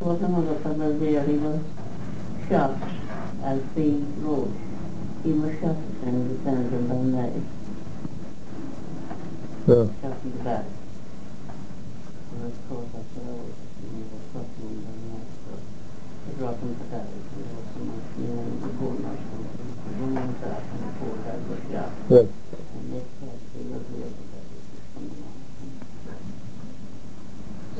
was another fellow there, he was shot as the road. He was shot and the down there, Yeah. shot in the back. And of course, I said, oh, he was shot in the back, so they brought him to that. There was so much, you know, the board or something. The woman was out and the poor guy was shot. Yeah. And they said they were real, that it was coming on.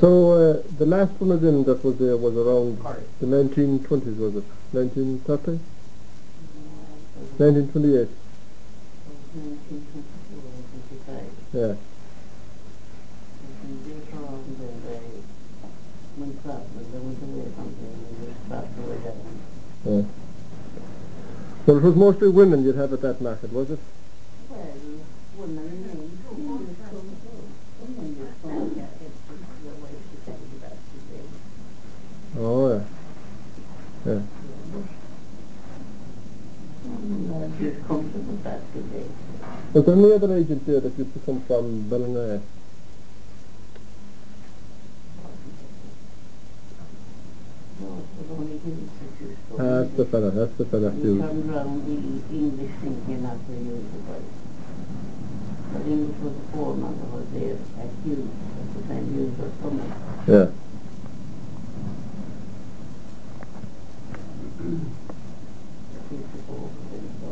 So uh, the last one of them that was there was around the 1920s, was it? 1930? 1928. Yeah. Yeah. Well, it was mostly women you'd have at that market, was it? Oh, yeah. Oh yeah. Was there any other agent there that used to come from Ballina? That's the fella, that's the fella. He Still. turned around the English thinking after years ago. But English was the foreman that was there at Hughes at the time Hughes was coming. Yeah.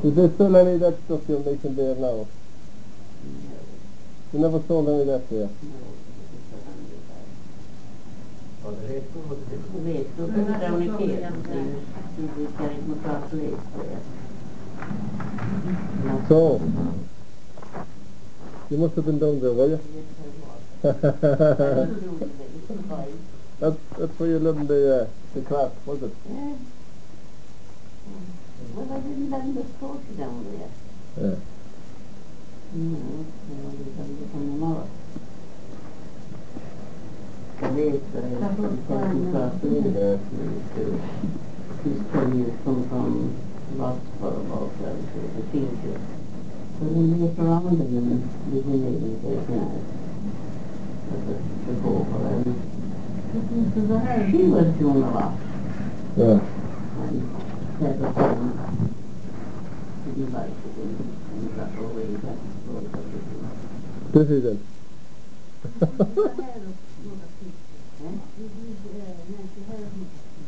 Is there still any of that stuff you're making there now? You never sold any of that there? So, you must have been down there, were you? that's, that's where you learned the, uh, the craft, was it? Well, I didn't have the torture down there. Yeah. No, no, we done it on the north. The lake, uh, we carried across the lake there, to, these ten years come from Roxborough, about there, to the future. So we look around them and we didn't even take that. The, the gopher, and she was doing a lot. Yeah. and said that um, didn't like it and, and got away that was everything. Did he then?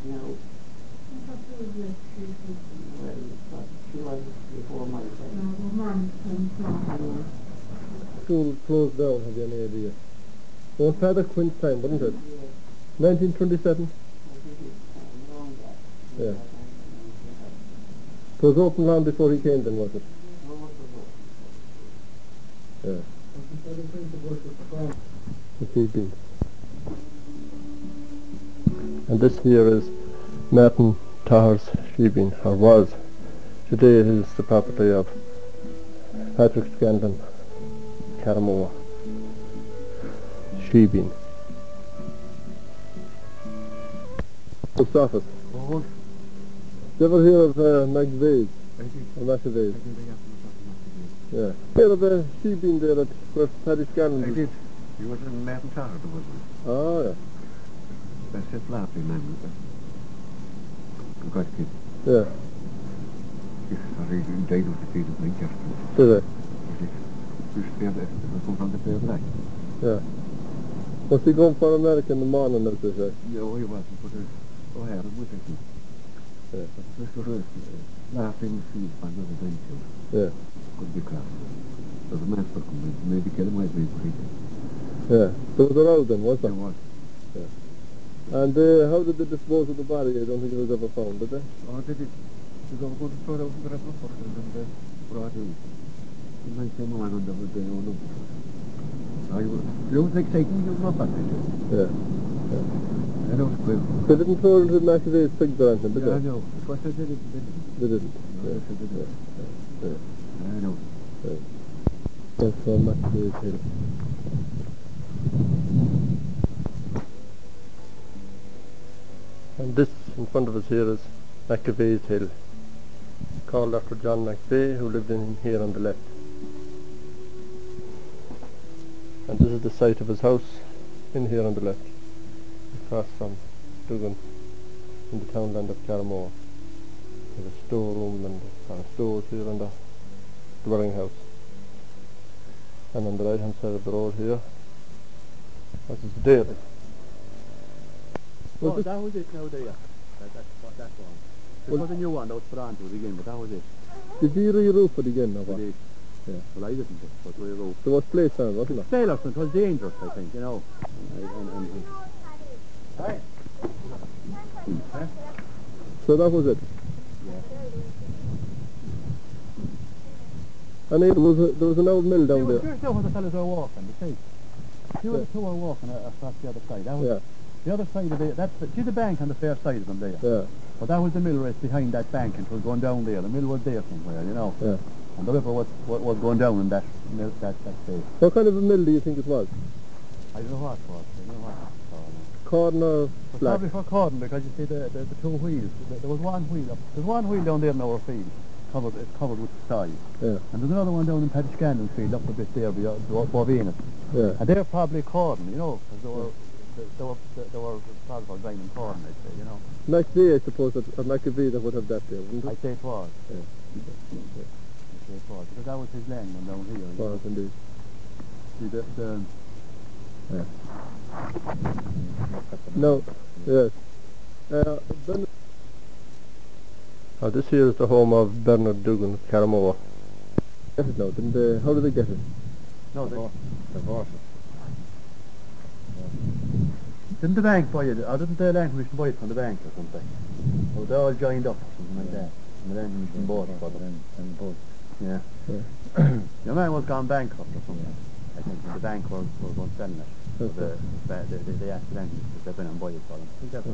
No, well, but she was before my time. School closed down, have you any idea? It was Father Quint's time, wasn't it? 1927? Yeah. It was open long before he came then, was it? Yeah. The. And this here is Martin Tahar's shebeen, or was. Today it is the property of Patrick Scanlon, Carramore. Shebeen. Post office. Oh, Did you ever hear of uh, McVeigh's, I did. or McAveigh's? I did. I got Yeah. Hear of the shebeen there at where Paddy Scanlon I was? did. He was in Martin Tower, there was one. Oh, yeah. That's his last name, man. I got kid. Yeah. Sorry, he died of the feet of Manchester. Did they? Dus ja, dat komt van de PvdA. Yeah. Was he going for America in the morning, as they say? Ja, hij was voor de... Oh ja, dat moet ik niet. Ja. Dat is voor de... Laat hem zien van de adventure. Yeah. Could be class. Dat de mensen komen. Maybe kill him with me for it. Yeah. Was a row then, was There there? was. And uh, how did they dispose of the body? I don't think it was ever found, did they? Oh, is... Ze gaan gewoon de story over de rest van en de praat u. En dan komen we aan dat we de jongen op. Nou, je moet ik zeker niet op dat Yeah. En was quick. They didn't throw it into McAveigh's pig or anything, did they? no. Het was dit dit. They didn't. Yeah. dat dit. Yeah. Ja, no. That's uh, McAveigh's hill. And this in front of us here is McAveigh's Hill, called after John McVeigh, who lived in here on the left. And this is the site of his house in here on the left, across from Duggan in the townland of Carmore. There's a storeroom and uh, stores here in the dwelling house. And on the right hand side of the road here, this is dairy. Oh, Was this, that was it now there. That, that's that one. There Well- was a new one that was put onto it again, but that was it. did you re-roof it again or It what? Yeah. Well, I didn't, but we wrote. There was place on it, wasn't? Sailors, it was dangerous, I think, you know. And, and, and, So that was it. And it was a, there was an old mill down there. Here's where the fellas are walking, you see. See where the two are walking across the other side. That was Yeah, the other side of it. That's the, see the bank on the fair side of them there. yeah, But that was the mill race behind that bank and it was going down there. The mill was there somewhere, you know. yeah. And the river was, was, was going down in that mill, that, that place. What kind of a mill do you think was? It was. I don't know what it was. Corn or But flat? Probably for cordon because you see the, the, the two wheels. There was one wheel up. There's one wheel down there in our field. Covered, it's covered with sties. Yeah, And there's another one down in Paddy Scanlon's field up a bit there be- uh, uh, above Venus. yeah. And they're probably cordon, you know, because they were, they, they were, they were probably for grinding cordon, I'd say, you know. McVeigh, I suppose, that, or McVeigh that would have that there, wouldn't I'd say it was. Yeah. I'd say it was. Because that was his land down here. you know. Was indeed. See, the, the, No, yes. Uh, ben- oh, this here is the home of Bernard Dugan of Carramore. Get it now, didn't they, how did they get it? no, they. the, divorce. Didn't the bank buy it, or didn't the land commission buy it from the bank or something? Or they all joined up or something like that. And the land commission bought it for them. And both. Yeah. Yeah. Your man was gone bankrupt or something. I think the bank was, was going selling it. So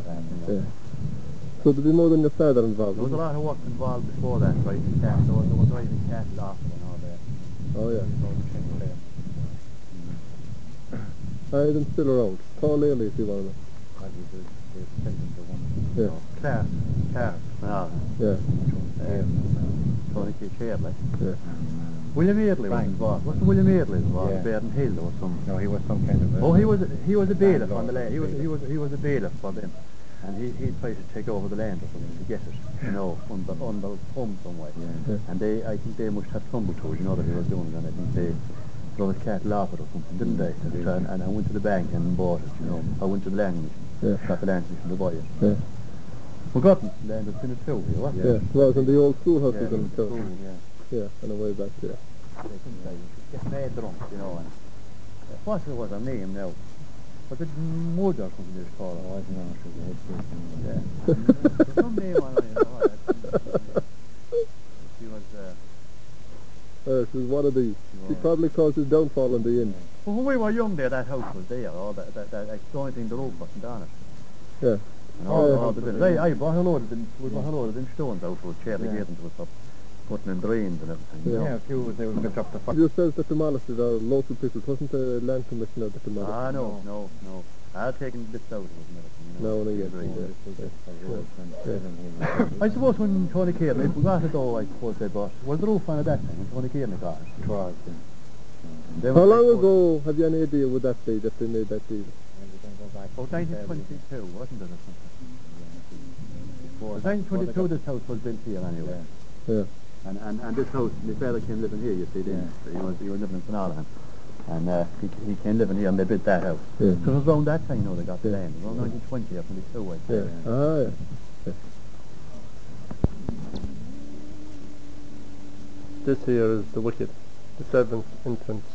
happened. you know. Yeah. So did they more than your father involved? There was a lot of work involved before that, driving cattle. There was, there was driving cattle off and all that. Oh yeah. I them still around. Paul Earley if you want to. Yeah. Clark, Clark, no, Yeah, um, Tony K. Chair, like. yeah. William Eardley was involved. What's the William Eardley involved? Yeah. Baird Hill or something. No, he was some kind of a... Oh, he was he was a bailiff on the land. He was he was he was a bailiff for them, and he he tried to take over the land or something to get it, you know, under under home some way. Yeah. Yeah. And they, I think they must have stumbled to it, you know, that he was doing it, and I think they drove his cattle off it or something, didn't they? And, and I went to the bank and bought it, you know. I went to the land Yeah. got the land commission to buy it. Yeah. Forgotten land has been a here, what? Yeah, well, it was in the old schoolhouse Yeah, was in it the was town. yeah. Yeah, and away back there. They couldn't say, get mad drunk, you know, and uh, what was her name now? It Mud or something they was called? Oh, I don't know, she was a head. Yeah. Some name on it, you that- she was, uh, Uh, she was one of these. she She probably caused his downfall in the end. Well, when we were young there, that house was there, all that, that, that, the only thing the roof wasn't on it. Yeah. And all, Oh, all the bits. I, bought a load of them, we bought a load of them stones out for Yeah. Gaten to us up, putting in drains and everything, you Yeah. know. Yeah, a few, they would get up the It fuck. yourselves that demolished it, or local people. It wasn't the land commissioner that demolished Ah, no, no, no. I had taken bits out of it and everything, you know. No, no, yes, Drains. yeah. I suppose when Tony Kearney, if we got it all, I suppose they bought, was the roof on it that time when Tony Kearney got it? It was, yeah. How long ago, have you any idea, would that be, that they made that deal? About 1922, wasn't it, or something? It was 1922 this house was built here anyway. Yeah. And, and, and this house, my father came living here, you see, then. He was, he was living in St. Alban. And uh, he, he came living here and they built that house. Yeah. So it was around that time, you know, they got the Yeah. land. It was around 1920 or 22, I Yeah. think. Ah, yeah. yeah. This here is the wicket, the seventh entrance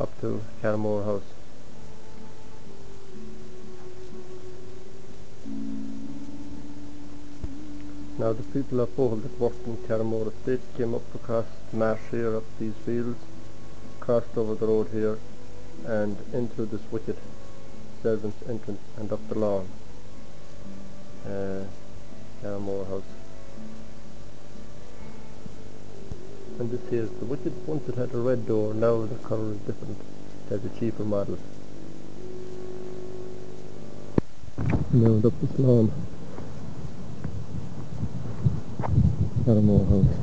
up to Calmore House. Now the people of Bohol that worked in Carramore Estate came up across the marsh here, up these fields, crossed over the road here, and into this wicket, servants' entrance, and up the lawn. Uh, Carramore House. And this here is the wicket. Once it had a red door, now the colour is different. It has a cheaper model. Now up this lawn. Carramore House.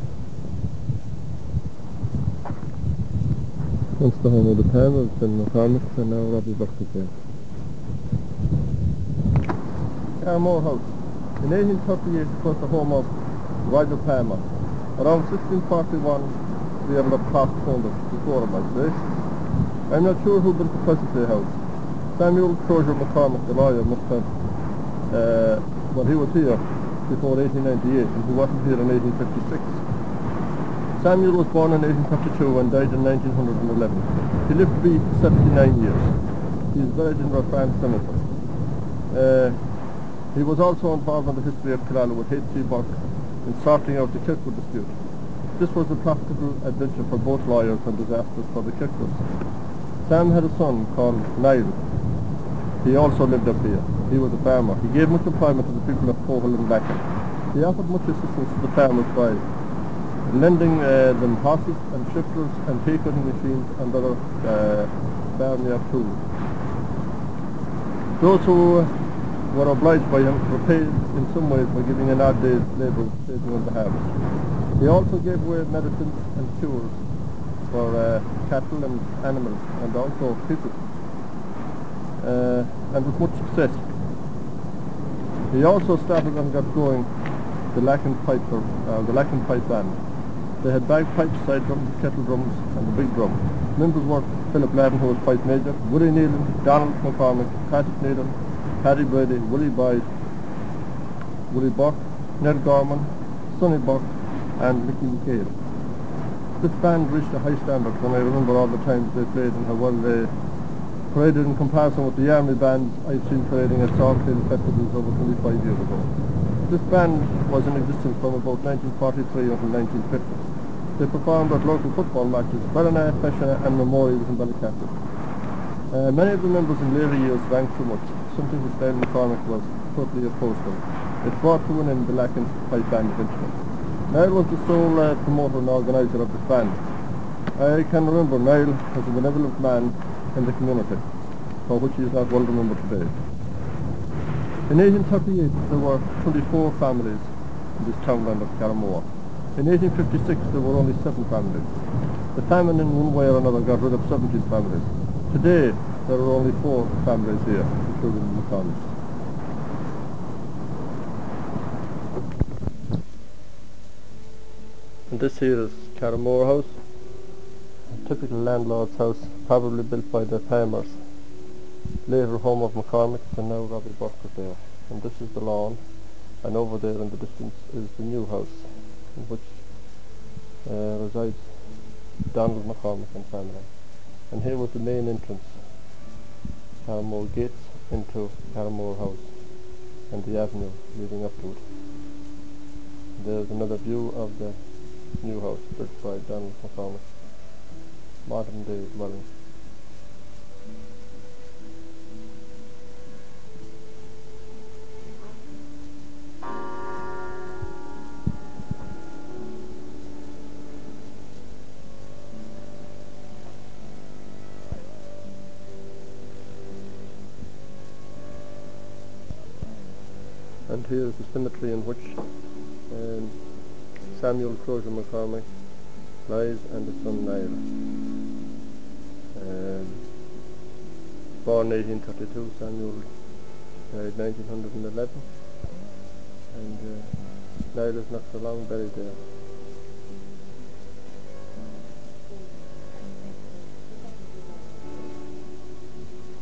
Once the home of the Palmers and McCormick and now Robbie Buckley there. Carmore House. In 1838 it was the home of Roger Palmer. Around 1641 we ended up past Condon before my say. I'm not sure who built the present house. Samuel Crozier McCormick, the lawyer, must have, uh, well he was here before 1898 and he wasn't here in 1856. Samuel was born in 1852 and died in 1911. He lived to be 79 years. He is buried in Farm Cemetery. Uh, he was also involved in the history of Killala with H.C. Buck in sorting out the Kirkwood dispute. This was a profitable adventure for both lawyers and disastrous for the Kirkwoods. Sam had a son called Niall. He also lived up here. He was a farmer. He gave much employment to the people of Cohol and Blacken. He offered much assistance to the farmers by lending uh, them horses and shifters and hay cutting machines and other uh, barnyard tools. Those who were obliged by him were paid in some ways by giving an odd day's labour saving on the harvest. He also gave away medicines and cures for uh, cattle and animals and also people uh, and with much success. He also started and got going the Lacken Pipe, uh, the Pipe Band. They had bagpipes, side drums, kettle drums and the big drum. Members were Philip Ladden who was pipe major, Woody Nealon, Donald McCormick, Patrick Nealon, Paddy Brady, Willie Boyd, Willie Buck, Ned Gorman, Sonny Buck and Mickey McCabe. This band reached a high standard and I remember all the times they played and how well they paraded in comparison with the army bands I've seen parading at Salthill festivals over 25 years ago. This band was in existence from about 1943 until 1950. They performed at local football matches, Ballina, Feshana and Memorials in Ballycastle. Uh, many of the members in later years drank too much, something which Niall McCormick was totally opposed to. It brought to an end the Lacken Pipe Band eventually. Niall was the sole uh, promoter and organiser of this band. I can remember Niall as a benevolent man in the community, for which he is not well remembered today. In 1838 there were 24 families in this townland of Carramore. In 1856 there were only seven families. The famine in one way or another got rid of 17 families. Today there are only four families here, including the McConnells. And this here is Carramore House, a typical landlord's house, probably built by the farmers. Later home of McCormick and now Robbie there. And this is the lawn, and over there in the distance is the new house, in which uh, resides Donald McCormick and family. And here was the main entrance, Carramore Gates into Carramore House, and the avenue leading up to it. There's another view of the new house built by Donald McCormick. Modern day dwelling. Here is the cemetery in which um, Samuel Crozier McCormick lies and his son Niall. Um, born 1832, Samuel died 1911 and uh, Niall is not so long buried there.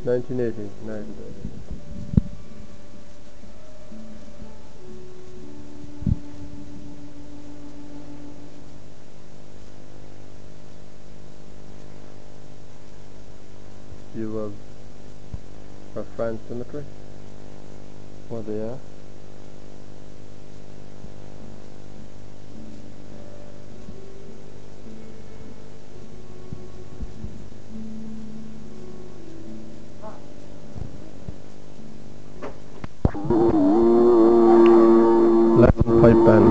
Nineteen eighty, Niall died. Our Friends Cemetery, where they are. Lacken Pipe Band.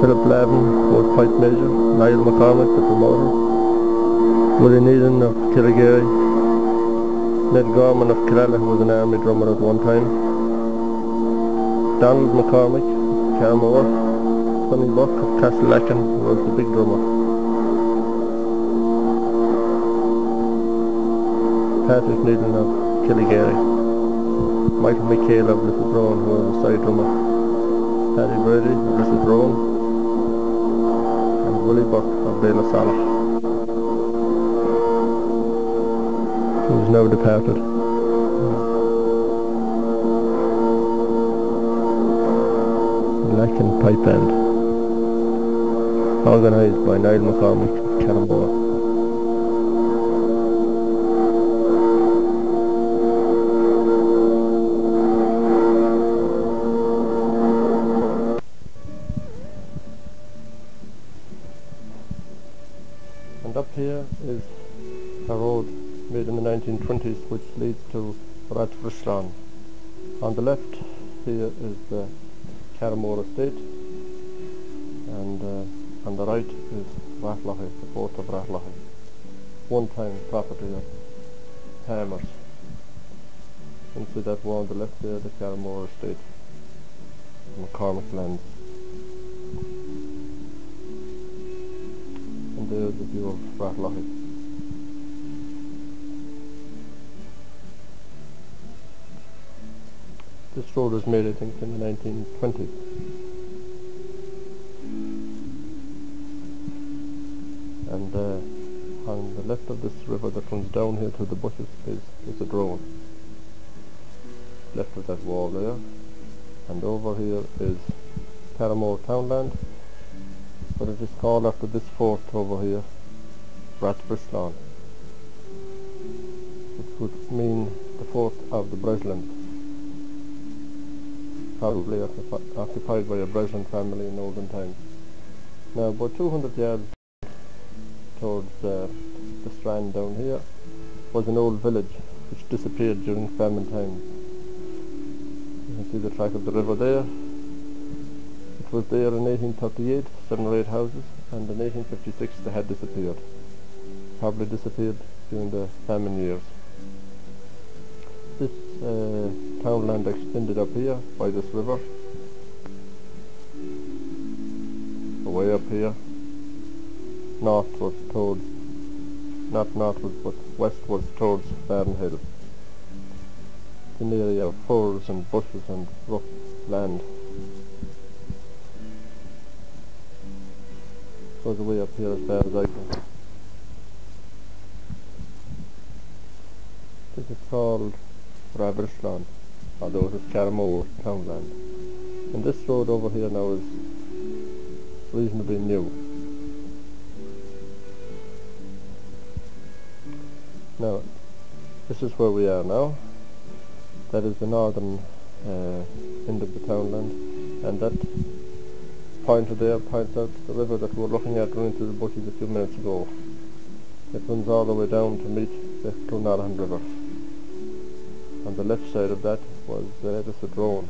Philip Lavin was pipe major, Niall McCormick the promoter, Willie Needham of Killigary, Ned Gorman of Killala who was an army drummer at one time, Donald McCormick, Carmore, Sonny Buck of Castlelacken who was the big drummer. Patrick Needham of Killigary. Michael McHale of Little Drone, who was a side drummer. Paddy Brady of Little Drone. And Willie Buck of Bela Salah. Now departed. Lacken Pipe Band. Organised by Niall McCormick, Cannonball. 1920s which leads to Rathrishlan. On the left here is the Carramore Estate and uh, on the right is Rathlachi, the port of Rathlachi. One time property of Palmers. And see that wall on the left there, the Carramore Estate, McCormick Lands. And there's the view of Rathlachi. Road was made, I think, in the 1920s. And uh, on the left of this river that runs down here to the bushes is, is a drone. Left of that wall there. And over here is Carramore Townland. But it is called after this fort over here, Rathbrislan. Which would mean the fort of the Breslin probably occupi- occupied by a Breslin family in olden times. Now about 200 yards towards uh, the strand down here was an old village which disappeared during famine times. You can see the track of the river there. It was there in 1838, seven or eight houses, and in 1856 they had disappeared. Probably disappeared during the famine years. Uh, townland extended up here by this river. Away up here. Northwards towards, not northwards but westwards towards Barn Hill. It's an area of firs and bushes and rough land. Goes away up here as far as I can. This is called Raversland, although it is Carramore townland. And this road over here now is reasonably new. Now, this is where we are now. That is the northern uh, end of the townland, and that pointer there points out the river that we were looking at running through the bushes a few minutes ago. It runs all the way down to meet the Clonalahan River. On the left side of that was the a drone.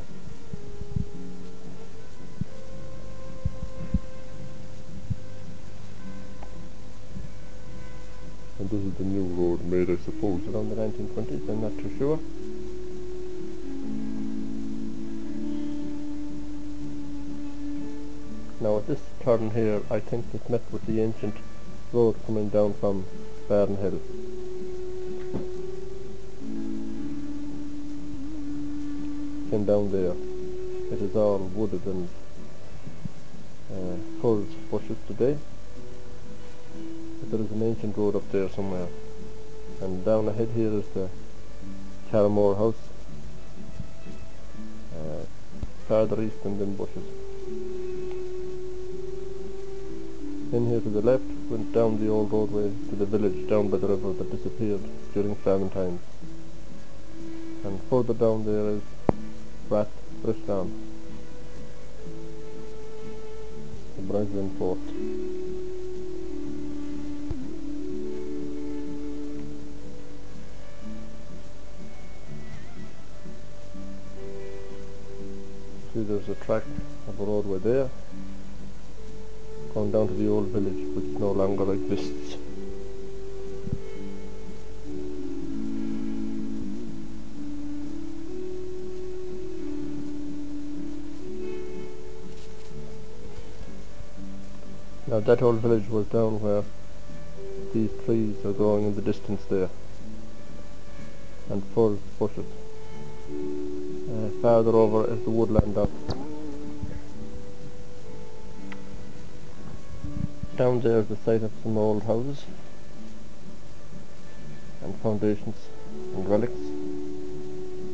And this is the new road made, I suppose, around the 1920s, I'm not too sure. Now at this turn here, I think it met with the ancient road coming down from Baden Hill. Down there. It is all wooded and uh, firs, bushes today. But there is an ancient road up there somewhere. And down ahead here is the Carramore House. Uh, farther east and then bushes. In here to the left went down the old roadway to the village down by the river that disappeared during famine times. And further down there is The Breslin Fort. See there's a track of roadway there going down to the old village which no longer exists. That old village was down where these trees are growing in the distance there and full bushes. farther over is the woodland up. Down there is the site of some old houses and foundations and relics.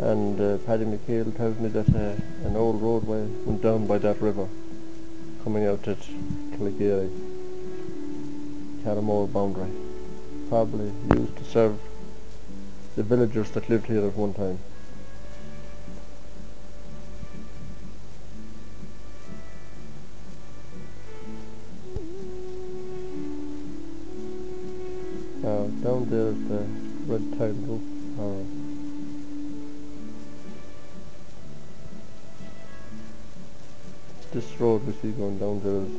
And uh, Paddy McHale tells me that uh, an old roadway went down by that river coming out at Killegary, Carramore boundary, probably used to serve the villagers that lived here at one time. Now down there is the red tile roof or uh, this road we see going down there is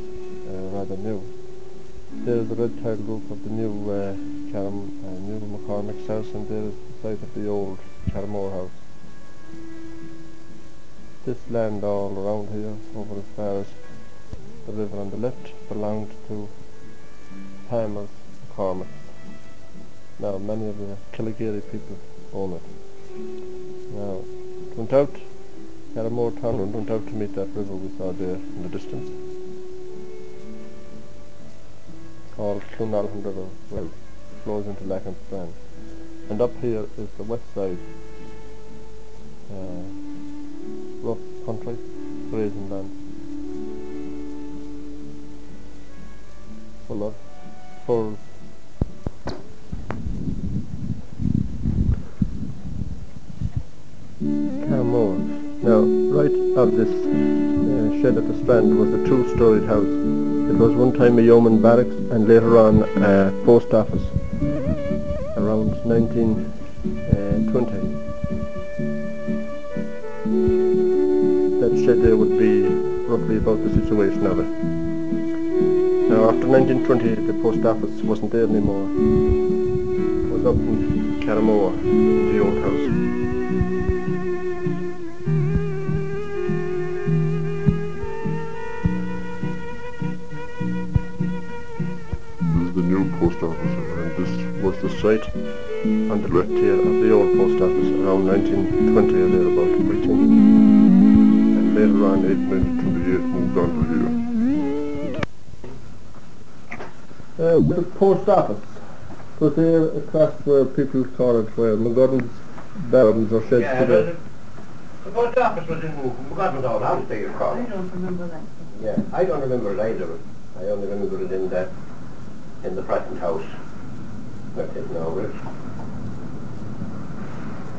rather new. There is the red tile roof of the new uh, Caram, uh, new McCormick's house and there is the site of the old Carramore house. This land all around here, over as far as the river on the left, belonged to Palmer's McCormick. Now many of the Killegary people own it. Now, went out, Carramore town went out to meet that river we saw there in the distance. Clonalhan River well flows into Lacken Strand. And up here is the west side, uh, rough country, grazing land, full of uh, strand was a two-storied house. It was one time a yeoman barracks and later on a post office around 1920. That shed there would be roughly about the situation of it. Now, after 1920, the post office wasn't there anymore. It was up in Carramore, the old house. This the site and the left here of the old post office around 1920 or thereabout, I think. And later on, 1928 moved on to here. Uh, the post office was there across where people call it, where McGunn's barrels or sheds Yeah, today. the, the post office was in McGodden's old house, they you call I it. don't remember that. Yeah, I don't remember it either. I only remember it in the, in the present house. Now, it.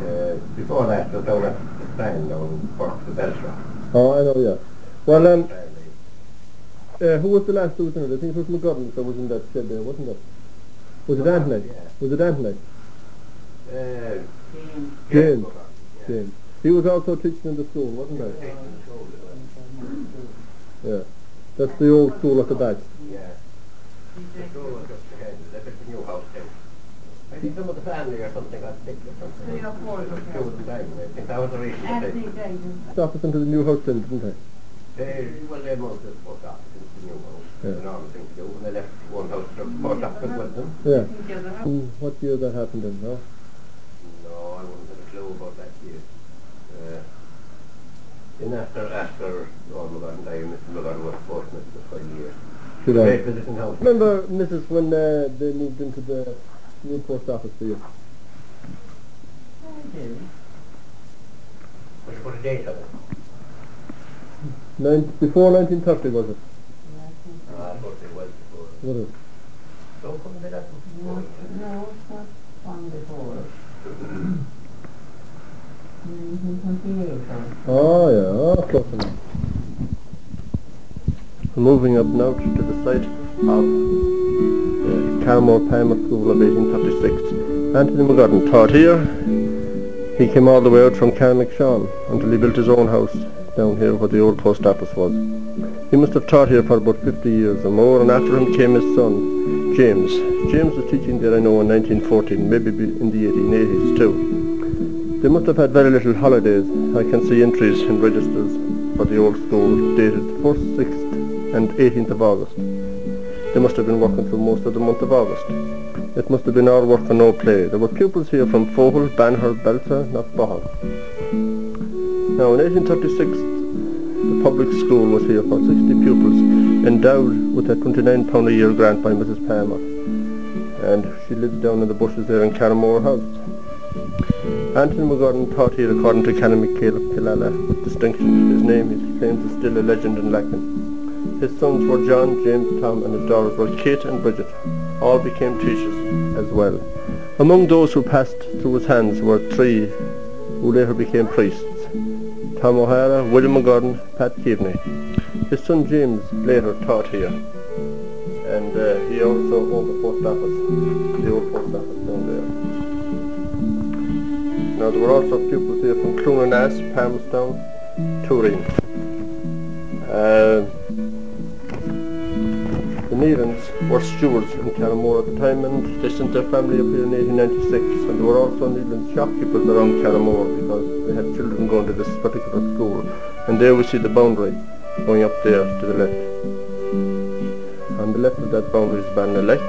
Uh, before that, it was down at the stand down for the Beltra. Oh, I know, yeah. Well, um, uh, who was the last who was in it? I think it was McGovern that was in that shed there, wasn't it? Was it Anthony? Yeah. Was it Anthony? Uh, James. James. Yeah. James. He was also teaching in the school, wasn't he? Yeah. That's the old school at the back. Yeah. The school was just ahead, they built a new house too. I think some of the family or something got sick or something. Three or four of them. Two of them died, I think that was the reason. that Anthony they- Davis. Office into the new house then, didn't they? They, well, they moved to the post office into the new house. Yeah. The normal thing to do, and they left one house to the post office with them. Yeah. Mm, what year that happened then, no? No, I wouldn't have a clue about that year. Uh, then after, after, oh my God, and I, Mr. McGonagall was postmaster for five years. Should I? Remember, Mrs., when uh, they moved into the new post office for you? I do. Would you put a date on it? Nin- before 1930, was it? Yeah, I think so. Ah, I thought it was before. Was it? So couldn't be that No, before. no, it's not long before. Nineteen twenty-eight, Oh, yeah, oh, close enough. Moving up now to the site of the Carmore Primary School of 1836. Anthony McGodden taught here. He came all the way out from Carrickmacsean until he built his own house down here where the old post office was. He must have taught here for about 50 years or more, and after him came his son, James. James was teaching there, I know, in 1914, maybe in the 1880s too. They must have had very little holidays. I can see entries in registers for the old school dated 1st, 6th and 18th of August. They must have been working through most of the month of August. It must have been all work and no play. There were pupils here from Foghill, Banher, Belsa, not Bohol. Now in 1836 the public school was here for 60 pupils endowed with a £29 a year grant by Mrs Palmer and she lived down in the bushes there in Carramore House. Anthony McGordon taught here according to Canon Caleb Killala with distinction. His name, he claims, is still a legend in Lacken. His sons were John, James, Tom and his daughters were Kate and Bridget. All became teachers as well. Among those who passed through his hands were three who later became priests. Tom O'Hara, William McGordon, Pat Keaveney. His son James later taught here and uh, he also owned the post office, the old post office down there. Now there were also pupils here from Cloonanas, Palmerstown, Turin. Uh, Nealans were stewards in Carramore at the time and they sent their family up here in 1896 and there were also Nealans shopkeepers around Carramore because they had children going to this particular school and there we see the boundary going up there to the left. On the left of that boundary is Ballinalek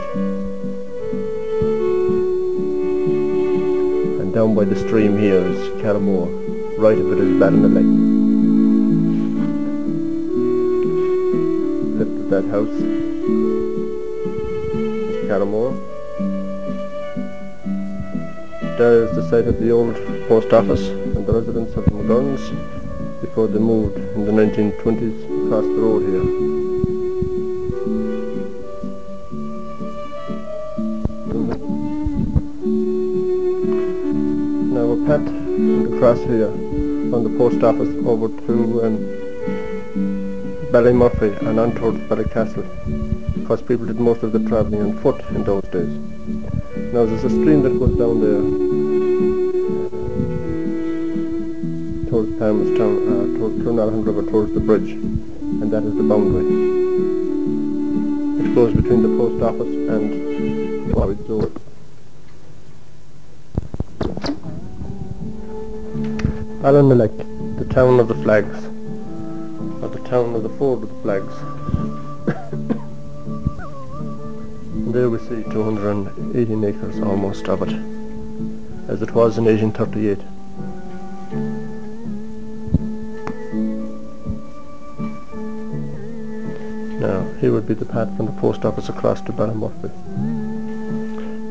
and down by the stream here is Carramore. Right of it is. Left of that house Carramore. There is the site of the old post office and the residence of the McGurns before they moved in the 1920s across the road here. Now we're across here from the post office over to um, Ballymurphy and on towards Ballycastle because people did most of the travelling on foot in those days. Now there's a stream that goes down there uh, towards Palmerstown, uh, towards Clonalhan River, towards the bridge and that is the boundary. It goes between the post office and Warwick Door. Ballinmalek, the town of the flags, or the town of the ford of the flags. There we see 218 acres almost of it, as it was in 1838. Now, here would be the path from the post office across to Ballymurphy.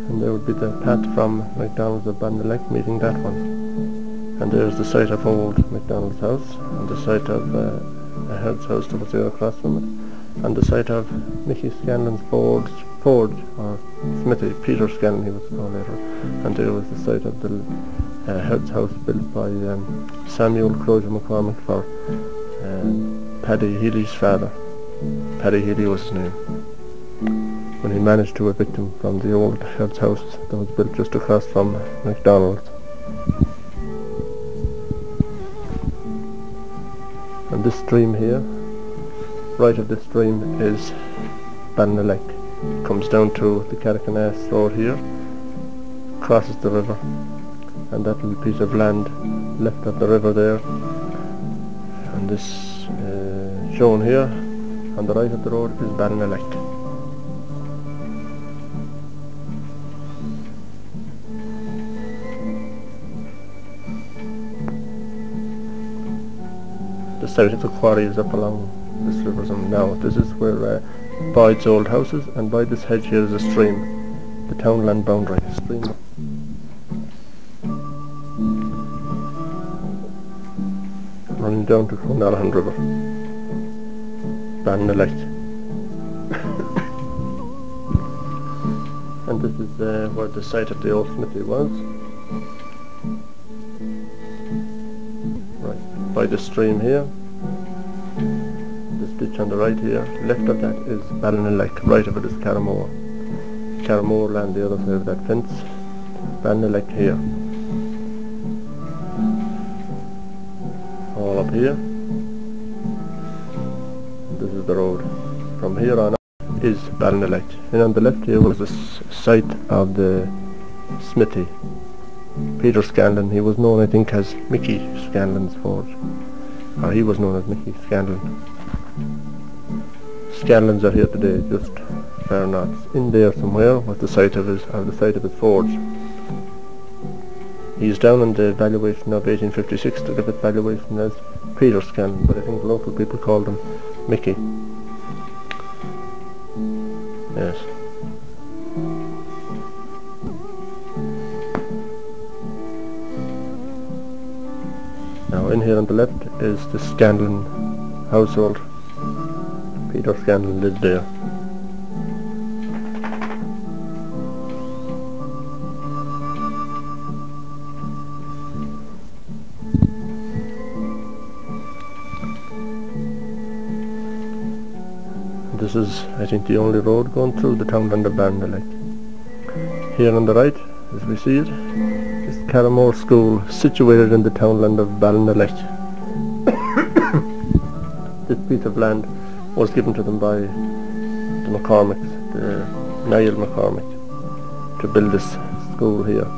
And there would be the path from McDonald's of Ballinalek meeting that one. And there's the site of old McDonald's house, and the site of uh, a Herod's house that was there across from it, and the site of Mickey Scanlon's forge, forge or smithy, Peter Scanlon he was called later, and there was the site of the uh, house built by um, Samuel Crozier McCormick for um, Paddy Healy's father. Paddy Healy was his name. When he managed to evict him from the old Herod's house that was built just across from McDonald's. And this stream here, right of this stream is Ballinalek. Comes down to the Carrickanass road here, crosses the river, and that little piece of land left of the river there. And this uh, shown here, on the right of the road, is Ballinalek. the site of the quarry is up along this river now. This is where uh, Boyd's old houses and by this hedge here is a stream, the townland boundary stream. Running down to Clonalhan River. Ballinalek. and this is uh, where the site of the old smithy was. Right, by the stream here. On the right here. Left of that is Ballinalek, right of it is Carramore. Carramore land the other side of that fence. Ballinalek here. All up here. This is the road. From here on up is Ballinalek. And on the left here was the site of the smithy. Peter Scanlon, he was known I think as Mickey Scanlon's forge. Or he was known as Mickey Scanlon. Scanlons are here today, just north. In there somewhere was the site of his of the site of his forge. He's down in the valuation of 1856 to give it valuation as Peter Scanlon, but I think local people called him Mickey. Yes. Now in here on the left is the Scanlon household. Peter Scanlon lived there. This is, I think, the only road going through the townland of Ballinalike. Here on the right, as we see it, is Carramore School, situated in the townland of Ballinalike. this piece of land was given to them by the McCormicks, the Niall McCormick, to build this school here.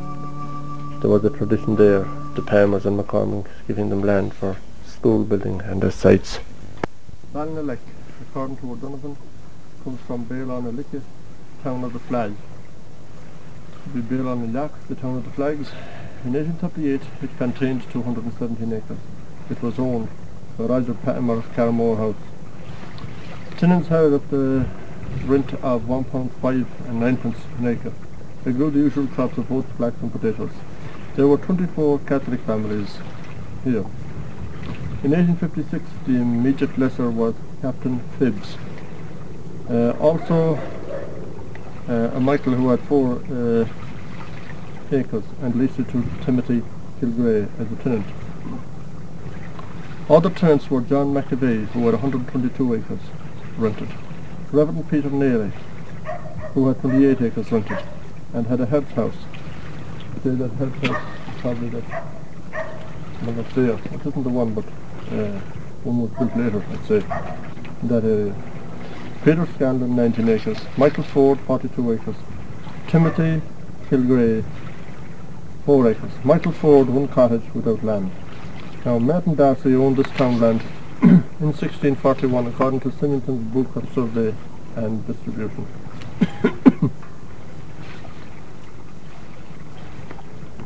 There was a tradition there, the Palmers and McCormicks giving them land for school building and their sites. Ballinalike, according to O'Donovan, comes from Bailon town of the flag. The Bailon the town of the flags. In 1838 it contained 217 acres. It was owned by Roger Palmer of Carramore House. Tenants hired at the rent of £1.5 and ninepence an acre. They grew the usual crops of oats, flax and potatoes. There were 24 Catholic families here. In 1856 the immediate lessor was Captain Phibbs. Uh, also uh, a Michael who had four uh, acres and leased it to Timothy Kilgray as a tenant. Other tenants were John McVeigh who had 122 acres rented, Reverend Peter Neary who had 28 acres rented and had a health house. Say that health house probably that one that's. It isn't the one but uh, one was built later I'd say that area. Peter Scanlon 19 acres, Michael Ford 42 acres, Timothy Kilgray 4 acres, Michael Ford one cottage without land. Now Matt and Darcy owned this townland in 1641 according to Simington's Book of Survey and Distribution.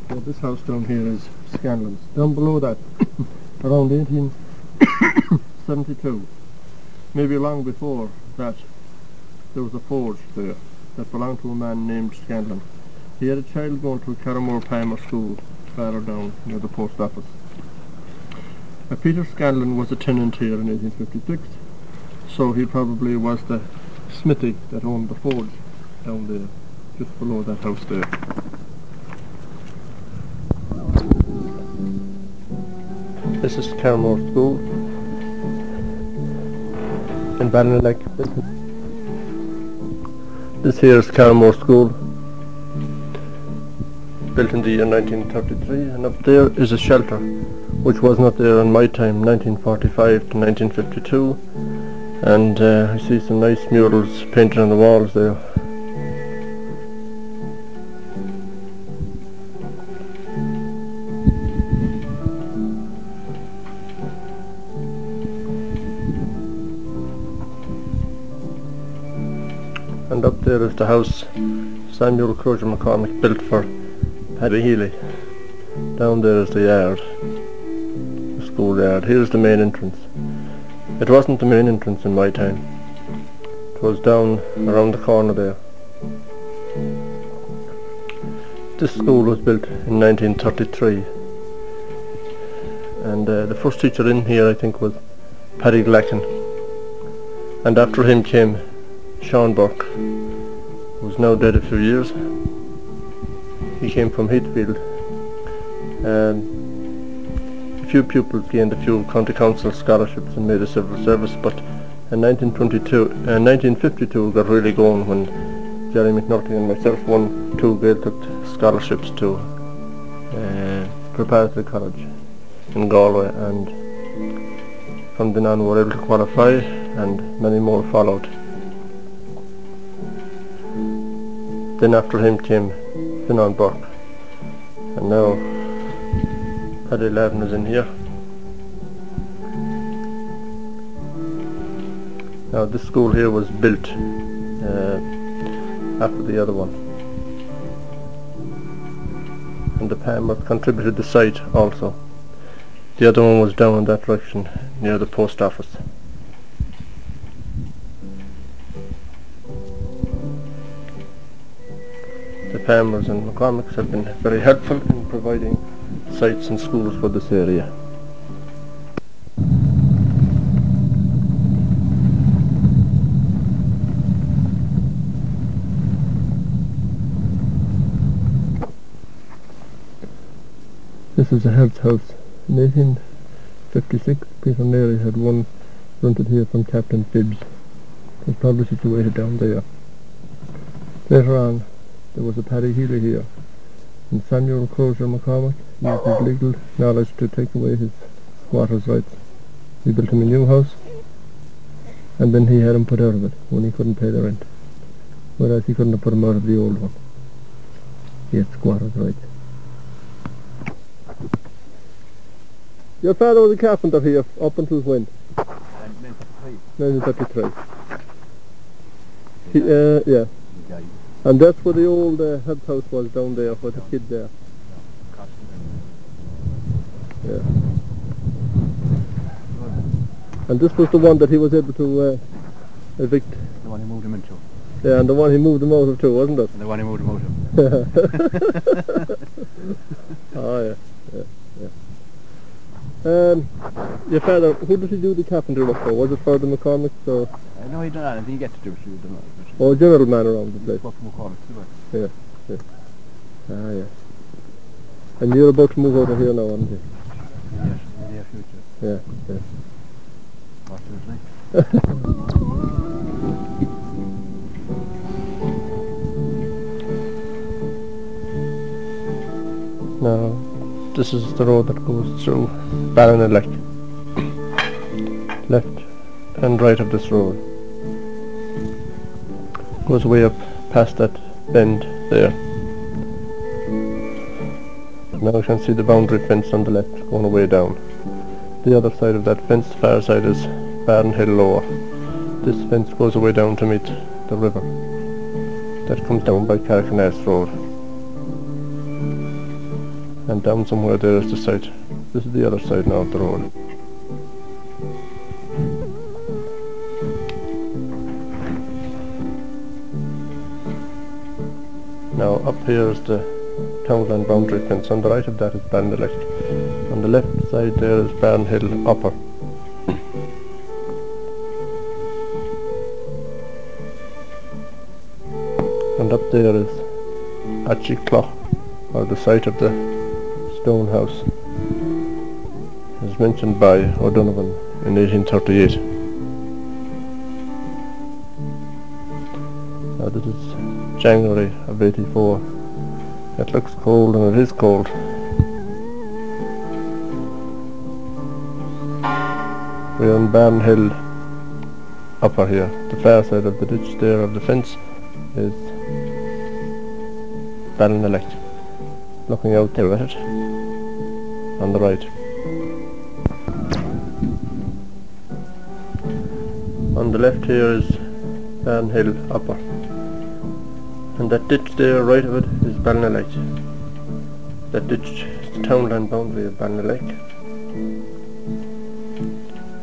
so this house down here is Scanlon's. Down below that, around 1872, maybe long before that, there was a forge there that belonged to a man named Scanlon. He had a child going to Carramore Palmer School, farther down near the post office. Uh, Peter Scanlon was a tenant here in 1856, so he probably was the smithy that owned the forge down there, just below that house there. This is Carramore School in Ballinalike. This here is Carramore School, built in the year 1933, and up there is a shelter, which was not there in my time, 1945 to 1952, and uh, I see some nice murals painted on the walls there. and up there is the house Samuel Crozier McCormick built for Paddy Healy. Down there is the yard, the school yard. Here's the main entrance. It wasn't the main entrance in my time. It was down around the corner there. This school was built in 1933 and uh, the first teacher in here I think was Paddy Glacken and after him came Sean Burke, who's now dead a few years. He came from Heathfield. Um, a few pupils gained a few county council scholarships and made a civil service, but in 1922, uh, 1952 got really going when Jerry McNulty and myself won two Gaeltacht scholarships to uh, preparatory college in Galway and from then on we were able to qualify and many more followed. Then after him came Finan Burke. And now Paddy Lavin is in here. Now this school here was built uh, after the other one. and the Palmers contributed the site also. The other one was down in that direction near the post office. The Palmers and McCormicks have been very helpful in providing sites and schools for this area. This is a health house. In 1856, Peter Neary had one rented here from Captain Phibbs. It was probably situated down there. Later on, there was a Paddy Healy here, and Samuel Crozier McCormick used his legal knowledge to take away his squatter's rights. He built him a new house, and then he had him put out of it when he couldn't pay the rent. Whereas he couldn't have put him out of the old one. He had squatter's rights. Your father was a carpenter here up until when? 1933. He, uh, yeah. And that's where the old uh, house was down there, where the kid there. Yeah. And this was the one that he was able to uh, evict. The one he moved him into. Yeah, and the one he moved him out of too, wasn't it? And the one he moved him out of. oh yeah, yeah, yeah. Um, your father, who did he do the carpentry work for? Was it for the McCormicks or, Uh, no, he done anything he get to do it. you. Done or general man around the place? Spoke to yeah, too. Ah, yeah. And you're about to move over here now, aren't you? Yes. Yeah, yeah. Possibly. Eh? Now, this is the road that goes through Ballinelec. Left and right of this road. Goes way up past that bend there. Now you can see the boundary fence on the left going away down. The other side of that fence, the far side, is Barn Hill Lower. This fence goes away down to meet the river. That comes down by Carcanas Road and down somewhere there is the site. This is the other side now of the road. Now up here is the townland boundary fence. On the right of that is Ballinelect. On the left side there is Barnhill Upper. and up there is Atchie Clough, or the site of the stone house as mentioned by O'Donovan in 1838. Now this is January of 84. It looks cold and it is cold. We're on Barn Hill upper here. The far side of the ditch there of the fence is Ballinelect. Looking out there at it on the right. On the left here is Barn Hill Upper. And that ditch there right of it is Ballinelec. That ditch is the townland boundary of Ballinelec.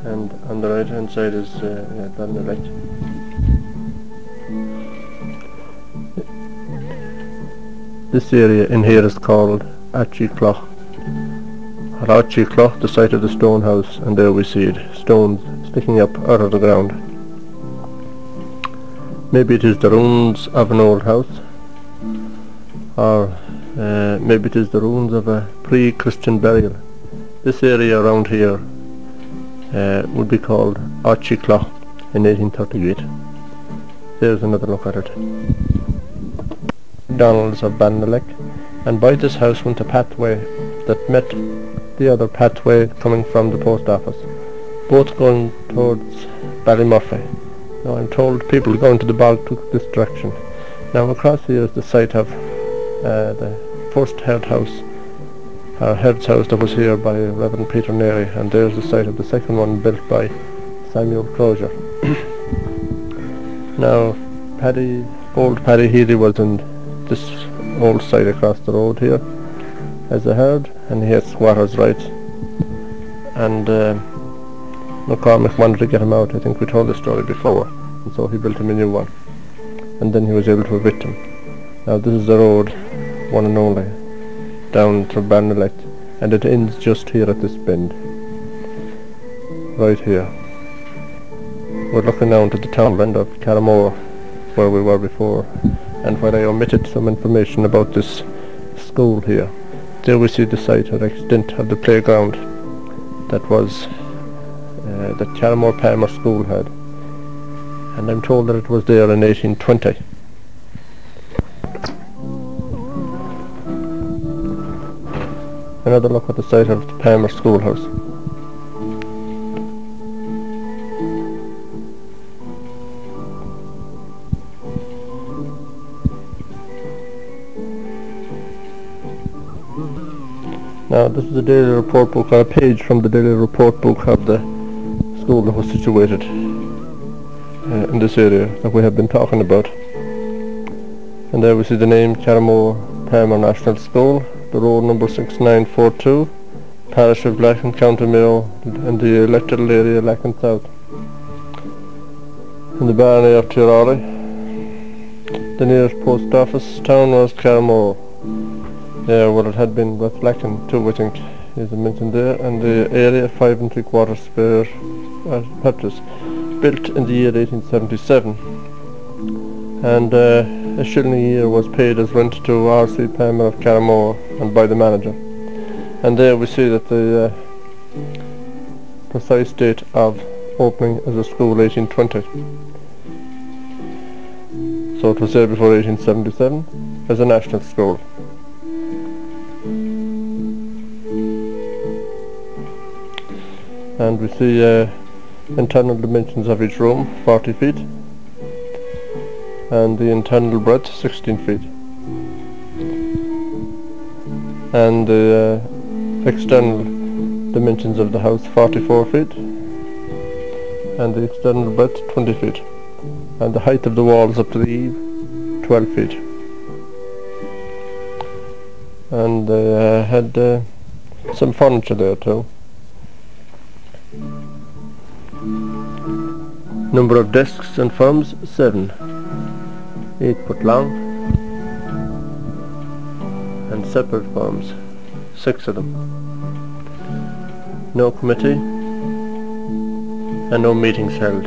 And on the right hand side is uh, yeah. This area in here is called Atchie Clough. At Atchie Clough, the site of the stone house, and there we see it, stones sticking up out of the ground. Maybe it is the ruins of an old house, or uh, maybe it is the ruins of a pre-Christian burial. This area around here uh, would be called Archieclough in 1838. There's another look at it. Donalds of Ballinelec, and by this house went a pathway that met the other pathway coming from the post office, both going towards Ballymurphy. Now I'm told people going to the took this direction. Now across here is the site of uh, the first head house, our head's house that was here by Reverend Peter Neary, and there's the site of the second one built by Samuel Crozier. now Paddy, old Paddy Healy was in this old site across the road here as a herd, and he had squatters' rights. And uh, McCormick wanted to get him out. I think we told the story before, and so he built him a new one. And then he was able to evict him. Now this is the road, one and only, down to Barnelect, and it ends just here at this bend. Right here. We're looking down to the townland of Carramore, where we were before, and where I omitted some information about this school here. There we see the site or extent of the playground that was uh, that Carramore Palmer School had. And I'm told that it was there in 1820. Another look at the site of the Palmer Schoolhouse. Now this is the daily report book, or a page from the daily report book of the school that was situated uh, in this area that we have been talking about. And there we see the name Carramore Palmer National School, the road number 6942, parish of Lacken, County Mayo, and the electoral area Lacken South. In the barony of Tirawley. The nearest post office town was Carramore. Yeah, well it had been with Lacken too I think is mentioned there and the area five and three quarters square purchase built in the year 1877 and uh, a shilling a year was paid as rent to R.C. Palmer of Carramore and by the manager. And there we see that the uh, precise date of opening as a school 1820 so it was there before 1877 as a national school. And we see uh, internal dimensions of each room 40 feet and the internal breadth 16 feet. And the uh, external dimensions of the house 44 feet and the external breadth 20 feet. And the height of the walls up to the eave 12 feet. And they uh, had uh, some furniture there too Number of desks and forms, 7. 8 foot long. And separate forms, 6 of them. No committee and no meetings held.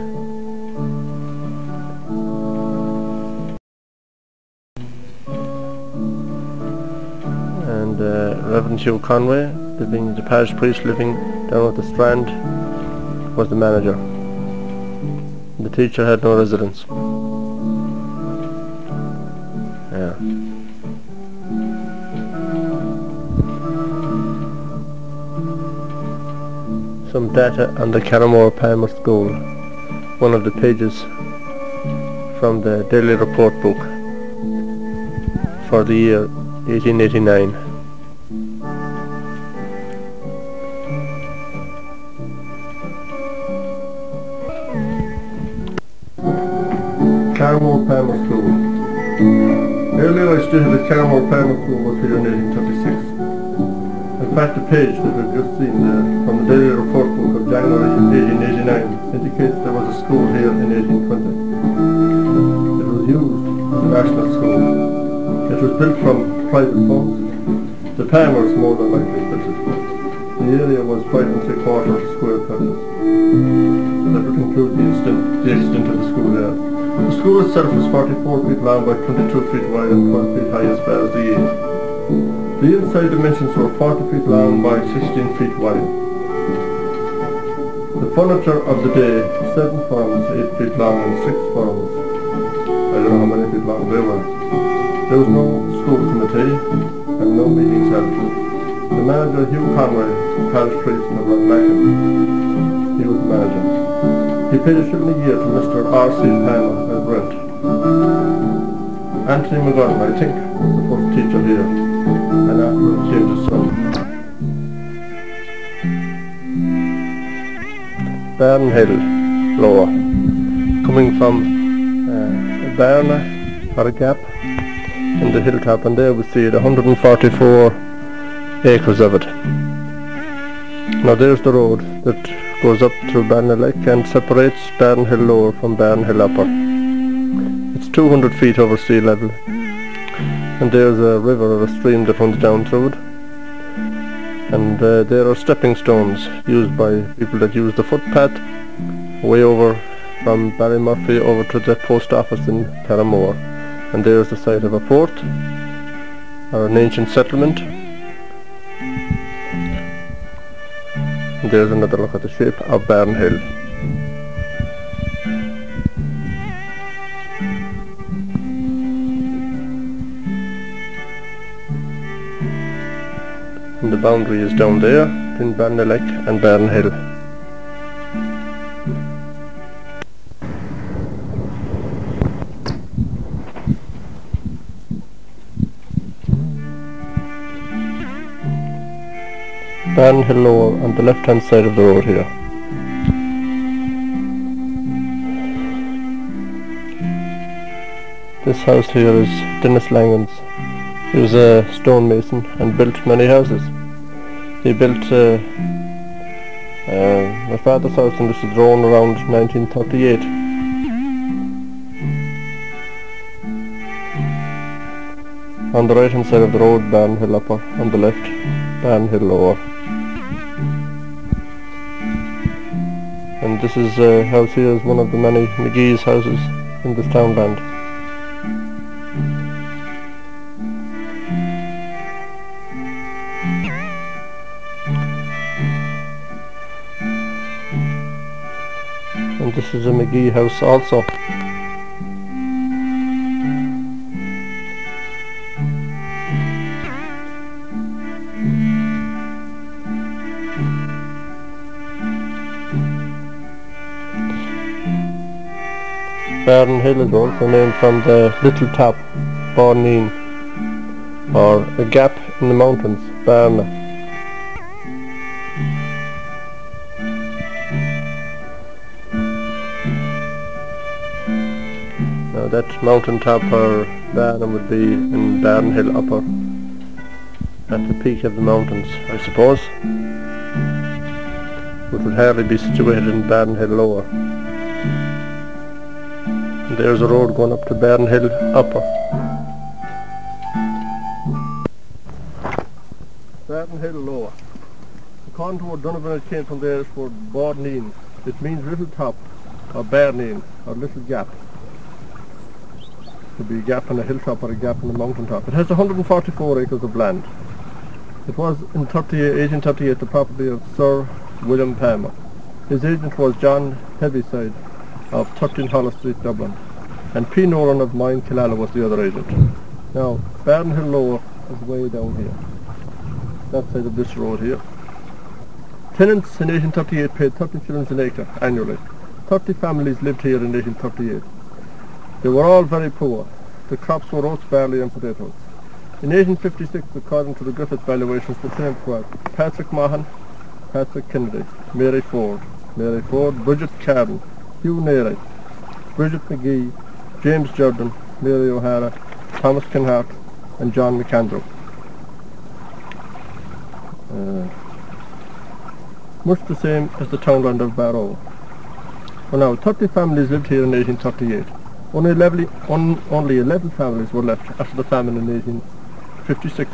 And uh, Reverend Hugh Conway, living the parish priest living down at the Strand, was the manager. The teacher had no residence. Yeah. Some data on the Carramore Palmer School. One of the pages from the daily report book for the year 1889. Carramore Palmer School. Earlier I stated that Carramore Palmer School was here in 1836. In fact the page that we've just seen there from the daily report book of January 1889 indicates there was a school here in 1820. It was used as a national school. It was built from private funds. The Palmers more than likely built it. The area was five and three quarters square perches. That would include the extent was 44 feet long by 22 feet wide and 12 feet high as far as the eave. The inside dimensions were 40 feet long by 16 feet wide. The furniture of the day, 7 forms, 8 feet long and 6 forms. I don't know how many feet long they were. There was no school committee and no meetings held. The manager, Hugh Conway, parish priest of Runlacken, he was the manager. He paid a shilling a year to Mr. R.C. Palmer. Anthony McGovern, I think, the first teacher here, and afterwards came his son. Barn Hill, lower, coming from uh, a barn or a gap in the hilltop, and there we see it 144 acres of it. Now there's the road that goes up through to Barnelek and separates Barnhill Lower from Barnhill Upper. It's 200 feet over sea level. And there's a river or a stream that runs down through it. And uh, there are stepping stones used by people that use the footpath way over from Ballymurphy over to the post office in Carramore and there's the site of a port or an ancient settlement. And there's another look at the shape of Barnhill. and the boundary is down there between Barnelek and Barnhill. Barnhill Lower on the left hand side of the road here. This house here is Dennis Langan's. He was a stonemason and built many houses. He built uh, uh, my father's house and this is drawn around 1938. On the right hand side of the road, Barnhill Upper, on the left, Barnhill Lower. And this is uh, house here is one of the many McGee's houses in this townland. This is a McGee house also. Barden Hill is also named from the little top, Barneen, or a gap in the mountains, Barna. That mountain top or Barna would be in Barden Hill Upper, at the peak of the mountains, I suppose. It would hardly be situated in Barden Hill Lower. And there's a road going up to Barden Hill Upper. Barden Hill Lower. According to what Donovan came from there is for Bordneen. It means little top, or Barneen, or little gap. Could be a gap in a hilltop or a gap in a mountain top. It has 144 acres of land. It was in 30, 1838 the property of Sir William Palmer. His agent was John Heaviside of 13 Holles Street, Dublin, and P. Nolan of Mine Killala was the other agent. Now, Barnhill Lower is way down here, that side of this road here. Tenants in 1838 paid 30 shillings an acre annually. 30 families lived here in 1838. They were all very poor. The crops were oats, barley and potatoes. In 1856, according to the Griffith valuations, the tenants were Patrick Mahan, Patrick Kennedy, Mary Ford, Mary Ford, Bridget Carden, Hugh Neary, Bridget McGee, James Jordan, Mary O'Hara, Thomas Kinhart and John McAndrew. Uh, much the same as the townland of Barrow. Well now, 30 families lived here in 1838. Only 11, on, only 11 families were left after the famine in 1856.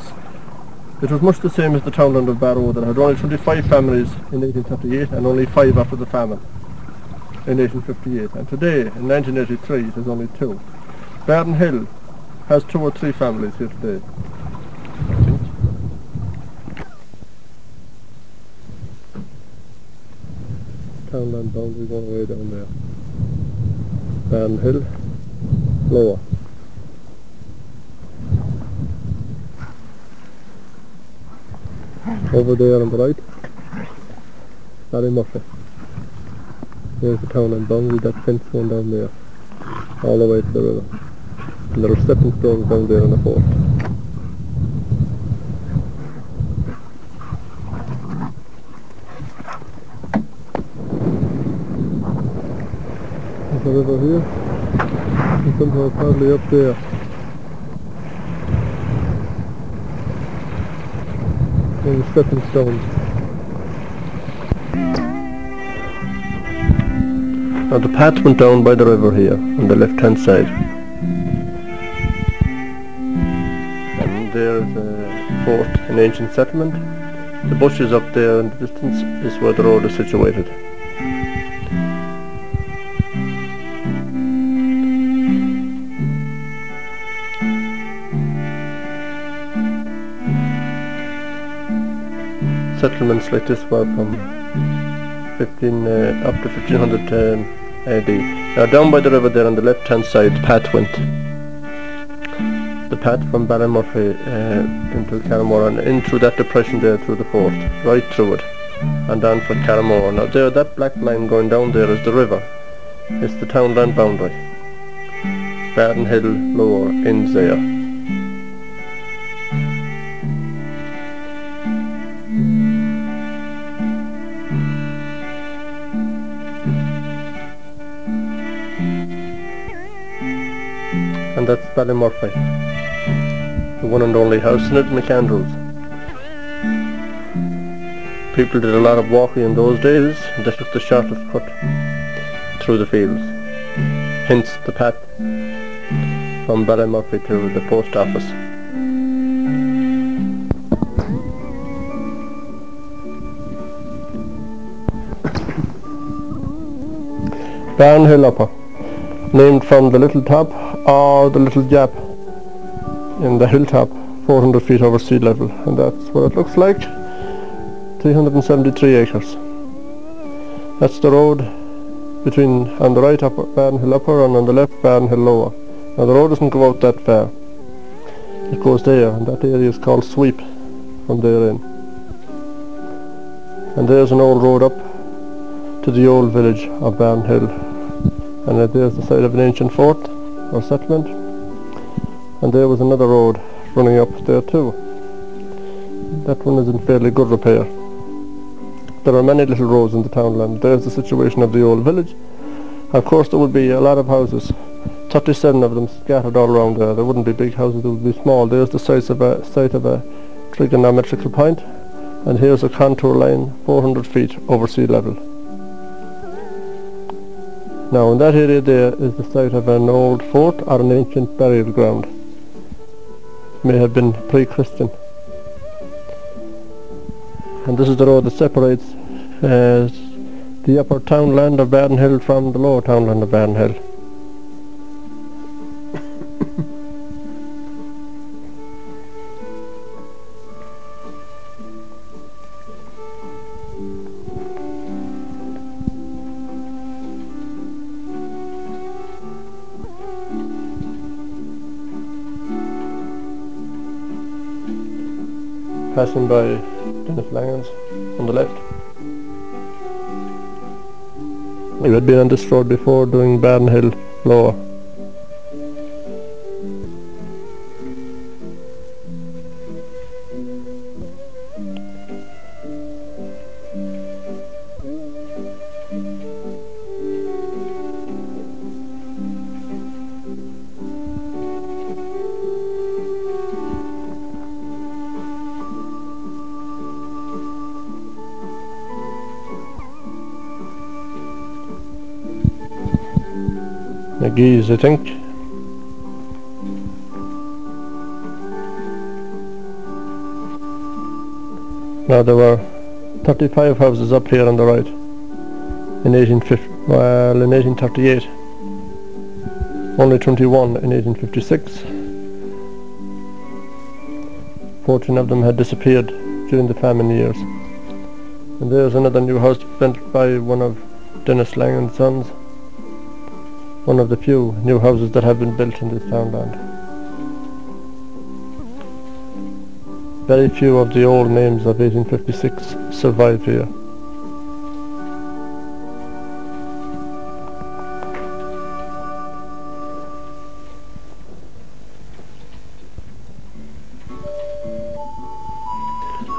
It was much the same as the townland of Barrow that had only 25 families in 1838 and only 5 after the famine in 1858. And today, in 1983, it is only 2. Barden Hill has 2 or 3 families here today. Townland boundary going way down there. Barden Hill, lower. Over there on the right, Ballymurphy. There's the town and boundary, that fence going down there, all the way to the river. And there are stepping stones down there on the fort. A river here, somehow probably up there. in the stepping stones. Now the path went down by the river here on the left hand side. And there's a fort, an ancient settlement. The bushes up there in the distance is where the road is situated. Settlements like this were from 15 uh, up to 1500 um, AD. Now down by the river there on the left hand side the path went. The path from Ballymurphy uh, into Carramore and in through that depression there through the fort, right through it and down for Carramore. Now there that black line going down there is the river. It's the townland boundary. Baden Hill Lower ends and that's Ballymurphy, the one and only house in it, McAndrews. People did a lot of walking in those days, and they took the shortest cut through the fields. Hence the path from Ballymurphy to the post office. Barnhill Upper, named from the little top or the little gap in the hilltop 400 feet over sea level. And that's what it looks like. 373 acres. That's the road between on the right upper Barnhill Upper and on the left Barnhill Lower. Now the road doesn't go out that far. It goes there and that area is called Sweep from there in. And there's an old road up to the old village of Barnhill. And uh, there's the site of an ancient fort or settlement. And there was another road running up there too. That one is in fairly good repair. There are many little roads in the townland. There's the situation of the old village. Of course there would be a lot of houses. 37 of them scattered all around there. There wouldn't be big houses. They would be small. There's the size of a site of a trigonometrical point. And here's a contour line 400 feet over sea level now in that area there is the site of an old fort or an ancient burial ground. May have been pre-Christian. And this is the road that separates uh, the upper townland of Baden Hill from the lower townland of Baden passing by Dennis Langens on the left. We had been road before doing Baden Hill lower. McGee's I think. Now there were 35 houses up here on the right in 1850, well in 1838. Only 21 in 1856. 14 of them had disappeared during the famine years. And there's another new house built by one of Dennis Langen's sons one of the few new houses that have been built in this townland. Very few of the old names of 1856 survive here.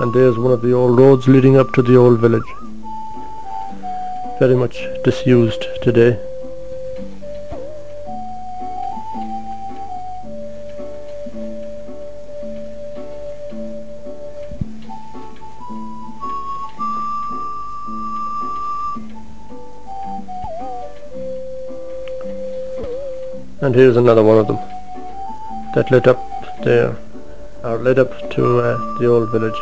And there's one of the old roads leading up to the old village. Very much disused today. And here's another one of them that led up there, or led up to uh, the old village.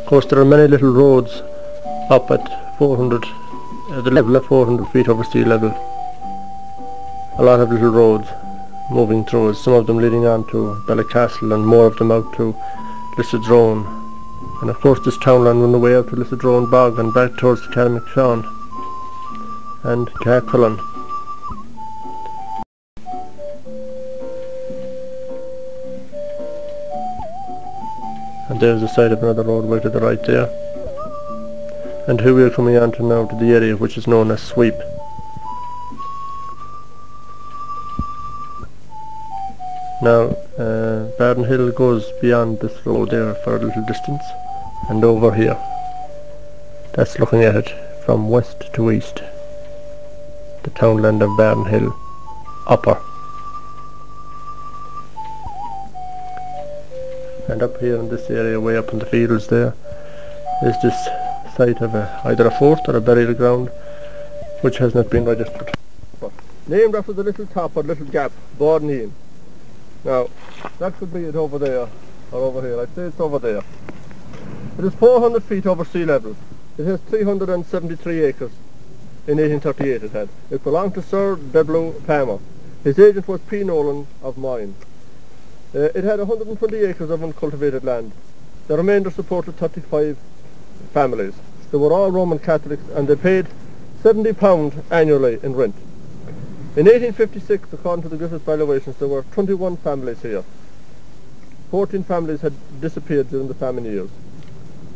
Of course, there are many little roads up at 400, uh, the level of 400 feet over sea level. A lot of little roads moving through some of them leading on to Ballycastle and more of them out to Lissadrone. And of course this townland run away out to Lissadrone Bog and back towards Carrickmacsean and Carcullen. There's the side of another roadway to the right there. And here we are coming on to now to the area which is known as Sweep. Now, uh, Hill goes beyond this road there for a little distance, and over here. That's looking at it from west to east. The townland of Barden Hill, upper. And up here in this area, way up in the fields there, is this site of a, either a fort or a burial ground, which has not been registered. Named after the little top or little gap, Borden now, that could be it over there, or over here. I'd say it's over there. It is 400 feet over sea level. It has 373 acres. In 1838 it had. It belonged to Sir Deblow Palmer. His agent was P. Nolan of Mine. Uh, it had 120 acres of uncultivated land. The remainder supported 35 families. They were all Roman Catholics and they paid £70 annually in rent. In 1856, according to the Griffith valuations, there were 21 families here. 14 families had disappeared during the famine years.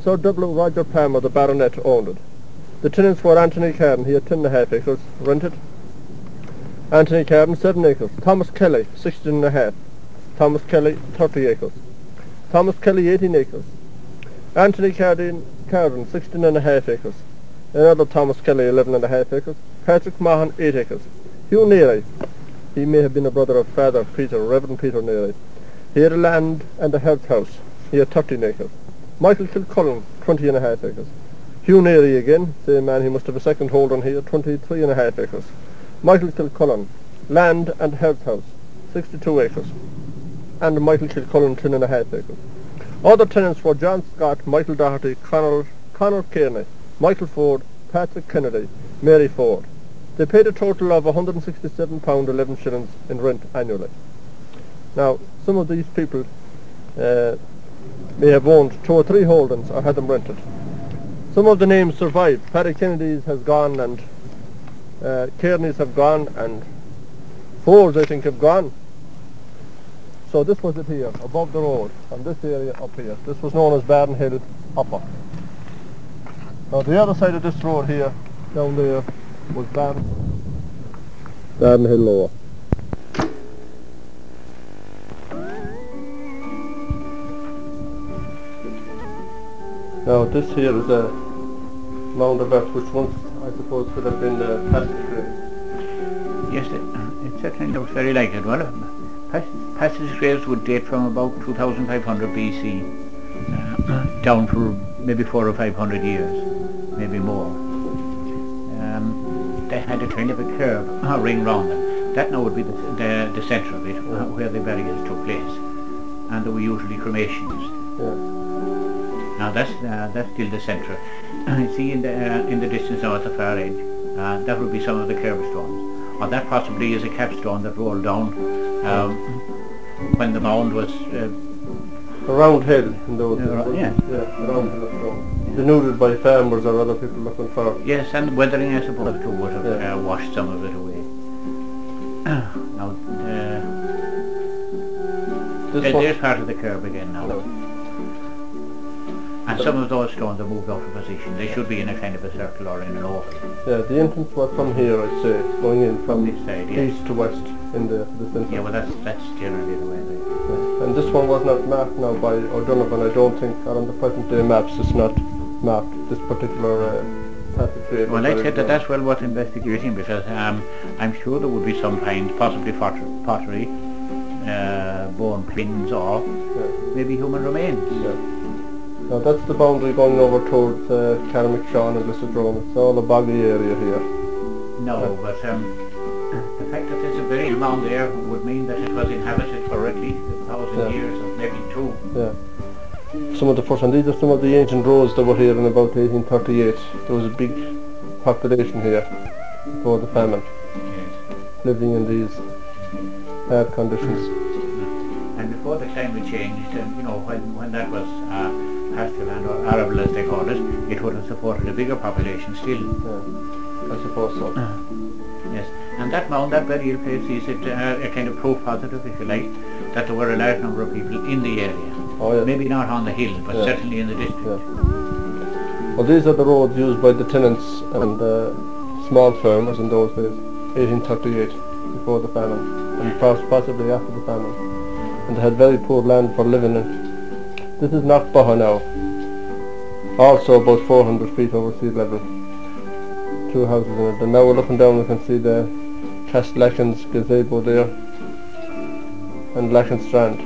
Sir W. Roger Palmer, the baronet, owned it. The tenants were Anthony Carden, he had 10 and a half acres rented. Anthony Carden, 7 acres. Thomas Kelly, 16 and a half. Thomas Kelly, 30 acres. Thomas Kelly, 18 acres. Anthony Carden, Carden 16 and a half acres. Another Thomas Kelly, 11 and a half acres. Patrick Mahon 8 acres. Hugh Neary, he may have been a brother of Father Peter, Reverend Peter Neary. He had a land and a health house. He had 13 acres. Michael Kilcullen, 20 and a half acres. Hugh Neary again, same man, he must have a second hold on here, 23 and a half acres. Michael Kilcullen, land and health house, 62 acres. And Michael Kilcullen, 10 and a half acres. Other tenants were John Scott, Michael Doherty, Connell, Conor Kearney, Michael Ford, Patrick Kennedy, Mary Ford. They paid a total of £167 11 shillings in rent annually. Now, some of these people uh, may have owned two or three holdings or had them rented. Some of the names survive. Paddy Kennedy's has gone and uh, Kearney's have gone and Fords I think have gone. So this was it here, above the road, and this area up here. This was known as Barden Hill Upper. Now the other side of this road here, down there, was Barden, Barden Hill Lower. Now this here is a mound of earth which once I suppose could have been the passage. Yes, it, uh, it certainly looks very like it. Well, uh, pas passage graves would date from about 2500 BC uh, down for maybe four or five hundred years, maybe more. Um, they had a kind of a curve, a ring round them. That now would be the, the, the centre of it, uh, where the burials took place. And there were usually cremations. Yeah. Now that's uh, that's still the centre. See in the uh, in the distance now at the far edge, uh, that would be some of the curbstones, or that possibly is a capstone that rolled down um, when the mound was. Uh, A round hill in those Yeah, days. yeah. Yeah, a round hill of stone. Denuded by farmers or other people looking for yes, and weathering I suppose too would have Yeah. uh, washed some of it away. now uh, this there's part of the curb again now. And some of those stones are moved out of position. They should be in a kind of a circle or in an oval. Yeah, the entrance was from here, I'd say, going in from This side, yeah. east to west in the the centre. Yeah, well that's that's generally the way they Yeah. And this one was not marked now by O'Donovan, I don't think, or on the present day maps it's not marked, this particular uh. Well, I said that that's well worth investigating because um, I'm sure there would be some finds, possibly potter- pottery, uh, bone pins or Yeah. maybe human remains. Yeah. Now that's the boundary going over towards uh, Carrickmacsean and Lissadrone. It's all a boggy area here. No, but um, The fact that there's a burial mound there would mean that it was inhabited for at least a thousand Yeah. years, or maybe two. Yeah. Some of the first, and these are some of the ancient roads that were here in about 1838. There was a big population here before the famine, Yes. living in these bad conditions. And before the climate changed, and you know, when, when that was uh, pasture land or arable as they call it, it would have supported a bigger population still. Yeah, I suppose so. Yes, and that mound, that burial place is it, uh, a kind of proof positive, if you like, that there were a large number of people in the area. Oh yeah. Maybe not on the hill, but certainly in the district. Well, these are the roads used by the tenants and uh, small farmers in those days, 1838, before the famine, and pos- possibly after the famine. And they had very poor land for living in. This is not Baha now. Also about 400 feet over sea level. Two houses in it. And now we're looking down, we can see the Castlelacken's gazebo there, and Lacken Strand.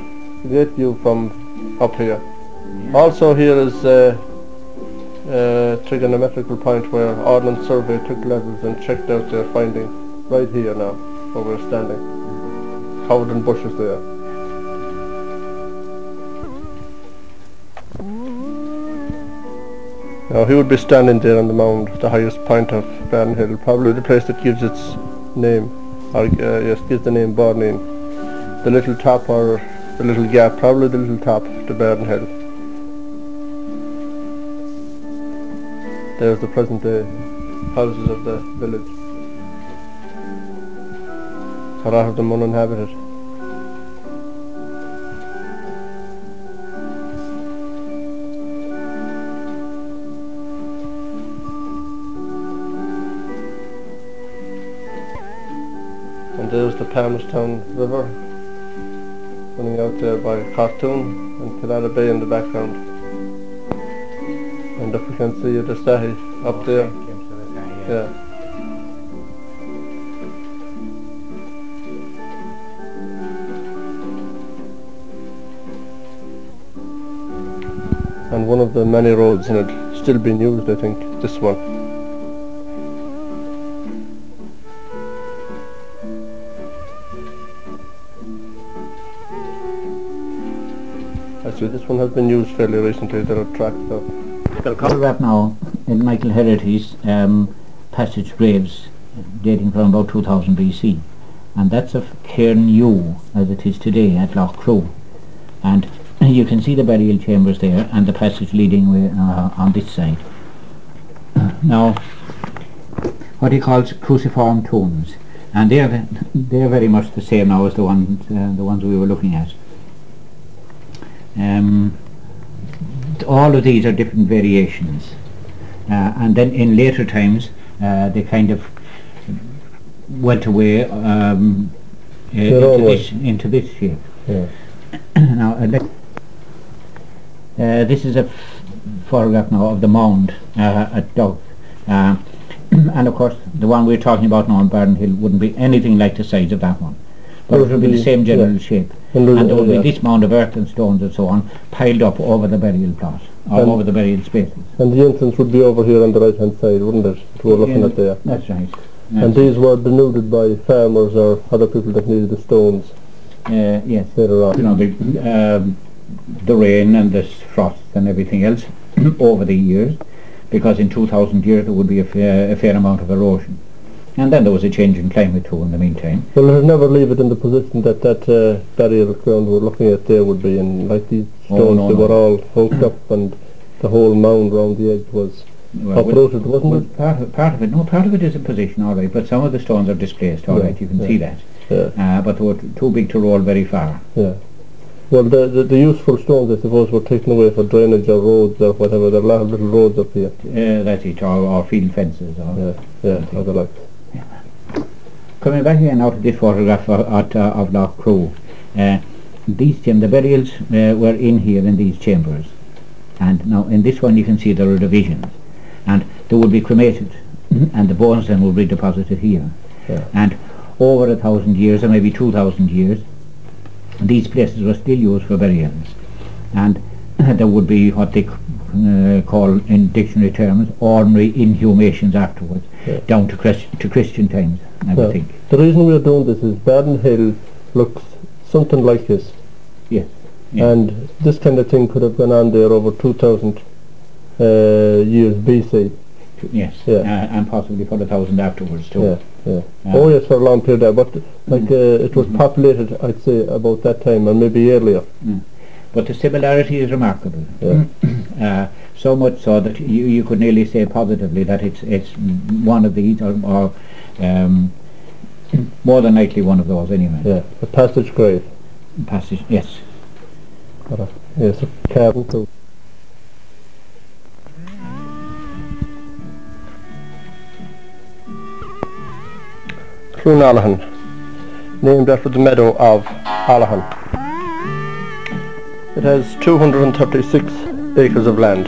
Great view from up here. Also here is uh, uh, trigonometrical point where Ordnance Survey took levels and checked out their findings right here now where we're standing. Covered in bushes there. Now he would be standing there on the mound, the highest point of Barn Hill, probably the place that gives its name, or uh, yes, gives the name Barneen. The little top or the little gap, probably the little top to Barn Hill. There's the present day houses of the village. A lot of them uninhabited. There's the Palmerstown River running out there by Khartoum and Killala Bay in the background. And if we can see the Sahi up there. Yeah. And one of the many roads in it still being used, I think, this one. This one has been used fairly recently. There are tracks of Photograph now in Michael Herity's um, passage graves dating from about 2000 BC and that's of Cairn U as it is today at Lough Crew and you can see the burial chambers there and the passage leading way, uh, on this side. Now what he calls cruciform tombs and they're, they're very much the same now as the ones, uh, the ones we were looking at. Um, all of these are different variations uh, and then in later times uh, they kind of went away um, uh, into, this, into this shape. yeah. now I'd uh, this is a photograph now of the mound uh, at Dowth uh, and of course the one we're talking about now on Barden Hill wouldn't be anything like the size of that one but it would be the same general yeah. shape And, and there would yeah. be this mound of earth and stones and so on piled up over the burial plot or And- over the burial spaces. and the entrance would be over here on the right hand side, wouldn't it? That we're looking Yeah, at there. That's right. And That's- these were denuded by farmers or other people that needed the stones uh, yes, later on. you know the um, the rain and the frost and everything else over the years, because in 2,000 years there would be a fair, a fair amount of erosion, and then there was a change in climate too in the meantime. Well, it'll never leave it in the position that that uh, burial ground we're looking at there would be in. Like these Oh, stones, no, they no. were all hooked up and the whole mound round the edge was Well, uprooted, wasn't well, it? part of, part of it, no, part of it is in position, all right, but some of the stones are displaced, all Yeah, right, you can yeah. see that, Yeah, uh, but they were too big to roll very far. yeah. Well, the, the the useful stones, I suppose, were taken away for drainage or roads or whatever. There are a lot of little roads up here. Uh, that's it, or, or field fences, or Yeah, yeah, other like. Coming back again out of this photograph of, at, uh, of Lough Crew, uh, these cham- the burials uh, were in here in these chambers, and now in this one you can see there are divisions, and they would be cremated, and the bones then would be deposited here, Yeah. and over a thousand years or maybe two thousand years, these places were still used for burials, and there would be what they uh, call in dictionary terms ordinary inhumations afterwards, Yeah. down to, Chris, to Christian times, I would Yeah. think. The reason we're doing this is Baden Hill looks something like this. Yes. Yeah. And this kind of thing could have gone on there over 2,000 uh, years BC. Yes, Yeah. uh, and possibly for a thousand afterwards too. Yeah, yeah. Yeah. Oh yes, for a long period there, but like uh, it was populated, I'd say, about that time, or maybe earlier. But the similarity is remarkable. Yeah. so much so that you, you could nearly say positively that it's it's one of these or, or um, more than likely one of those anyway. Yeah, the passage grave. Passage, yes. Got a- Yes, a cabin too. Clonalahan, named after the meadow of Allahan. It has 236 acres of land.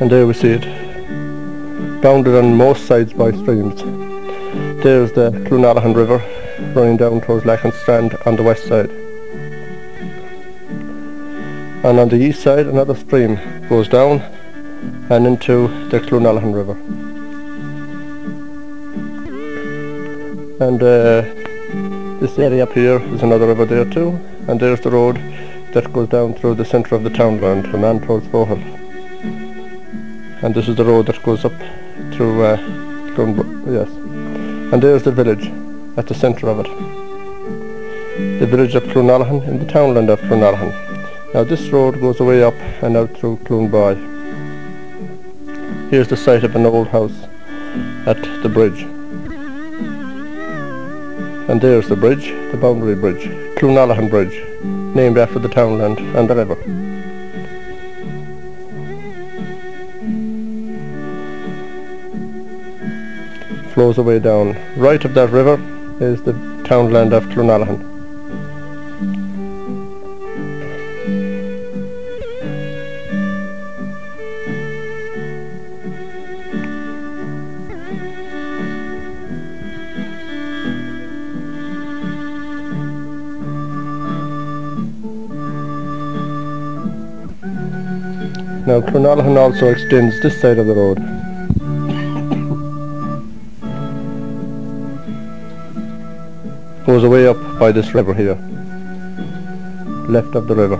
and there we see it, bounded on most sides by streams. There's the Clonalahan River running down towards Strand on the west side. And on the east side another stream goes down and into the Clonalahan River. And uh, this area up here is another river there too and there's the road that goes down through the centre of the townland from Ann towards Foghill. And this is the road that goes up through uh, yes. And there's the village at the centre of it. The village of Clonalahan in the townland of Clonalahan. Now this road goes away up and out through Clonboy. Here's the site of an old house at the bridge. And there's the bridge, the boundary bridge, Clonalahan Bridge, named after the townland and the river. Flows away down. Right of that river is the townland of Clonalahan. Now Clonalahan also extends this side of the road. Goes away up by this river here. Left of the river.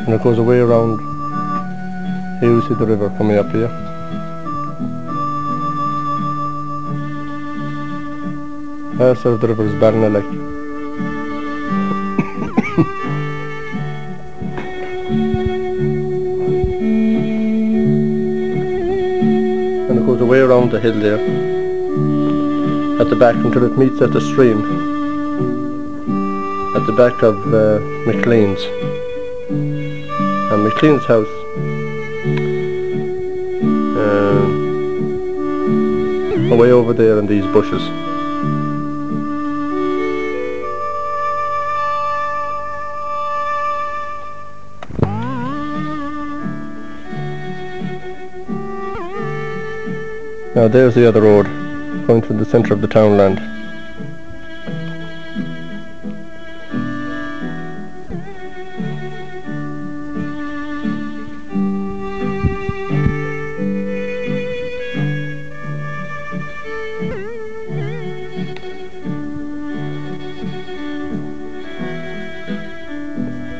And it goes away around. Here you see the river coming up here. And it goes away around the hill there. At the back until it meets at the stream. At the back of uh, McLean's. And McLean's house. Uh, away over there in these bushes Now there's the other road going through the centre of the townland.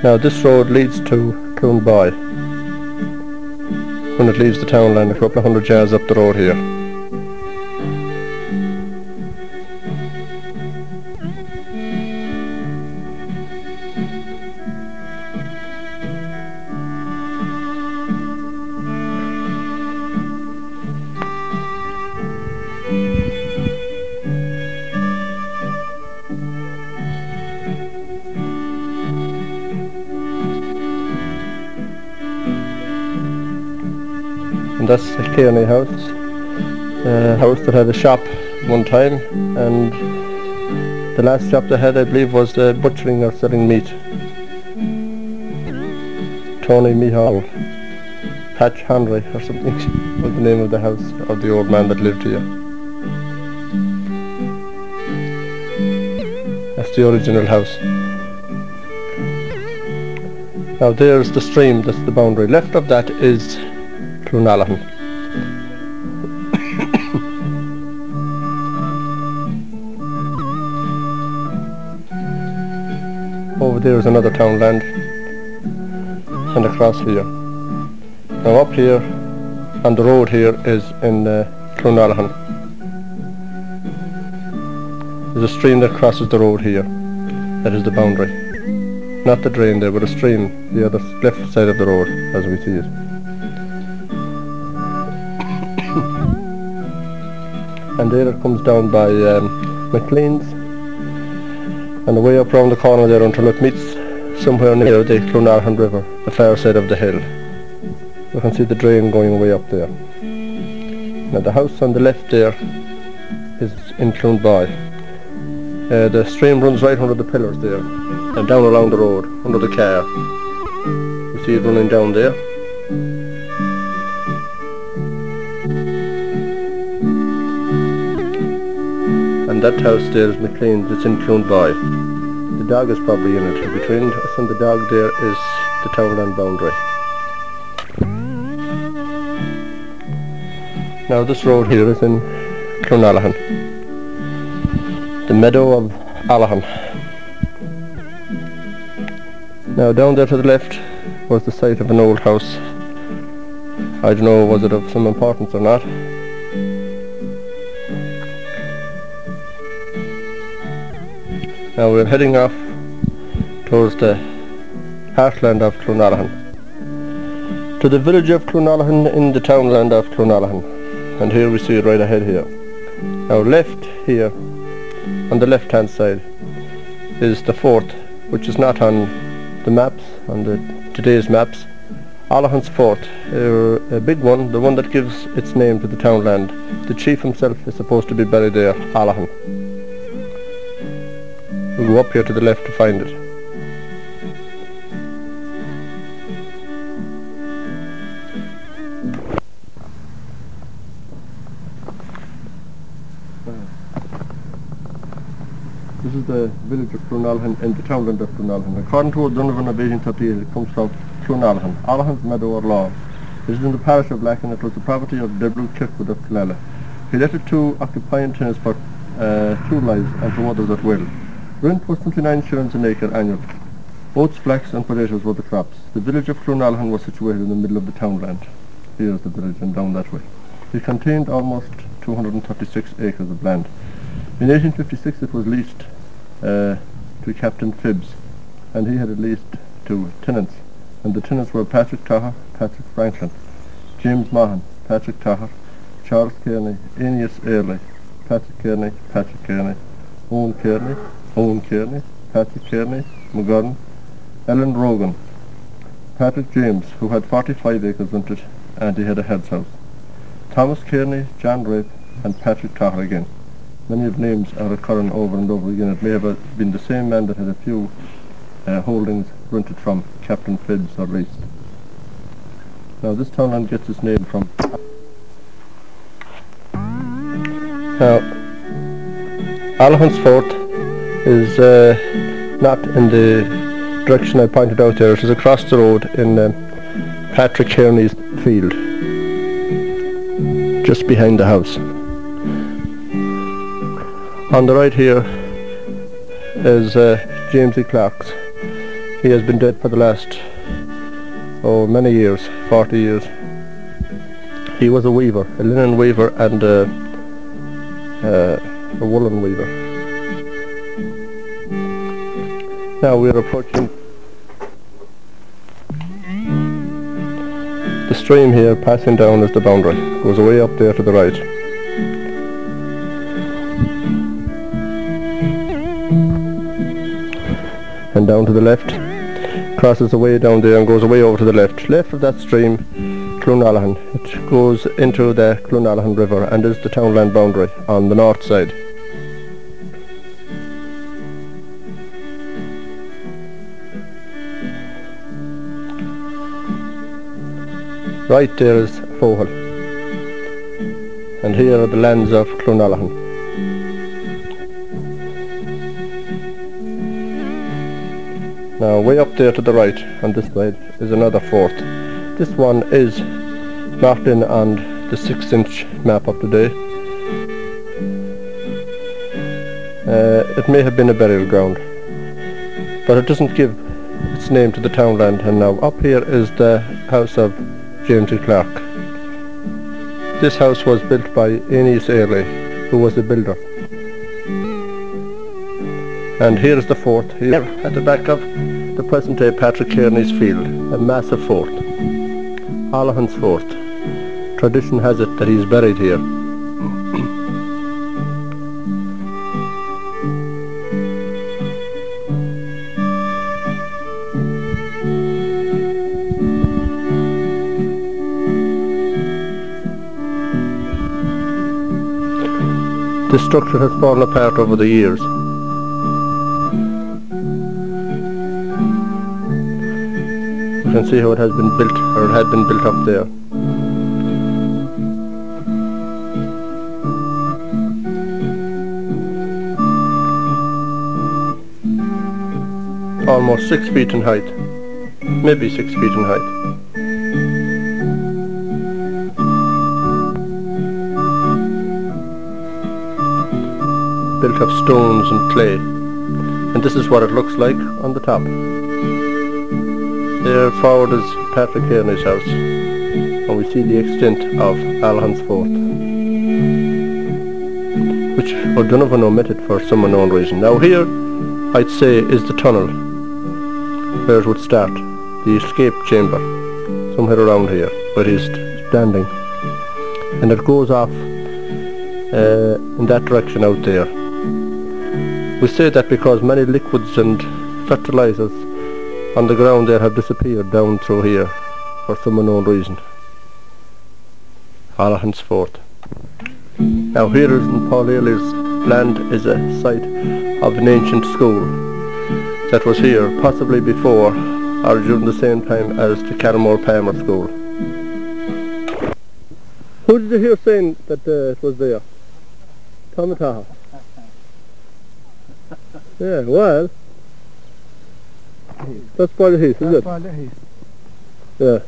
Now this road leads to Clonby. When it leaves the townland a couple of hundred yards up the road here. Kearney house. A house that had a shop one time and the last shop they had I believe was the butchering or selling meat. Tony Mihal. Patch Henry or something was the name of the house of the old man that lived here. That's the original house. Now there's the stream, that's the boundary. Left of that is Clonalahan. There is another townland and across here. Now up here and the road here is in uh, Clonalahan. There's a stream that crosses the road here. That is the boundary. Not the drain there, but a stream, the other left side of the road as we see it. and there it comes down by um, McLean's and away up round the corner there until it meets somewhere near the Clonarhan River, the far side of the hill. You can see the drain going way up there. Now the house on the left there is in Clonby. Uh, the stream runs right under the pillars there and down along the road, under the car. You see it running down there. That house there is McLean's, it's in Clonby. The dog is probably in it. Between us and the dog there is the townland boundary. Now this road here is in Clonalahan. The meadow of Allahan. Now down there to the left was the site of an old house. I don't know was it of some importance or not. Now we're heading off towards the heartland of Clonalahan. To the village of Clonalahan in the townland of Clonalahan. And here we see it right ahead here. Now left here, on the left hand side, is the fort, which is not on the maps, on the today's maps. Allahan's fort, uh, a big one, the one that gives its name to the townland. The chief himself is supposed to be buried there, Allahan. We'll go up here to the left to find it. This is the village of Clonalhan and the townland of Clonalhan. According to O'Donovan of 1838, it comes from Clonalhan, Allahan's meadow or lawn. It is in the parish of Lack and it was the property of Debril Kirkwood of Clella. He let it to occupying tenants for uh, two lives and to others at will. Rent was 29 shillings an acre annually. Oats, flax and potatoes were the crops. The village of Clonalhan was situated in the middle of the townland. Here is the village and down that way. It contained almost 236 acres of land. In 1856 it was leased uh, to Captain Phibbs and he had it leased to tenants and the tenants were Patrick Tahar, Patrick Franklin, James Mahan, Patrick Tahar, Charles Kearney, Aeneas Earley, Patrick Kearney, Patrick Kearney, Owen Kearney, Owen Kearney, Patrick Kearney, McGurn, Ellen Rogan, Patrick James, who had 45 acres rented and he had a heads house, Thomas Kearney, John Rape and Patrick Tahar again. Many of the names are occurring over and over again. It may have been the same man that had a few uh, holdings rented from Captain Phibbs or leased. Now this townland gets its name from now Allahan's Fort is uh, not in the direction I pointed out there. It is across the road in um, Patrick Kearney's field just behind the house. On the right here is uh, James E. Clark's. He has been dead for the last, oh, many years, 40 years. He was a weaver, a linen weaver and uh, uh, a woolen weaver. Now we're approaching the stream here passing down is the boundary, goes away up there to the right. and down to the left crosses away down there and goes away over to the left left of that stream Clonalahan it goes into the Clonalahan river and is the townland boundary on the north side Right there is Foghill. And here are the lands of Clonalahan. Now way up there to the right on this side is another fort. This one is marked in on the 6 inch map of the day. Uh, it may have been a burial ground but it doesn't give its name to the townland and now up here is the house of James. Clark. This house was built by Aeneas Earley who was a builder. And here's the fort here at the back of the present day Patrick Kearney's field, a massive fort. Allahan's fort. Tradition has it that he's buried here. This structure has fallen apart over the years. You can see how it has been built, or it had been built up there. Almost six feet in height, maybe six feet in height. Built of stones and clay. And this is what it looks like on the top. There forward is Patrick Kearney's house. And we see the extent of Allahan's fort. Which O'Donovan omitted for some unknown reason. Now here, I'd say, is the tunnel where it would start. The escape chamber. Somewhere around here, where he's standing. And it goes off uh, in that direction out there. We say that because many liquids and fertilizers on the ground there have disappeared down through here for some unknown reason. Allahan's fort. Now here in Paul Earley's land is a site of an ancient school that was here possibly before or during the same time as the Carramore Palmer School. Who did you hear saying that uh, it was there? Tomataha. Yeah, well, that's part of his, is That's it? all it is. Yeah.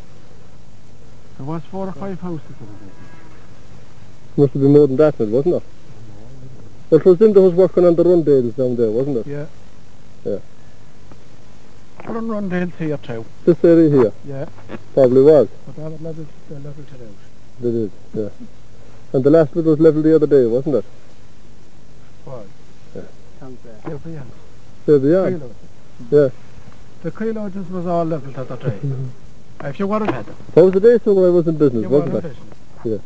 There was four or five houses in it. Must have been more than that, wasn't it? Well, it was them that was working on the rundales down there, wasn't it? Yeah. Yeah. Run run down here too. This area here, Yeah. probably was. But that level, they leveled it out. They did, yeah. And the last bit was level the other day, wasn't it? Why? Are. There they are. Yeah. The kilos was all leveled at the time. if you wanted had them, That was the day when I was in business, you wasn't it? fishing.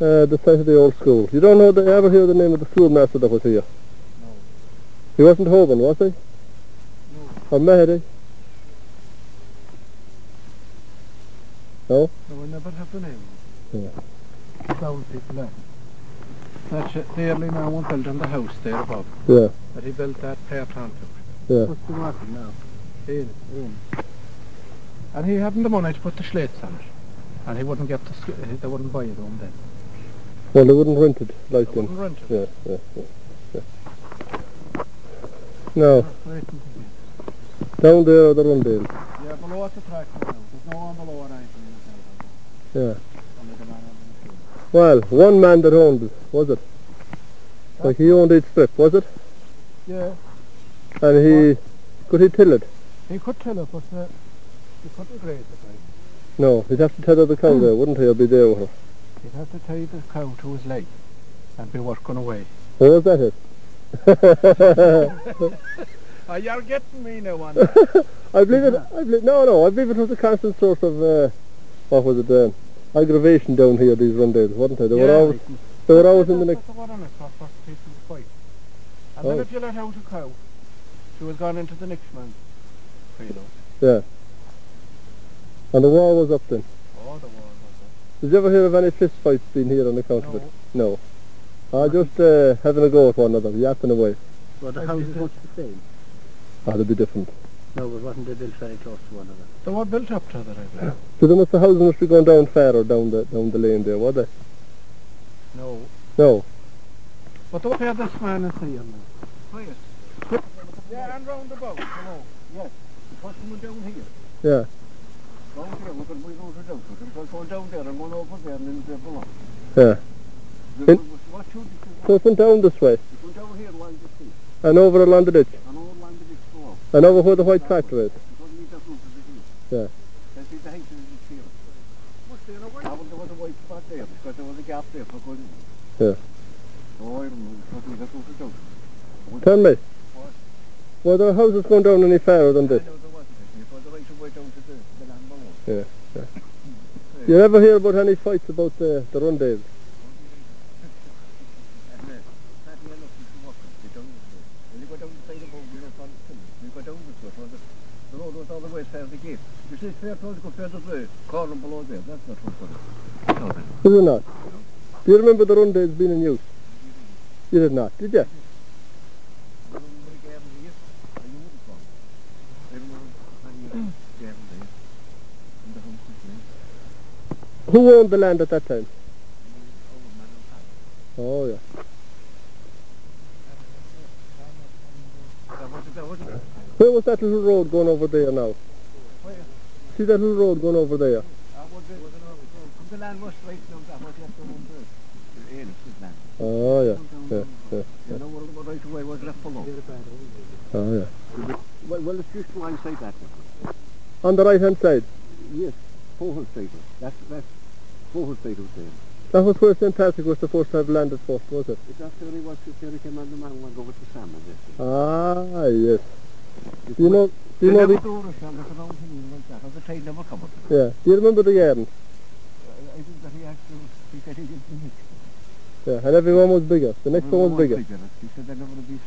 Uh, the site of the old school. You don't know, you ever hear the name of the schoolmaster that was here? No. He wasn't Hoban, was he? No. Or Mahady? No? So we never have the name. Yeah. Old people there. That's it. The early man won't build on the house there above. Yeah, But he built that part onto it. yeah. What's the market now? In, in. And he hadn't the money to put the slates on it. And he wouldn't get the, they wouldn't buy it on then. Well, they wouldn't rent it like They them. wouldn't rent it. Yeah, yeah, yeah. yeah. Now, the- down there the rundales. Yeah, below at the track now. There's no one below anything in the. Yeah. Only the man on the machine. Well, one man that owned it, was it? Like he owned each strip, was it? Yeah, And he, could he till it? he could tell it, but uh, he couldn't graze it, right? No, he'd have to tether the cow there, wouldn't he? I'd be there with her. He'd have to tie the cow to his leg and be working away. Oh, was that it? Oh, you're getting me now on I believe it, I believe, no, no, I believe it was a constant source of, uh, what was it, um, aggravation down here, these rundales, wasn't they? They were always, they were always in the next, That's what on it for, for people to fight. And Oh. then if you let out a cow, she was gone into the next man's field. yeah. And the war was up then. Oh, the war was up. Did you ever hear of any fist fights being here on account of No. it? No. Ah, just uh, having a go at one another, yapping away. Well, the house is much the same. Ah, they'd be different. No, it wasn't they built very close to one another. They were built up to the right. So there must the houses must be going down further down the down the lane there, were they? No. No. But don't have this man in here now. Where? Yeah, and round about, you know. Yes. What's coming down here? Yeah. Down here, look at we go to down to them. So go down there and go over there and then there below. Yeah. The- In- What should you do? So it went down this way You go down here along the street and over along the ditch and all along the ditch below. And over where the white tractor is. Yeah. Yeah. Tell me. Were there houses going down any further than this? Yeah. yeah. You ever hear about any fights about the the Rundales? And uh, Patty and us used to walk it, they down this way. When you go down the side of Bow, you know, from you go down this way, so the, the road was all the way past the gate. You see, it's fair to go further way, corner below there, that's not what it is. It not? Do you remember the Rundales being in use? You did not, did you? Who owned the land at that time? Oh yeah. Where was that little road going over there now? See that little road going over there? It. Oh yeah. Yeah, yeah. Oh yeah. Well, it's just line side that. On the right hand side. Yes, Foghill Street. That's, that's Foghill Street was there. That was where St. Patrick was supposed to have landed first, was it? After he was, the man went over to Salmon. Ah yes. You know you know the... the Door Salmon, around him like that. Or the tide never covered. yeah. Do you remember the garden? I think that he actually, he said he didn't think Yeah, and everyone was bigger. The next one was bigger. He said there never would be.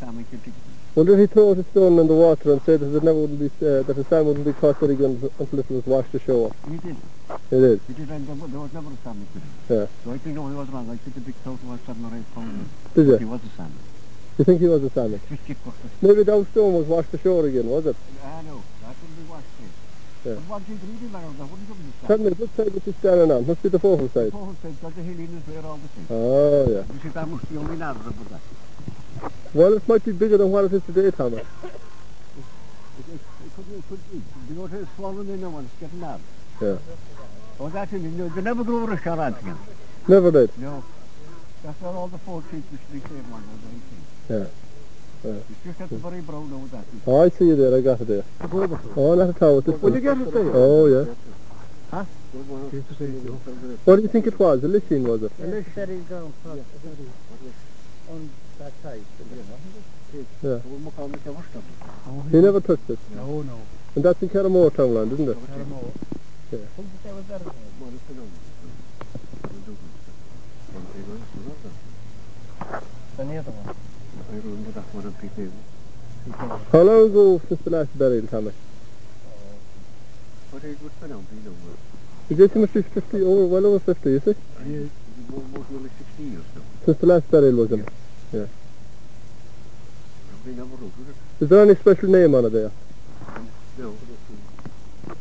Well, did he throw out a stone in the water and said that it never would be uh, that the salmon wouldn't be caught again until it was washed ashore? He did. It is. He did, and there was there was never a salmon killed. Yeah. So I think no, he was wrong. I think the big total was seven or eight pounds. Did He you? was a salmon. You think he was a salmon? Just keep going. Maybe that stone was washed ashore again, was it? I know. That wouldn't be washed in. Yeah. But what did he do, man? That wouldn't the Tell salmon. me, what side was he standing on? Must be the focal side. Paul said that the hill in his way all the same. Oh, yeah. You see, that must be only narrow about that. Well, it might be bigger than what it is today, Thomas. It, it, it could, it could be. You know, it's swollen in the one, it's getting narrow. Yeah. Oh, that's it. You know, they never go over a shot again. Never did. No. That's where all the four feet used to be same one, was the 18. Yeah. Yeah. It's just at the very that. Oh, I see you there. I got it there. Oh, not all. This Will you get it there? Oh, yeah. Huh? What do you think it was? A lishing, was it? And they said he's down front. On that side. Yeah. We'll look on the cover stuff. He never touched it. No, no. And that's in Carramore Townland, isn't it? Yeah. Any other one? I one of people. How long ago since the last burial, Thomas? But it been out, you know. You guess must be 50, over, well over 50, you see? Yes. More, more than 60 years now. Since the last burial was in. Wrote it. Is there any special name on it there? No.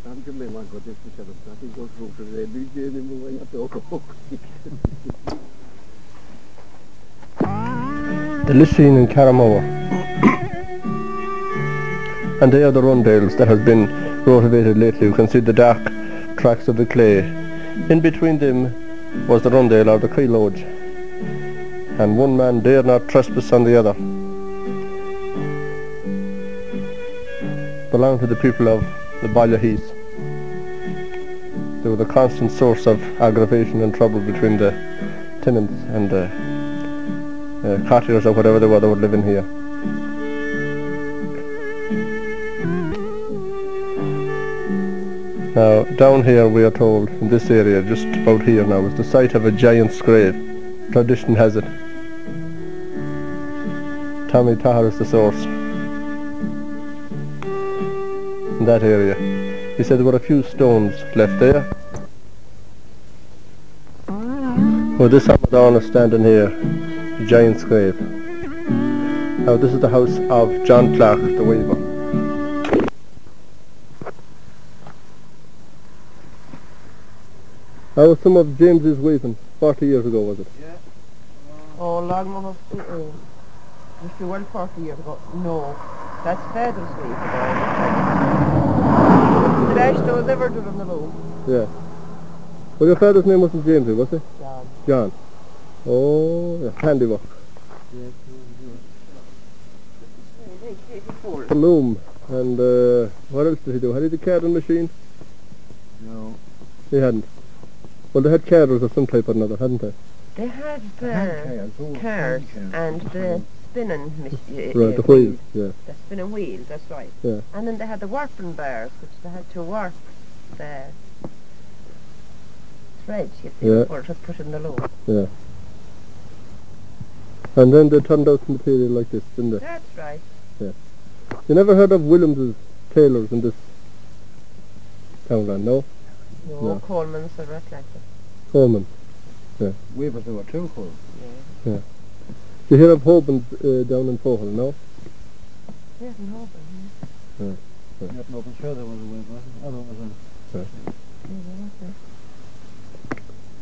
Then we'll have to walk. The Carramore. and they are the Rundales that have been rotivated lately. You can see the dark tracks of the clay. In between them was the Rundale or the Kylodge. And one man dare not trespass on the other. Belonged to the people of the Ballyheath. They were the constant source of aggravation and trouble between the tenants and the uh, or whatever they were that were living here. Now, down here we are told, in this area, just about here now, is the site of a giant's grave. Tradition has it. Tommy Tahar is the source. In that area. He said there were a few stones left there. Well, this Amadon is standing here, giant's grave. Now this is the house of John Clark the Weaver. That was some of James's weaving, 40 years ago was it? Yeah. Oh, long must be, oh, must be well 40 years ago. No, that's Father's weaving. The best I was ever doing in the room. Yeah. Well, your father's name wasn't James, was it? John. John. Oh, yeah, handiwork. The loom. And uh, what else did he do? Had he the carding machine? No. He hadn't. Well, they had carders of some type or another, hadn't they? They had the Handcars, cars and the spinning machine. Right, uh, the wheels, uh, yeah. The spinning wheel, that's right. Yeah. And then they had the warping bars, which they had to warp the threads, you see, Yeah. before it was put in the loom. Yeah. And then they turned out material like this, didn't they? That's right. Yeah. You never heard of Williams's tailors in this townland, no? No, No. Coleman's or right like that. Coleman. Yeah. Weavers there were two called. yeah. you hear of Hoban's uh, down in Foghill, no? Yes, in Holborn, Not an open show there was a weaver. Other was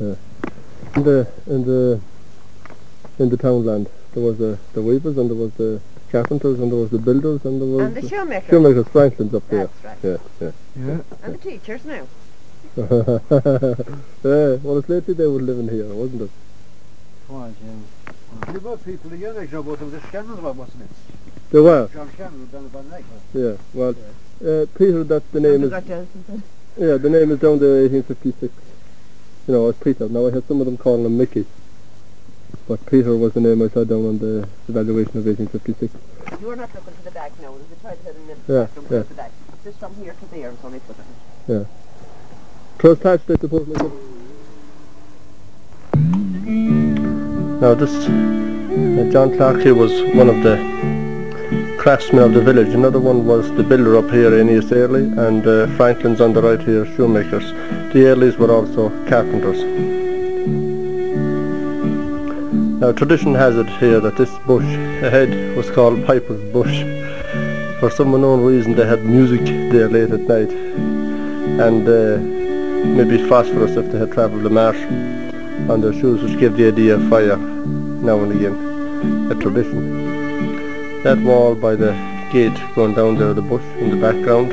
a In the in the in the townland there was the the weavers and there was the carpenters and there was the builders and there was And the shoemaker. shoemakers Franklin's up there. That's right. Yeah, yeah. Yeah. And the teachers now. yeah, well it's lately they were living here, wasn't it? Was, yeah. There were people, the young age know about them, the Shannons were, wasn't it? They were, John Shannon down about night. yeah. Well uh, Peter that's the name And is got yeah, the name is down to eighteen fifty six. You know, it's Peter. Now I had some of them calling him Mickey. But Peter was the name I saw down on the evaluation of eighteen fifty six. You are not looking for the back now. There's a try to in the Yeah, bathroom yeah. for the bag. Just from here to there is only put it. Trust attached I suppose like. Now this uh, John Clark here was one of the craftsmen of the village. Another one was the builder up here, Aeneas Earley, and uh, Franklin's on the right here, shoemakers. The Earleys were also carpenters. Now tradition has it here that this bush ahead was called Piper's Bush. For some unknown reason they had music there late at night and uh, maybe phosphorus if they had travelled the marsh on their shoes which gave the idea of fire now and again, a tradition. That wall by the gate going down there, the bush in the background,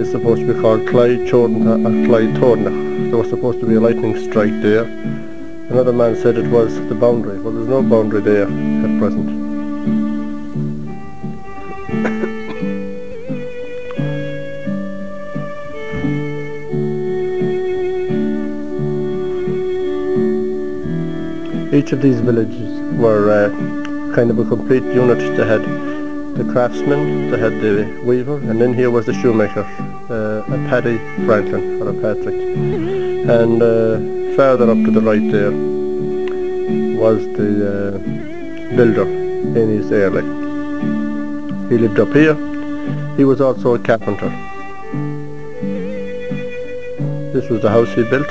is supposed to be called Clyde Chornta or Clyde Tornach. There was supposed to be a lightning strike there. Another man said it was the boundary. Well, there's no boundary there at present. Each of these villages were uh, kind of a complete unit. They had the craftsman, they had the weaver, and then here was the shoemaker, uh, a Paddy Franklin or a Patrick. And uh, further up to the right there was the uh, builder, Aeneas Earley. He lived up here. He was also a carpenter. This was the house he built.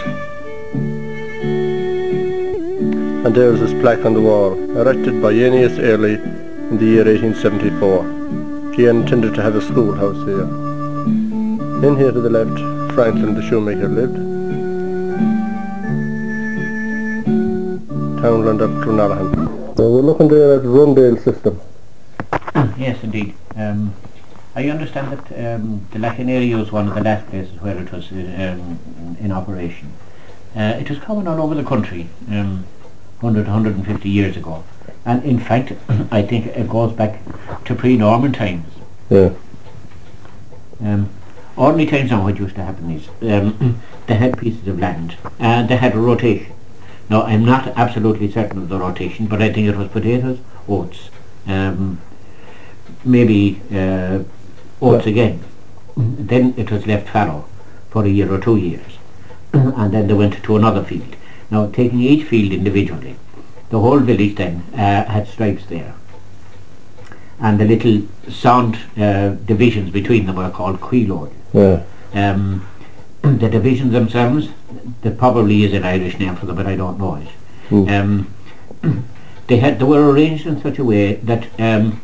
And there's this plaque on the wall, erected by Aeneas Earley in the year 1874. He intended to have a schoolhouse here. In here to the left, Franklin the shoemaker lived. Townland of Clonalahan. So we're looking there at Rundale system. Yes, indeed. Um, I understand that um, the Lacken area was one of the last places where it was uh, um, in operation. Uh, it was common all over the country um, 100, 150 years ago. And in fact, I think it goes back to pre-Norman times. Yeah. Um, ordinary times now what used to happen is um, they had pieces of land and they had a rotation. Now I'm not absolutely certain of the rotation but I think it was potatoes, oats, um, maybe uh, oats again. Then it was left fallow for a year or two years and then they went to another field. Now taking each field individually, the whole village then uh, had stripes there and the little sound uh, divisions between them were called quilod. Yeah. Um, the divisions themselves, there probably is an Irish name for them, but I don't know it. Hmm. Um, they had they were arranged in such a way that, um,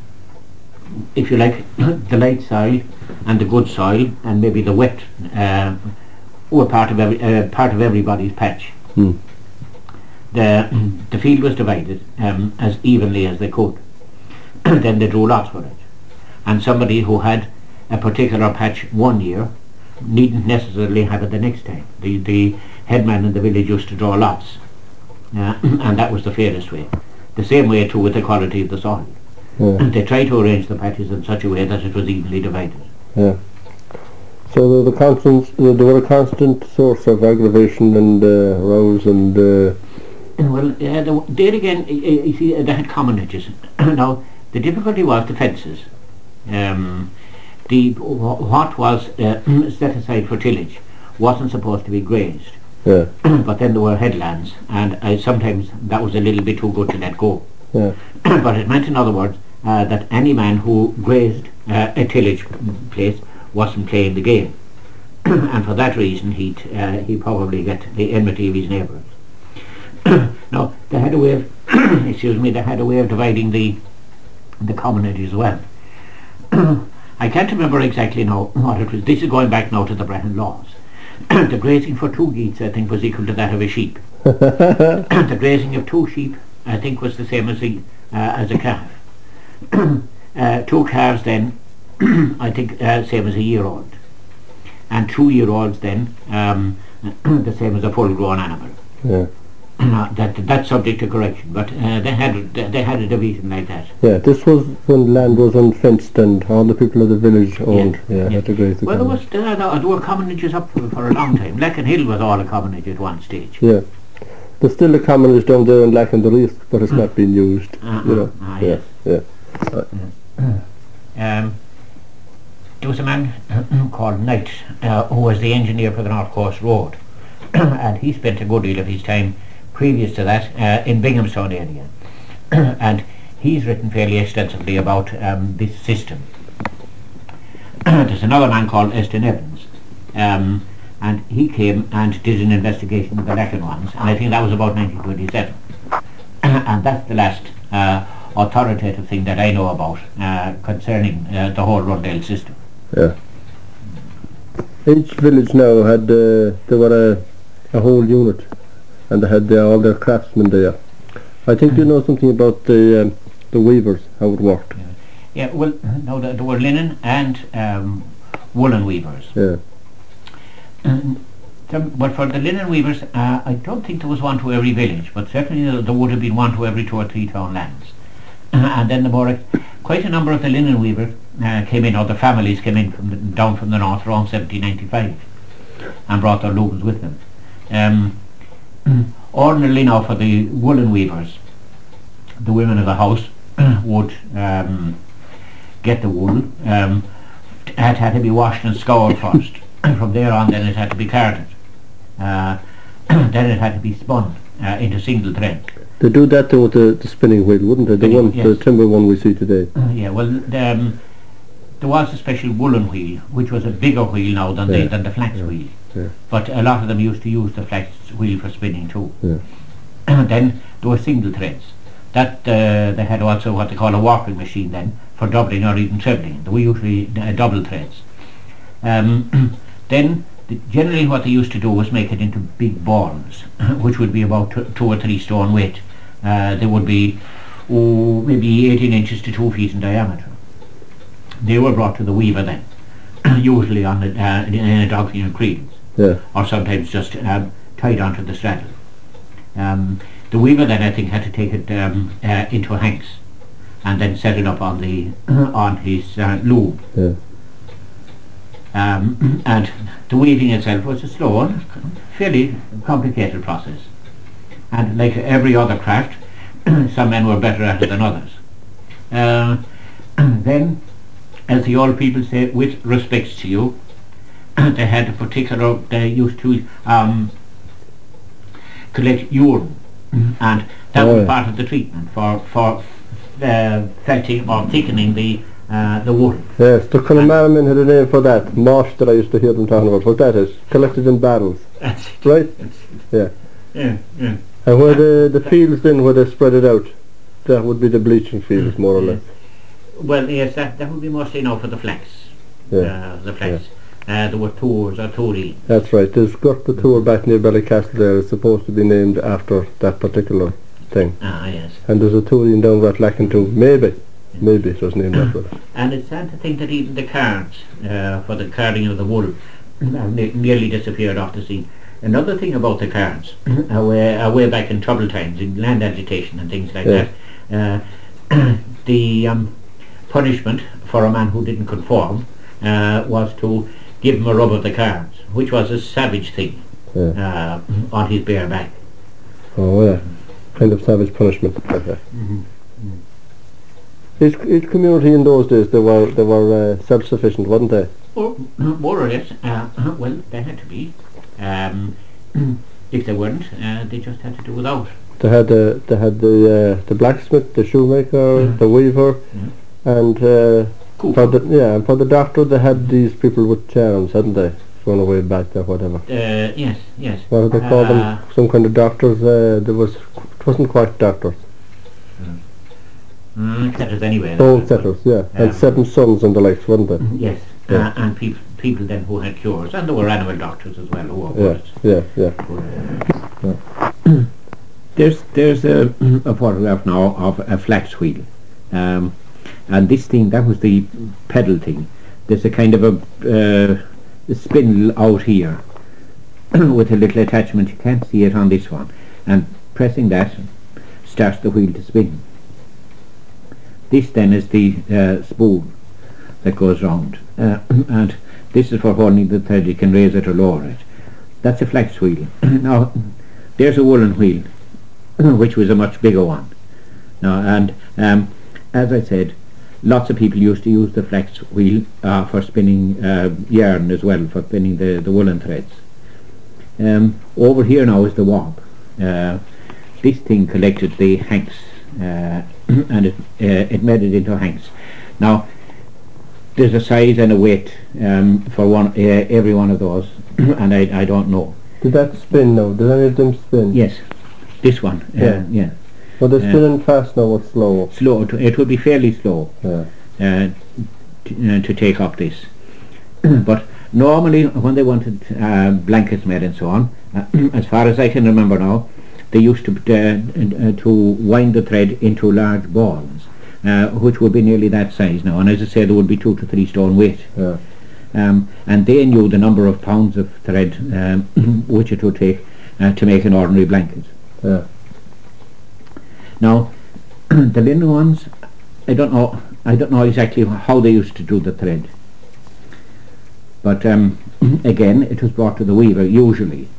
if you like, the light soil and the good soil and maybe the wet uh, were part of every, uh, part of everybody's patch. Hmm. The, the field was divided um, as evenly as they could. then they drew lots for it. And somebody who had a particular patch one year needn't necessarily have it the next time. The, the headman in the village used to draw lots. Uh, and that was the fairest way. The same way too with the quality of the soil. Yeah. They tried to arrange the patches in such a way that it was evenly divided. Yeah. So the constant, they were a constant source of aggravation and uh, rows and uh, Well, uh, the, there again, you see, they had commonages. now, the difficulty was the fences. Um, the what was uh, set aside for tillage wasn't supposed to be grazed, yeah, but then there were headlands, and uh, sometimes that was a little bit too good to let go. yeah, but it meant, in other words, uh, that any man who grazed uh, a tillage place wasn't playing the game, and for that reason he'd uh, he probably get the enmity of his neighbours. now they had a way of, excuse me, they had a way of dividing the the community as well. I can't remember exactly now what it was. This is going back now to the Brehon laws. the grazing for two geese, I think, was equal to that of a sheep. the grazing of two sheep, I think, was the same as a uh, as a calf. uh, two calves then, I think, uh, same as a year old, and two year olds then, um, the same as a full grown animal. yeah, that that's subject to correction, but uh, they had they had a division like that. yeah. This was when land was unfenced and all the people of the village owned. Yeah, yeah. had to graze the Well, there was there, there were commonages up for, for a long time. Lacken Hill was all a commonage at one stage. Yeah. There's still a commonage down there in Lack and the Reef, but it's not being used. Uh-uh. You know. Ah, yeah, yes. yeah. Um, there was a man called Knight uh, who was the engineer for the North Coast Road, and he spent a good deal of his time previous to that uh, in Binghamstown area, and he's written fairly extensively about um, this system. There's another man called Estyn Evans, um, and he came and did an investigation of the Lacken ones, and I think that was about 1927, and that's the last uh, authoritative thing that I know about uh, concerning uh, the whole Rundale system. Yeah. Each village now had uh, they were a, a whole unit, and they had uh, all their craftsmen there. I think you know something about the um, the weavers, how it worked. Yeah, well, no, there there were linen and um, woolen weavers. Yeah, Um, but for the linen weavers, uh, I don't think there was one to every village, but certainly there, there would have been one to every two or three town lands. and then the more, quite a number of the linen weavers uh, came in, or the families came in from the, down from the north around 1795 and brought their looms with them. Um, ordinarily now for the woolen weavers, the women of the house would um, get the wool. Um, it had to be washed and scoured first. From there on then it had to be carded. Uh, then it had to be spun uh, into single thread. they do that though with the, the spinning wheel, wouldn't they? The Spinning one, wheel, the timber one we see today. yeah, well, the, um, there was a special woolen wheel, which was a bigger wheel now than, Yeah, the, than the flax yeah, wheel. Yeah. But a lot of them used to use the flax wheel for spinning too. Yeah. then there were single threads. That uh, they had also what they call a warping machine then for doubling or even trebling. They were usually uh, double threads. Um, then the, generally what they used to do was make it into big balls, which would be about t- two or three stone weight. Uh, they would be oh, maybe 18 inches to 2 feet in diameter. They were brought to the weaver then, usually on the, uh, in a dog creels Yeah, or sometimes just um, tied onto the straddle. Um, the weaver then I think had to take it um, uh, into a hanks and then set it up on the on his uh, loom. yeah, Um, and the weaving itself was a slow and fairly complicated process. And like every other craft, some men were better at it than others. Uh, then, as the old people say, with respects to you, they had a particular, they used to um, collect urine, and that Oh, was yeah. part of the treatment for for uh, felting or thickening the uh, the wool. yes. The Connemara had a name for that. Mosh that I used to hear them talking about. What that is? Collected in barrels, right? Yeah. Yeah, yeah. And where the the fields then where they spread it out, that would be the bleaching fields more or less. Well, yes, that, that would be mostly now for the flax. Yeah. Uh, the flax. Uh, there were tours or touri. That's right. There's got the tour back near Ballycastle there is supposed to be named after that particular thing. Ah, yes. And there's a touring down Rathlacken too. Maybe. Maybe it was named after that. And it's sad to think that even the cards uh, for the carding of the wool have nearly disappeared off the scene. Another thing about the cards, away, away back in trouble times, in land agitation and things like Yeah. that, uh, the um, punishment for a man who didn't conform uh, was to give him a rub of the cards, which was a savage thing uh, on his bare back. Oh yeah. Kind of savage punishment. Okay. Each, each community in those days they were they were uh, self sufficient, weren't they? Or more or less, uh, well, they had to be. Um, if they weren't, uh, they just had to do without. They had the they had the uh, the blacksmith, the shoemaker, Mm. the weaver, Mm. and uh, Cool. for the yeah, and for the doctor they had these people with charms, hadn't they? Thrown away back there, whatever. Uh, yes, yes. What did they call Uh, them? Some kind of doctors. Uh, there was it wasn't quite doctors. Mm, setters anyway. Old settlers, yeah, and Um, seven sons and the likes, weren't they? Yes, Yeah. uh, and peop- people then who had cures, and there were animal doctors as well who were Yeah, worse. yeah, yeah. There's there's a, a photograph now of a flax wheel, um, and this thing that was the pedal thing. There's a kind of a, uh, spindle out here with a little attachment. You can't see it on this one, and pressing that starts the wheel to spin. This then is the uh, spool that goes round, uh, and this is for holding the thread. You can raise it or lower it. That's a flax wheel. now, there's a woolen wheel which was a much bigger one. Now, and um, as I said, lots of people used to use the flax wheel uh, for spinning uh, yarn as well, for spinning the, the woolen threads. Um, over here now is the warp. Uh, this thing collected the hanks uh, and it, uh, it made it into hanks. Now, there's a size and a weight um, for one uh, every one of those, and I, I don't know. Did that spin now? Did any of them spin? Yes, this one. Uh, Yeah. yeah. Were they Yeah. spinning fast now or slow? slow. It would be fairly slow Yeah. uh, to, uh, to take up this. but normally, when they wanted uh, blankets made and so on, uh, as far as I can remember now, they used to uh, uh, to wind the thread into large balls, uh, which would be nearly that size now. And as I say, there would be two to three stone weight. Yeah. Um, and they knew the number of pounds of thread um, which it would take uh, to make an ordinary blanket. Yeah. Now, the linen ones, I don't know. I don't know exactly how they used to do the thread. But um, again, it was brought to the weaver usually,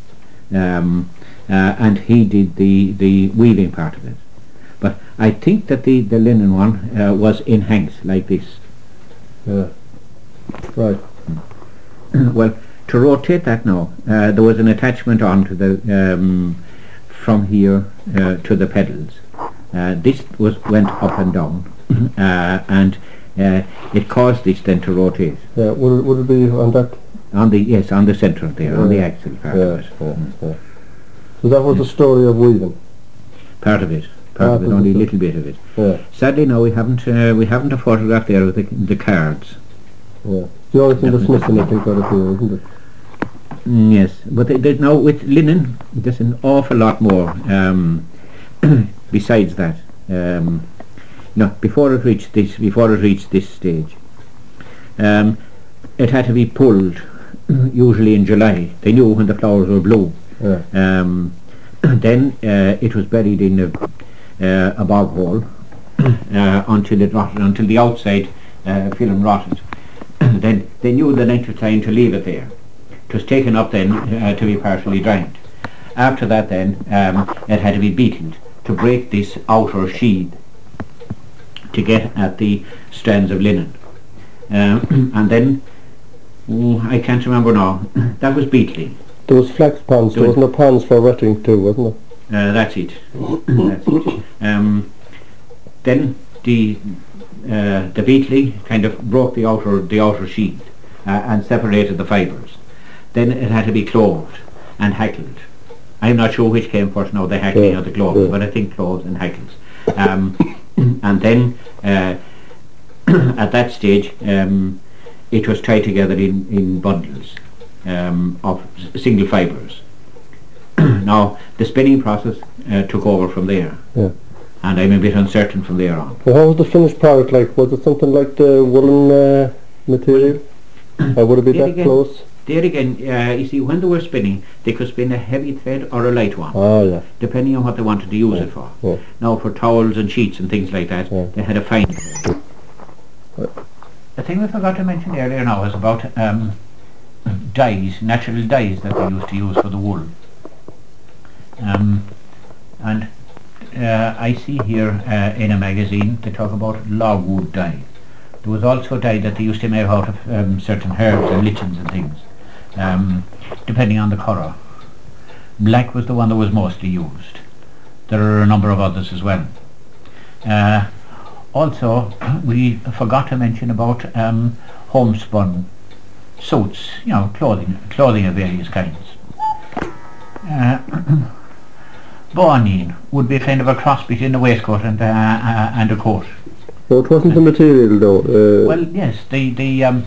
um, uh, and he did the the weaving part of it. But I think that the the linen one uh, was in hanks like this. Yeah. Right. well, to rotate that now, uh, there was an attachment on to the um, from here uh, to the pedals. Uh, this was went up and down, uh, and uh, it caused this then to rotate Yeah. Would it, would it be on that? on the yes on the centre there on the Yeah. axle part Yeah, of it, yeah, yeah. So that was the story of weaving. part of it, part of it, only a little bit of it. Yeah. Sadly, no, we haven't uh, we haven't a photograph there of the, the cards. Yeah. The only thing that's missing, I think, out of here, isn't it? Mm, yes, but th- there's now with linen, there's an awful lot more um, besides that. Um, no, before it reached this, before it reached this stage, um, it had to be pulled. Usually in July, they knew when the flowers were blue. Yeah. Um, then uh, it was buried in a, uh, a bog hole uh, until it rotted, until the outside uh, film rotted. then they knew the length of time to leave it there. It was taken up then uh, to be partially dried. After that then um, it had to be beaten to break this outer sheath to get at the strands of linen. Um, and then, oh, I can't remember now, that was beetling. There was flax ponds. There There was- wasn't a for wetting too, wasn't there? Uh, that's it. that's it. Um, then the uh, the beetling kind of broke the outer the outer sheath uh, and separated the fibres. Then it had to be clothed and hackled. I'm not sure which came first now, the hackling Yeah, or the clothes, yeah. but I think clothes and hackles. Um, and then uh, at that stage, um, it was tied together in, in bundles um, of s- single fibres. now, the spinning process uh, took over from there. Yeah. And I'm a bit uncertain from there on. Well, how was the finished product like? Was it something like the woolen uh, material? or would it be that again- close? There again, uh, you see, when they were spinning, they could spin a heavy thread or a light one, Ah, yeah. depending on what they wanted to use it for. yeah. Now, for towels and sheets and things like that, Yeah. they had a fine. The thing we forgot to mention earlier now is about um, dyes, natural dyes that they used to use for the wool. Um, and uh, I see here uh, in a magazine they talk about logwood dye. There was also dye that they used to make out of um, certain herbs and lichens and things, um, depending on the colour. Black was the one that was mostly used. There are a number of others as well. Uh, also, we forgot to mention about um, homespun suits, you know, clothing, clothing of various kinds. Uh, would be kind of a cross between a waistcoat and, uh, uh, and a coat. So it wasn't the material though. Uh, Well, yes, the the um,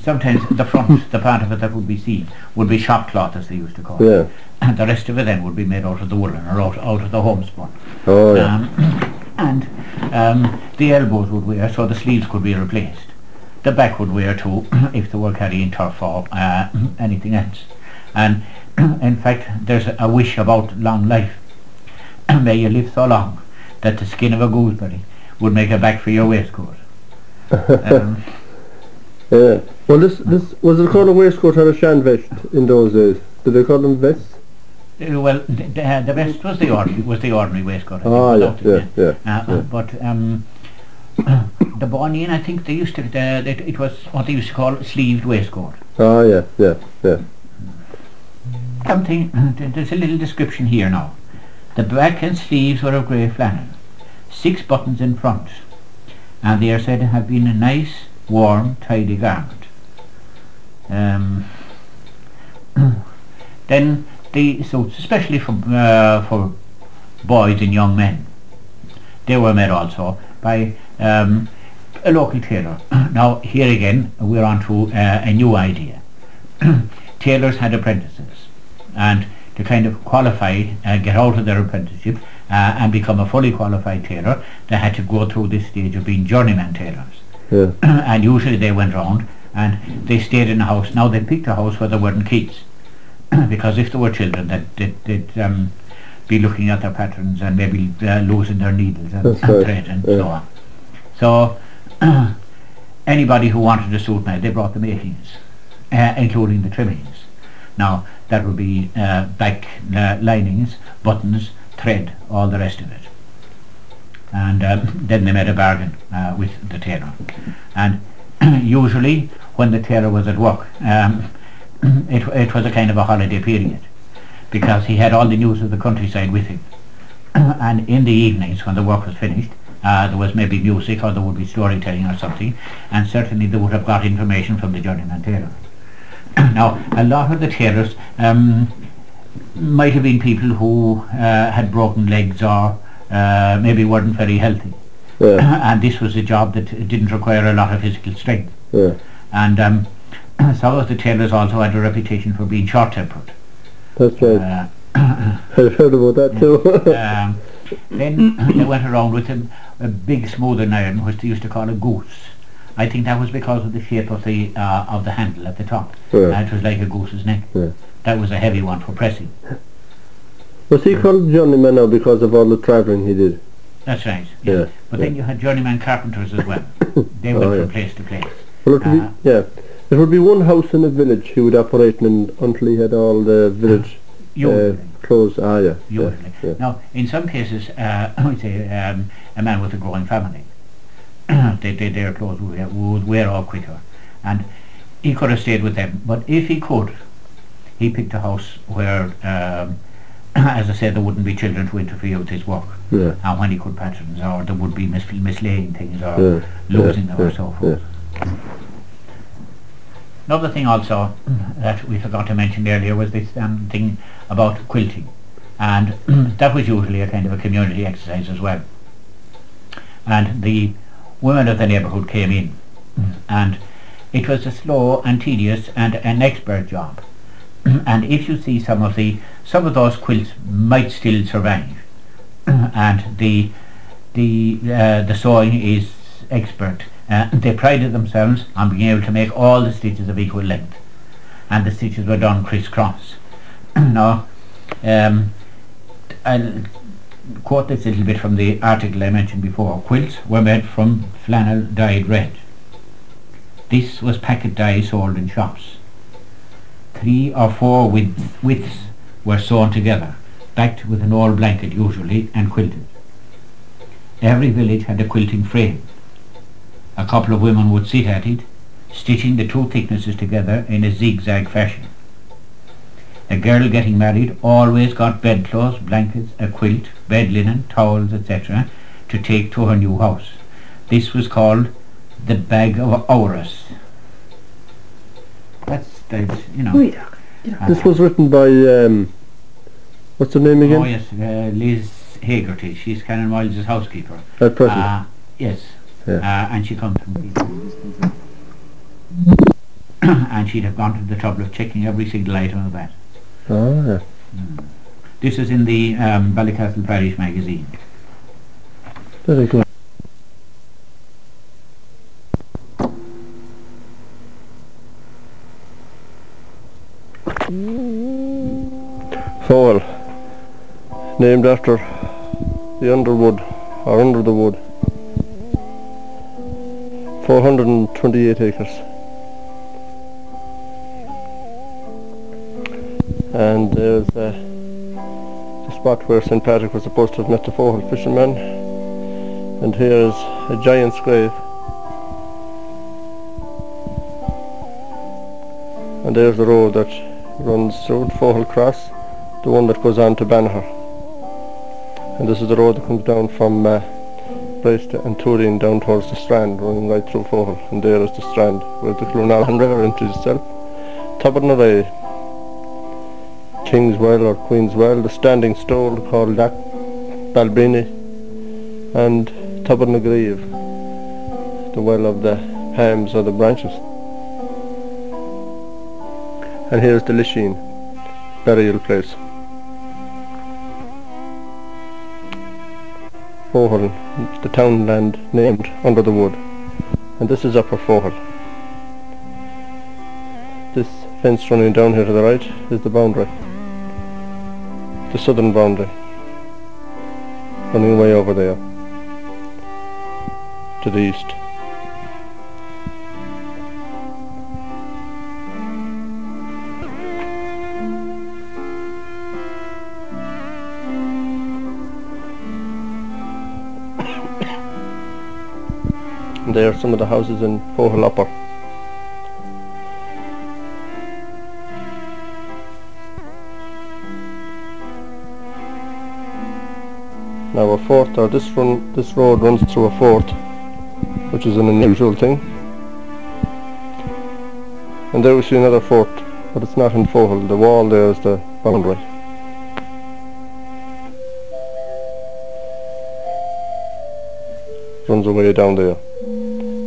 sometimes the front, the part of it that would be seen, would be shop cloth, as they used to call it, and the rest of it then would be made out of the woolen or out, out of the homespun. Oh yeah. Um, and um, the elbows would wear, so the sleeves could be replaced. The back would wear too, if they were carrying turf or uh, anything else. And in fact, there's a wish about long life. May you live so long that the skin of a gooseberry would make a back for your waistcoat. Um, yeah. Well, this this was it called a waistcoat or a shan vest in those days? Did they call them vests? Uh, well, the, the, the best was the ordinary was the ordinary waistcoat. Ah, yeah, it, yeah, yeah. Uh, yeah. But um, the Bonnian, I think they used to. Uh, it, it was what they used to call sleeved waistcoat. Ah, yeah, yeah, yeah. Something. There's a little description here now. The back and sleeves were of grey flannel, six buttons in front, and they are said to have been a nice, warm, tidy garment. Um, then the suits, especially for uh, for boys and young men, they were made also by um, a local tailor. now here again we're on to uh, a new idea. Tailors had apprentices, and to kind of qualify, uh, get out of their apprenticeship uh, and become a fully qualified tailor, they had to go through this stage of being journeyman tailors. Yeah. and usually they went round and they stayed in a house. Now they picked a house where there weren't kids, because if there were children, they'd, they'd, they'd um, be looking at their patterns and maybe uh, losing their needles and, That's and right, thread and yeah. so on. So anybody who wanted a suit made, they brought the makings, uh, including the trimmings. Now that would be uh, back uh, linings, buttons, thread, all the rest of it. And um, then they made a bargain uh, with the tailor. And usually when the tailor was at work, um, it, it was a kind of a holiday period because he had all the news of the countryside with him. and in the evenings when the work was finished, uh, there was maybe music or there would be storytelling or something, and certainly they would have got information from the journeyman tailor. now, a lot of the tailors um, might have been people who uh, had broken legs or uh, maybe weren't very healthy. Yeah, and this was a job that didn't require a lot of physical strength. yeah. And um, some of the tailors also had a reputation for being short-tempered. That's right. Uh, I've heard about that too. um, then they went around with a, a big smoothing iron, which they used to call a goose. I think that was because of the shape of the uh, of the handle at the top. Yeah. Uh, it was like a goose's neck. Yeah. That was a heavy one for pressing. Was he called journeyman now because of all the travelling he did? That's right. Yeah, But then you had journeyman carpenters as well. They went Oh, from place to place. Well, it would Uh, be, yeah. There would be one house in a village he would operate in until he had all the village uh, closed. Ah, yeah. yeah, yeah. Now, in some cases, uh, I would say um, a man with a growing family, they, they, their clothes would wear, would wear off quicker, and he could have stayed with them. But if he could, he picked a house where, um, as I said, there wouldn't be children to interfere with his work, Yeah. and when he could patterns, or there would be mis- mislaying things, or Yeah, losing yeah, them, or so forth. Another thing also that we forgot to mention earlier was this um, thing about quilting. And that was usually a kind of a community exercise as well. And the women of the neighbourhood came in and it was a slow and tedious and an expert job. And if you see some of the some of those quilts might still survive, and the the uh, the sewing is expert. Uh, they prided themselves on being able to make all the stitches of equal length, and the stitches were done crisscross. now, um, I'll quote this a little bit from the article I mentioned before. Quilts were made from flannel dyed red. This was packet dye sold in shops. Three or four width, widths were sewn together, backed with an old blanket usually, and quilted. Every village had a quilting frame. A couple of women would sit at it, stitching the two thicknesses together in a zigzag fashion. A girl getting married always got bedclothes, blankets, a quilt, bed linen, towels, etc. to take to her new house. This was called the bag of auras. That's, that's you know. uh, This was written by, um, what's her name again? Oh yes, uh, Liz Hagerty. She's Canon Miles' housekeeper. At present. Uh, yes. Yeah. Uh, and she comes from and she'd have gone to the trouble of checking every single item of that. oh, yeah. This is in the um, Ballycastle Parish magazine. Very good. Fall, named after the Underwood, or Under the Wood. 428 acres. And there's uh, the spot where St. Patrick was supposed to have met the Foghill fishermen. And here is a giant's grave. And there's the road that runs through the Foghill Cross, the one that goes on to Banagher. And this is the road that comes down from uh, Brest and Turin down towards the Strand, running right through Foghill. And there is the Strand, where the Clonalhan River empties itself. The King's Well or Queen's Well, the Standing Stole called that Balbrini, and the the well of the palms or the branches. And here's the Lisheen burial place. Foghill, the townland named under the wood. And this is Upper Foghill. This fence running down here to the right is the boundary. The southern boundary. Running way over there. To the east. There some of the houses in Foghill Upper. Now a fort, or this run, this road runs through a fort, which is an unusual thing. And there we see another fort, but it's not in Foghill. The wall there is the boundary. Runs away down there,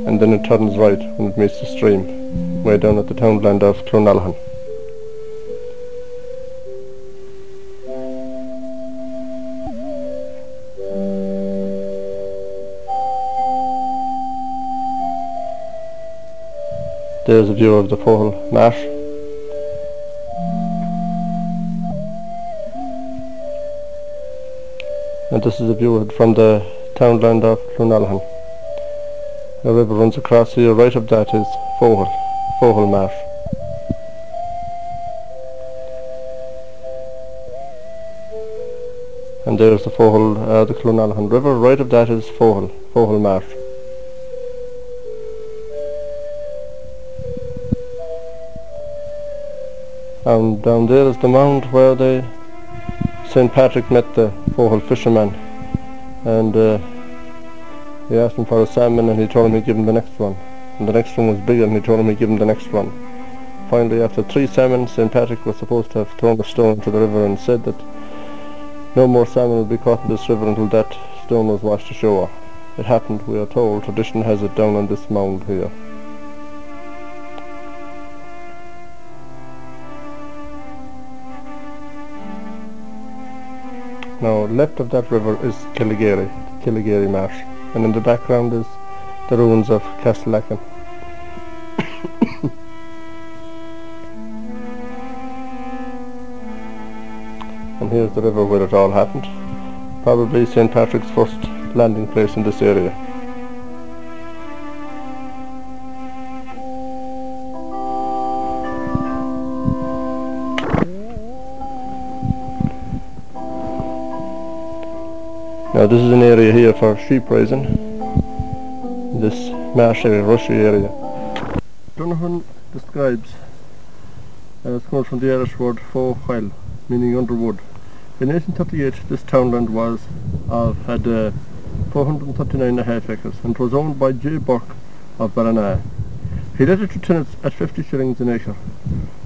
and then it turns right when it meets the stream, way down at the townland of Clonalhan. There's a view of the Foghill Marsh. And this is a view from the townland of Clonalhan. A river runs across here, right of that is Foghill, Foghill Marsh. And there's the Foghill, uh, the Clonalhan River, right of that is Foghill, Foghill Marsh. And down there is the mound where the St. Patrick met the Foghill fisherman. And uh, he asked him for a salmon and he told him he'd give him the next one. And the next one was bigger and he told him he'd give him the next one. Finally, after three salmon, St. Patrick was supposed to have thrown a stone into the river and said that no more salmon would be caught in this river until that stone was washed ashore. It happened, we are told, tradition has it down on this mound here. Now, left of that river is Killigary, Killigary Marsh and in the background is the ruins of Castle Castlelacken. and here's the river where it all happened. Probably St. Patrick's first landing place in this area. Now this is an area here for sheep raising. This marsh area, rushy area. Donovan describes uh, it's called from the Irish word fóchhail, meaning underwood. In 1838 this townland was of had uh, 439 and a half acres and was owned by J. Burke of Ballina. He let it to tenants at 50 shillings an acre.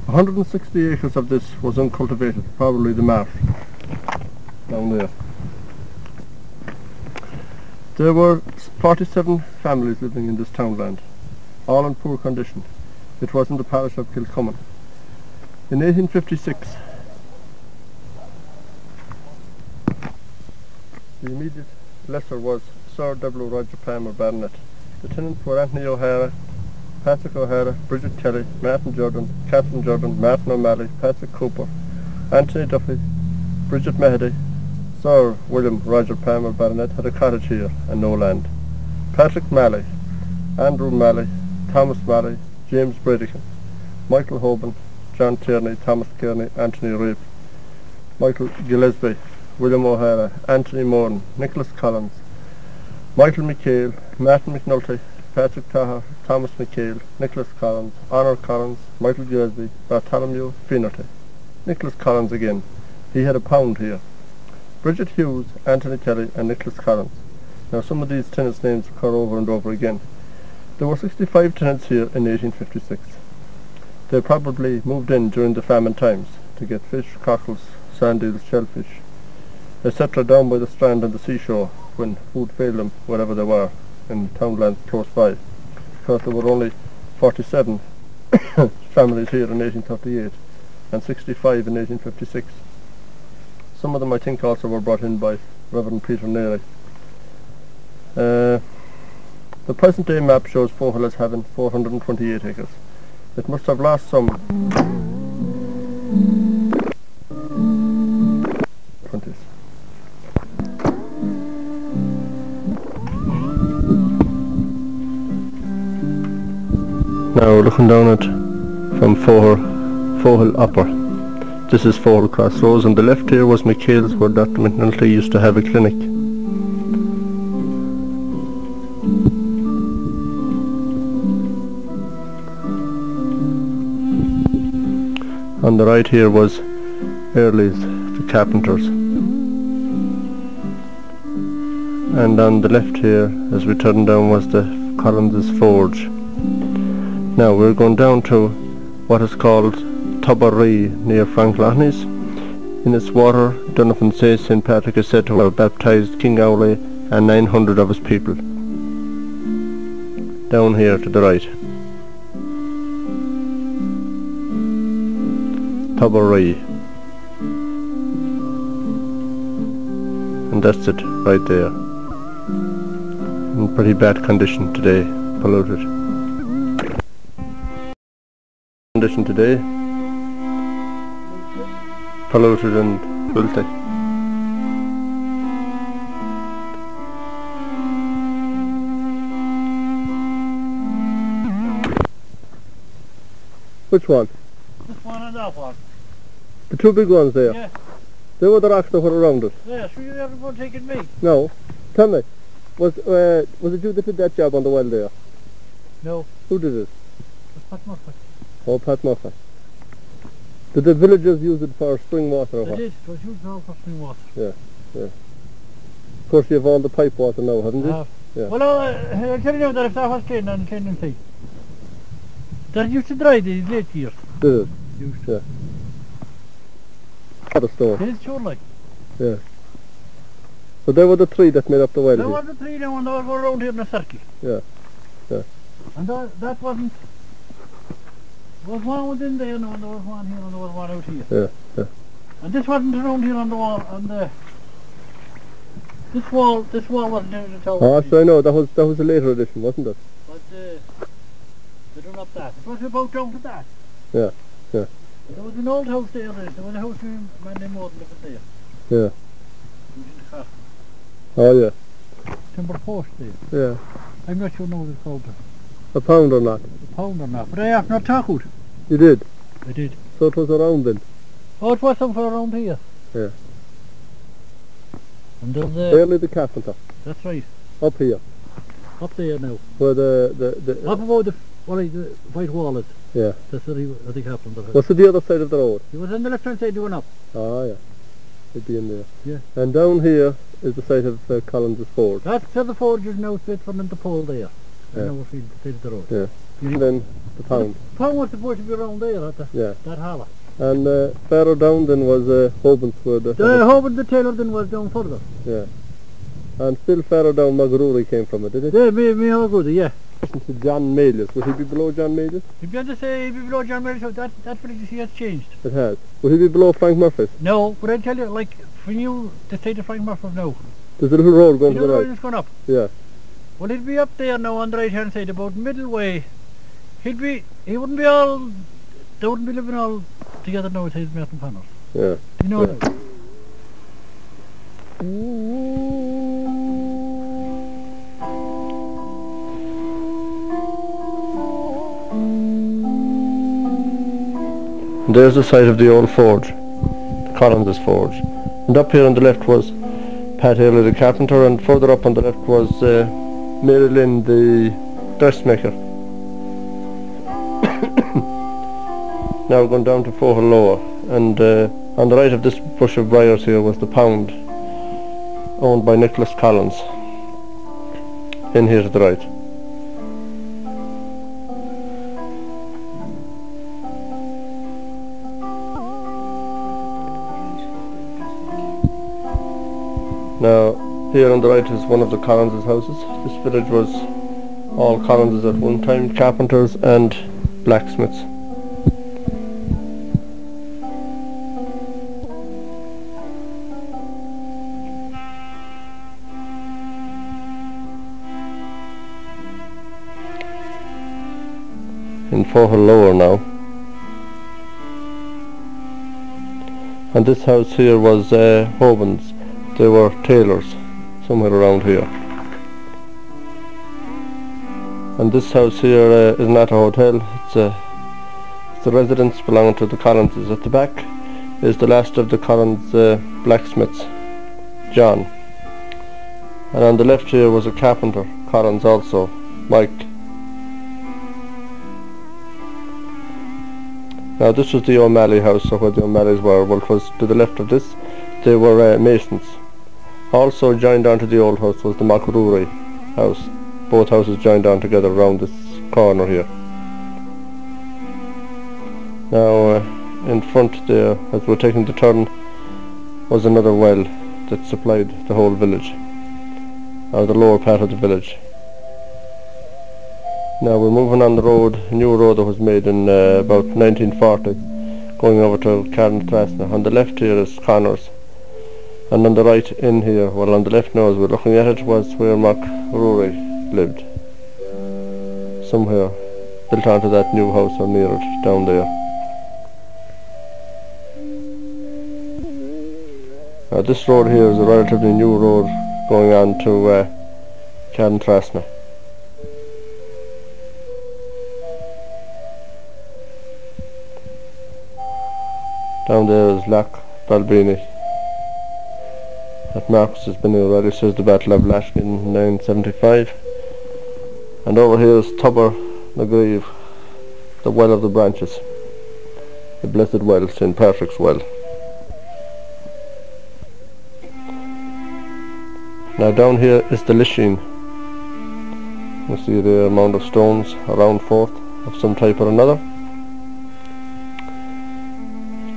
160 acres of this was uncultivated, probably the marsh down there. There were 47 families living in this townland, all in poor condition. It was in the parish of Kilcummin. In 1856, the immediate lessor was Sir W. Roger Palmer Baronet. The tenants were Anthony O'Hara, Patrick O'Hara, Bridget Kelly, Martin Jordan, Catherine Jordan, Martin O'Malley, Patrick Cooper, Anthony Duffy, Bridget Mahedy, Sir William Roger Palmer Baronet had a cottage here and no land. Patrick Malley, Andrew Malley, Thomas Malley, James Bredican, Michael Hoban, John Tierney, Thomas Kearney, Anthony Rape, Michael Gillespie, William O'Hara, Anthony Morton, Nicholas Collins, Michael McHale, Martin McNulty, Patrick Taha, Thomas McHale, Nicholas Collins, Honor Collins, Michael Gillespie, Bartholomew Finnerty. Nicholas Collins again. He had a pound here. Bridget Hughes, Anthony Kelly and Nicholas Collins. Now some of these tenants' names occur over and over again. There were 65 tenants here in 1856. They probably moved in during the famine times to get fish, cockles, sand eels, shellfish, etc. down by the strand and the seashore when food failed them wherever they were in townlands close by because there were only 47 families here in 1838 and 65 in 1856. Some of them I think also were brought in by Reverend Peter Neary. Uh, the present day map shows Foghill as having 428 acres. It must have lost some 20s. Now looking down at from Foghill Upper. This is Foghill Crossroads and the left here was McHale's where Dr. McNulty used to have a clinic. On the right here was Earley's, the carpenters. And on the left here, as we turned down, was the Collins's Forge. Now we're going down to what is called Tubberree near Franklahny's. In its water, Donovan says St. Patrick is said to have baptized King Owley and 900 of his people. Down here to the right. Tubberree. And that's it, right there. In pretty bad condition today, polluted. Condition today, polluted and filthy. Which one? This one and that one. The two big ones there? Yeah. They were the rocks that were around it? Yeah, so you going taking me? No. Tell me, was uh, was it you that did that job on the well there? No. Who did it? It's Pat Murphy. Oh, Pat Murphy. Did the villagers use it for spring water or They what? did. It was used now for spring water. Of course you have all the pipe water now, haven't you? Uh, Yeah. Well, uh, I'll tell you that if that was clean and clean and clean. That used to dry these late years. Did it? Used Yeah. Lot of stone. They sure like. Yeah. So they were the three that made up the well There were the three they were going around here in a circle. Yeah, yeah. And that, that wasn't... There was one within there now and there was one here and there was one out here. Yeah, yeah. And this wasn't around here on the wall, on the This wall, this wall wasn't in the tower. Oh, so I know, that was, that was a later edition, wasn't it? But uh, they done up that. It was about down to that. Yeah, yeah. There was an old house there. There there was a house where named Morton lived there. Yeah. He was in the. Oh yeah, Timber post there. yeah. I'm not sure now what it's called. A pound or not? A pound or not. But I have not talked. You did? I did. So it was around then? Oh, it was somewhere around here. Yeah. And there's uh, Barely the carpenter. that's right. Up here. Up there now. Where the, the, the Up above the, well, the white wall is. yeah. That's where he, the carpenter was. What's the other side of the road? He was on the left hand side doing up. Ah, yeah. It'd be in there. Yeah. And down here is the site of uh, Collins' Ford. That's where the forge is now straight from the pole there. Yeah. I what side of the road. Yeah. You And then the pound. Pound was supposed to be around there at the, Yeah. that holler. And uh, further down then was uh, Hobins where the... The Hobart the Taylor then was down further. Yeah. And still further down Magaruri came from it, did it? Yeah, me, me, good, yeah. To John Malius. Would he be below John Malius? If you just say, if be below John house, that, you see has changed. It has. Would he be below Frank Murphy's? No, but I tell you, like, from you, the state of Frank Murphy now, There's a little road going to the right. it's gone up? Yeah. Well, he'd be up there now on the right hand side, about middle way. He'd be, he wouldn't be all, they wouldn't be living all together now with his Merton Panels. Yeah. You know Yeah. that? And there's the site of the old forge, Collins' forge. And up here on the left was Pat Haley the carpenter and further up on the left was uh, Mary Lynn the dressmaker. Now we're going down to Four Lower and uh, on the right of this bush of briars here was the pound owned by Nicholas Collins. In here to the right. Now, here on the right is one of the Collins' houses. This village was all Collins' at one time, carpenters and blacksmiths. Foghill Lower now. And this house here was uh, Hoban's. They were tailors, somewhere around here. And this house here uh, is not a hotel, it's a, it's a residence belonging to the Collinses. At the back is the last of the Collins uh, blacksmiths, John. And on the left here was a carpenter, Collins also, Mike. Now this was the O'Malley house, so where the O'Malleys were, well it was to the left of this, they were uh, masons. Also joined on to the old house was the Makaruri house. Both houses joined on together around this corner here. Now uh, in front there, as we're taking the turn, was another well that supplied the whole village, or the lower part of the village. Now we're moving on the road, a new road that was made in uh, about 1940, going over to Carntrasna. On the left here is Connors, and on the right in here, well on the left now as we're looking at it, was where Mark Rory lived. Somewhere built onto that new house or near it, down there. Now this road here is a relatively new road going on to uh, Carntrasna. Down there is Loch Balbini. That Marcus has been here already since the Battle of Lash in 975. And over here is Tubber McGreeve, the Well of the Branches. The Blessed Well, St. Patrick's Well. Now down here is the Lisheen. You see the mound of stones around forth of some type or another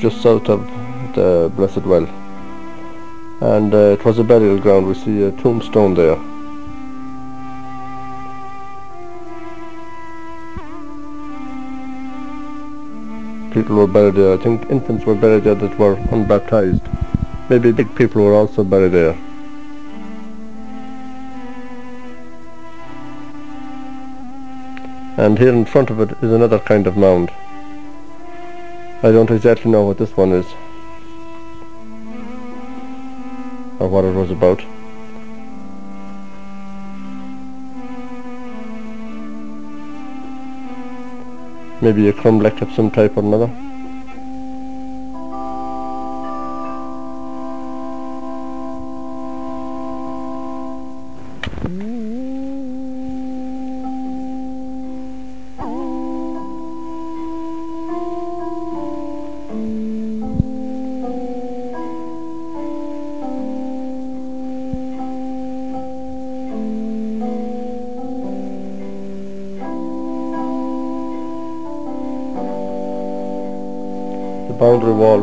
just south of the Blessed Well. And uh, it was a burial ground. We see a tombstone there. People were buried there. I think infants were buried there that were unbaptized. Maybe big people were also buried there. And here in front of it is another kind of mound. I don't exactly know what this one is. Or what it was about. Maybe a cromlech of some type or another.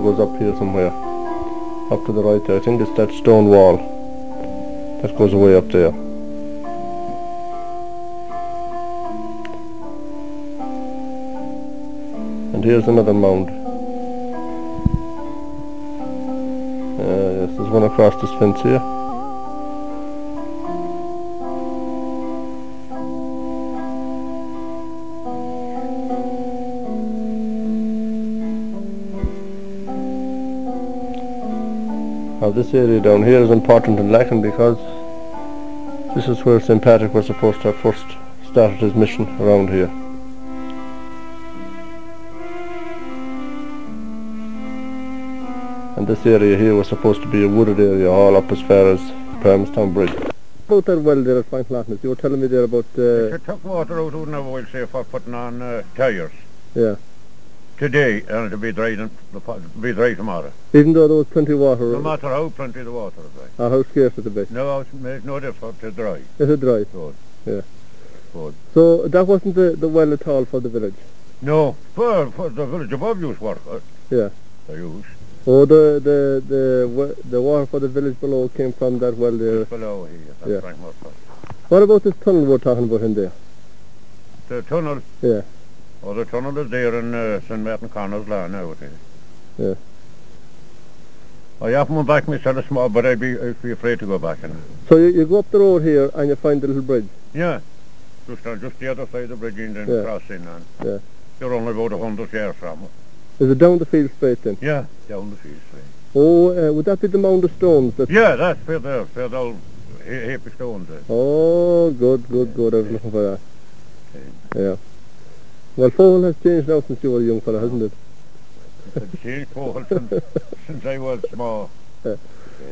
Goes up here somewhere. Up to the right there. I think it's that stone wall. That goes away up there. And here's another mound. Uh, yes, there's one across this fence here. This area down here is important in Lacken because this is where St. Patrick was supposed to have first started his mission around here. And this area here was supposed to be a wooded area all up as far as Palmerstown Bridge. About that well there at Fine you were telling me there about, uh, She took water out of the oil say for putting on uh, tyres yeah, today and it'll be dry, it'll be dry tomorrow. even though there was plenty of water, No matter how plenty the water is dry. uh, how scarce it be. No, it makes no difference to dry. Is it dry? Good. Yeah. Good. So that wasn't the, the well at all for the village? No, for, for the village above use uh, Yeah. They use Oh, the, the, the, the water for the village below came from that well there. below here. Yeah. What about this tunnel we're talking about in there? The tunnel. Yeah. Oh, the tunnel is there in uh, St. Martin Connors land now. It is. Yeah. I haven't went back myself small, but I'd be, I'd be afraid to go back in. So you, you go up the road here and you find the little bridge. Yeah. Just on just the other side of the bridge and then Yeah. crossing and Yeah. you're only about a hundred yards from it. Is it down the field straight then? Yeah, down the field straight. Oh, uh, would that be the mound of stones? That, Yeah, that's fair there, fair heap of stones there. Oh, good, good, good. I was looking for that. Yeah. Well, Foghill has changed now since you were a young fella, hasn't it? It's changed Paul since, since I was small.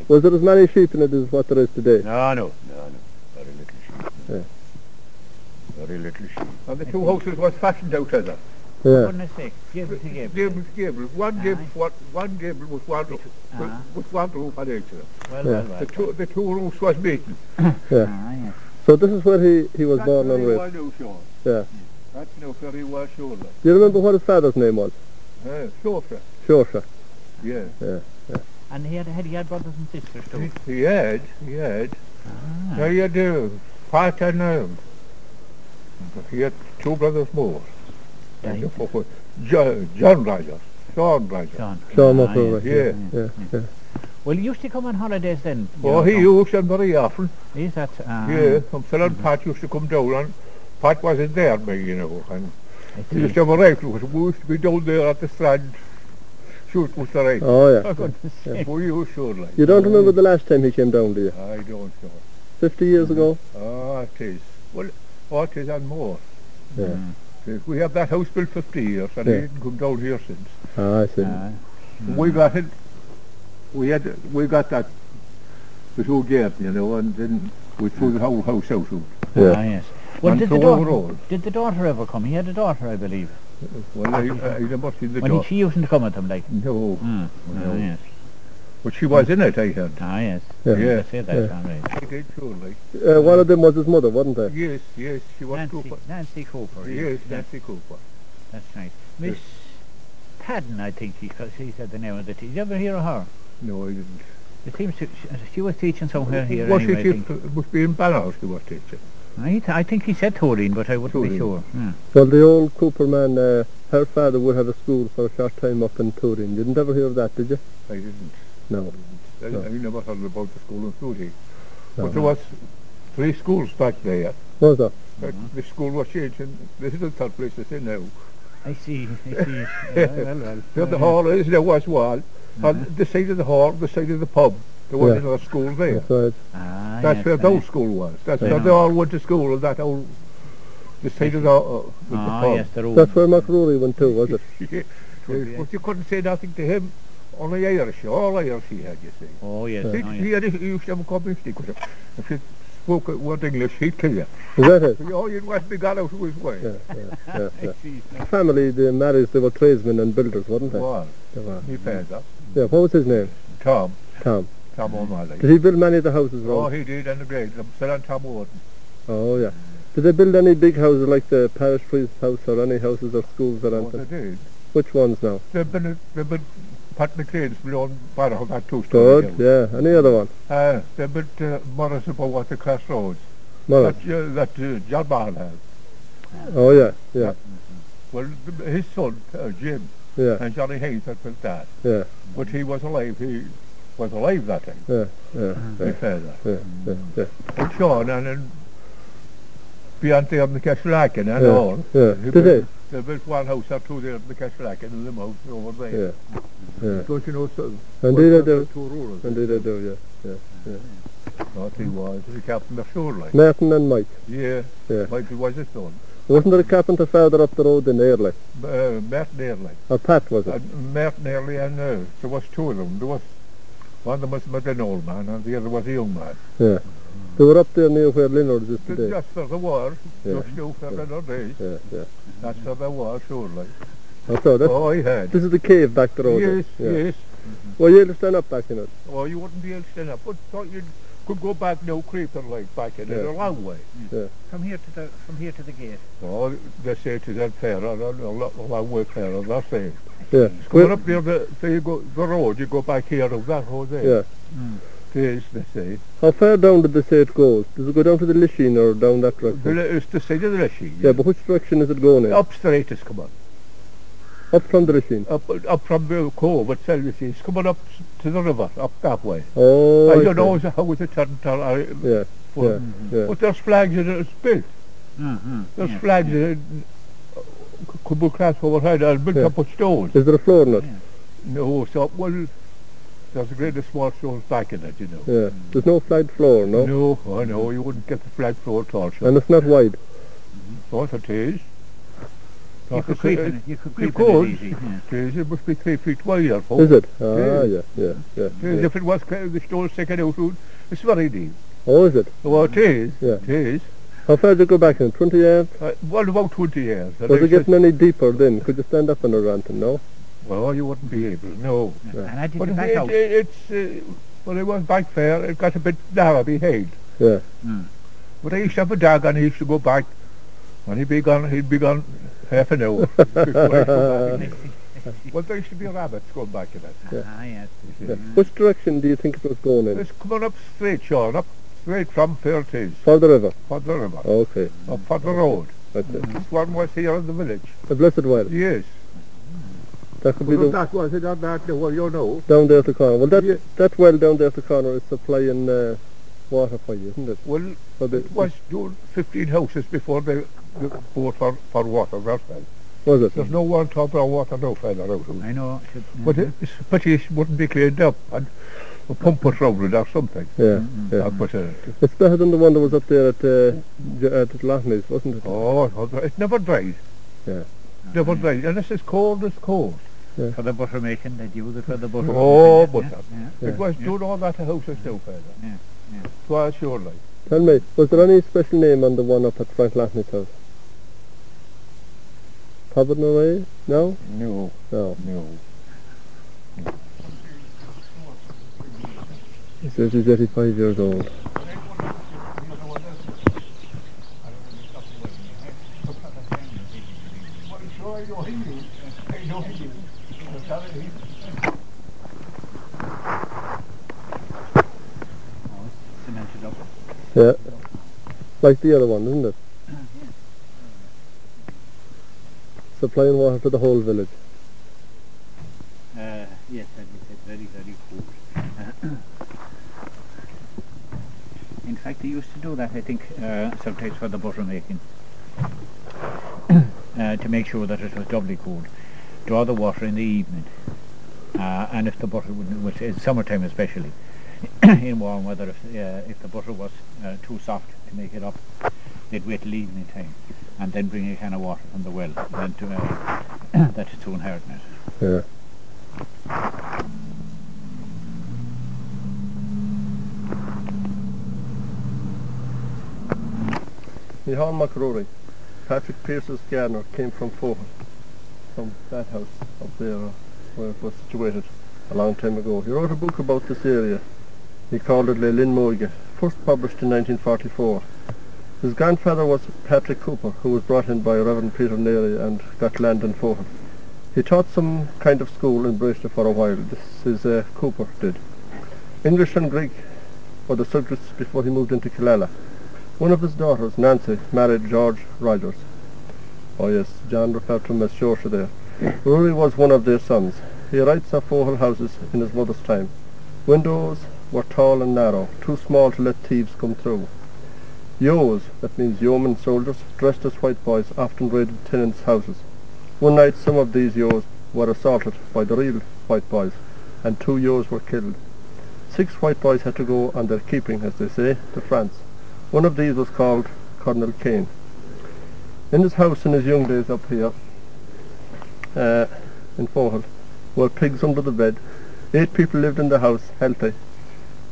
Was there as many sheep in it as what there is today? No, no, no, no. Very little sheep. Yeah. Very little sheep. And the two houses was fashioned out of them. Yeah. Goodness sake, gable to gable. Gables, gables. One gable, one, one gable was one, was, Ah. was one roof on each of them. Well, Yeah. well, well. The two, the two roofs was meeting. Ah, yes. So this is where he, he was That's born and very raised. well now, Yeah. That's now very well shown. like. Do you remember what his father's name was? Uh, Shorter. Shorsha. Yeah. And he had, had he had brothers and sisters too. He, he had, he had. Ah. Now he had uh, part and um, he had two brothers more. Right. And the fuck- John, John Rogers, Sean Rogers. Sean. Sean Ah, McElroy. Yeah. Yeah, yeah. Well, he used to come on holidays then. Oh, he from- used them very often. Is that? Ah, Yeah, and Phil and Pat used to come down and Pat wasn't there, me, you know, and I he used see. to have a rifle because we used to be down there at the strand shooting with the rifle. Oh, yeah. For goodness sake. We used to like. You don't remember the last time he came down, do you? I don't know. 50 years ago? Ah, it is. Well, oh, it is and more. Yeah. Mm. We have that house built 50 years and Yeah. he didn't come down here since. Ah, I see. Ah, We got it, we had, we got that, the two garden, you know, and then we threw the whole house out. Yeah. ah, yes. Well, did the, daughter, did the daughter ever come? He had a daughter, I believe. Well, I, I never seen the Well, he, dog. she used to come with him, like. No, Mm. No. Ah, yes. but she was in it, I heard. Ah, yes. Yeah. Yeah. I say that, Yeah. all right. She did sure, like. Uh, one of them was his mother, wasn't they? Yes, yes, she was Nancy, Cooper. Nancy Cooper. Yes, yeah, Nancy Cooper. That's right. Miss Padden, I think she, she said the name of the teacher. Did you ever hear of her? No, I didn't. It seems to, she, she was teaching somewhere here was anyway, I she, think. it must be in Balhouse she was teaching. I, th- I think he said Turin, but I wouldn't be sure. Yeah. Well, the old Cooper man, uh, her father would have a school for a short time up in Turin. You didn't ever hear of that, did you? I didn't. No. I, No. I never heard about the school in Turin. No. But there was three schools back there. Was that? But The school was changed and this is the third place it's in now. I see, I see. well, well, well. Where the hall is, there was one. On the side of the hall, the side of the pub, there was Yeah. another school there. That's right. Ah, That's yes, where the old school was. That's where they all went to school, and that old, the side of the, uh, with the Ah, pub. yes, the road. That's where McRory went to, was it? Yeah, but you couldn't say nothing to him. Only Irish, all Irish he had, you see. Oh, yes. He, oh, he, yes. had, he used to have a copy of stick with him. If you spoke a word English, he'd kill you. Is that it? Oh, you'd want to be got out of his way. Yeah, yeah, yeah, yeah. Family, the married, they were tradesmen and builders, weren't they? Well, They were. he father, Yeah, what was his name? Tom, Tom. Tom O'Malley. Did he build many of the houses Oh, he did, and the great. I'm still on Tom Warden. Oh, yeah. Did they build any big houses like the parish priest's house or any houses or schools or Oh, they anything? did. Which ones now? They've been, they've been, Pat McLean's on Barrow, that two Good, yeah. Any other one? Uh, they've been uh, Morris about what the crossroads. Morris? That, uh, that uh, John has. Oh, yeah, yeah, Well, his son, uh, Jim, yeah, and Johnny Hayes had built that. yeah, But he was alive, he was alive that time, yeah, yeah, my yeah, father. yeah, yeah, yeah. And Sean, and then beyond there the Castlelacken and Yeah, all. yeah. He Did they? They built one house or two there the Castlelacken and the house over there. Yeah, yeah. Don't you know, so, Indeed I do. Two rulers. Indeed I do, yeah, yeah, yeah. What he was, the captain of Shorely. Martin and Mike. Yeah, Yeah. Michael was his son. Wasn't there a carpenter further up the road in Airlie? Uh, Matt Nearly. Or Pat, was it? And Matt Nearly and uh, there was two of them. There was one of them was was an old man and the other was a young man. Yeah. They were up there near where Leonard is But today. Just for the war, Yeah. just now for another day. Yeah, yeah. That's for the war, surely. I saw that. Oh, he had. This is the cave back the road. Yes, yeah. yes. Well, you able to stand up back in it? Oh, you wouldn't be able to stand up. But thought you could go back no creeper like back in it Yeah. a long way. Yeah. From here to the from here to the gate. Oh, they say it is unfair, a, a, lo- a long way fairer, that's it. Yeah. Going Well, up there, the, so you go, the road, you go back here of that road there. yeah. Yes, they say. How far down did they say it goes? Does it go down to the Lisheen or down that The, direction? it's the side of the Lisheen. Yeah, but which direction is it going in? Up straight is coming. Up from the Lisheen. Up, up from the cove itself, you see. It's coming up to the river, up that way. Oh, I see. don't know how it's turned to, uh, Yeah, for- yeah, yeah. But there's flags in it, it's built. Mm-hmm. There's flags in it. Could be class overhead and built Yeah. up with stones. Is there a floor in it? No, so, well, there's a great small stones back in it, you know. Yeah. There's no flat floor, no? No, I know, you wouldn't get the flat floor at all, sure. And it's not wide. Yes, it is. You Like could I creep in it. You could You creep in it easy. Yeah. It must be three feet wide, I suppose. Is it? Ah, Yeah. yeah, yeah, yeah. It is, yeah. If it was the stone sticking out, would- it's very deep. Oh, is it? Oh, it is. Yeah. It is. How far did you go back in? 20 yards? Uh, well, about 20 years. And Was it getting any deeper then? Could you stand up in a ranting, no? Well, you wouldn't be able, no. And I did But the it, back it, out. it, it's, uh, when I was back there, it got a bit narrow behind. Yeah. But I used to have a dog and he used to go back, and he'd be gone, he'd be gone half an hour before he'd go back. Well, there used to be rabbits going back in it. Yeah. Ah, yes. yeah. Which direction do you think it was going in? It's coming up straight, Sean, up straight from Fairties, For the river? for the river, Okay, up for the road. that's it. This one was here in the village. The Blessed Well. Yes. That could be the, that was it on that, well, you know. down there at the corner. Well, that Yeah. that well down there at the corner is supplying uh, water for you, isn't it? Well, For the, it was doing 15 houses before they, they bought for, for water themselves. was it? There's no one top of water now further out. of it. I know. But it, it's a pity it wouldn't be cleaned up and a pump was it or something. Yeah, yeah. Uh, but, uh, It's better than the one that was up there at uh, J- at Loughney's, wasn't it? oh, it never dried. Yeah. Never dried. And it's as cold as cold. for the butter making, they'd use it for the butter. Oh, Yeah, butter. Yeah. Yeah. It was doing all that to houses now further. Yeah, yeah. It was surely. Tell me, was there any special name on the one up at Frank Loughney's house? Poverty away? No? No, No. no. He says he's 85 years old. Yeah. Like the other one, isn't it? Supplying water to the whole village. Uh, yes, that is it. Very, very cool. In fact, they used to do that, I think, uh, sometimes for the butter making. uh, to make sure that it was doubly cooled. Draw the water in the evening. Uh, and if the butter, would, which is summertime especially, in warm weather, if, uh, if the butter was uh, too soft to make it up, they'd wait till evening time and then bring a can of water from the well and to, uh, that is to inherit it. Yeah. Michal McRory, Patrick Pearse's gardener, came from Foghill, from that house up there uh, where it was situated a long time ago. He wrote a book about this area. He called it Le Lin Moige, first published in 1944. His grandfather was Patrick Cooper, who was brought in by Reverend Peter Neary and got land in Foghill. He taught some kind of school in Bristol for a while. This is uh, Cooper did. English and Greek were the subjects before he moved into Killala. One of his daughters, Nancy, married George Rogers. Oh yes, John referred to him as Shosha there. Rory was one of their sons. He writes of four houses in his mother's time. Windows were tall and narrow, too small to let thieves come through. Yos, that means yeoman soldiers, dressed as white boys, often raided tenants' houses. One night some of these yos were assaulted by the real white boys, and two yos were killed. Six white boys had to go on their keeping, as they say, to France. One of these was called Colonel Kane. In his house in his young days up here, uh, in Foghill, were pigs under the bed. Eight people lived in the house, healthy.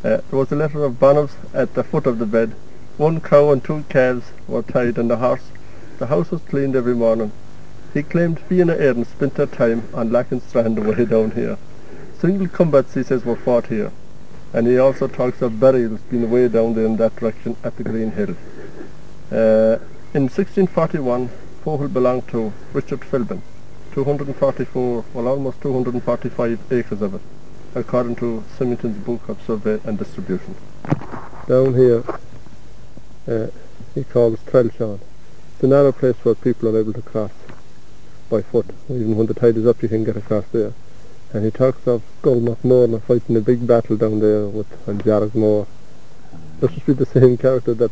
Uh, there was a litter of bonnets at the foot of the bed. One cow and two calves were tied and a horse. The house was cleaned every morning. He claimed Fianna Éireann spent their time on Lacken Strand way down here. Single combats, he says, were fought here. And he also talks of burials being way down there in that direction at the Green Hill. Uh, in 1641, Foghill belonged to Richard Philbin. 244, well almost 245 acres of it, according to Simington's Book of Survey and Distribution. Down here, uh, he calls Trelshawn. A narrow place where people are able to cross by foot. Even when the tide is up, you can get across there. And he talks of Golmouth fighting a big battle down there with on Jarrett Moor. This must be the same character that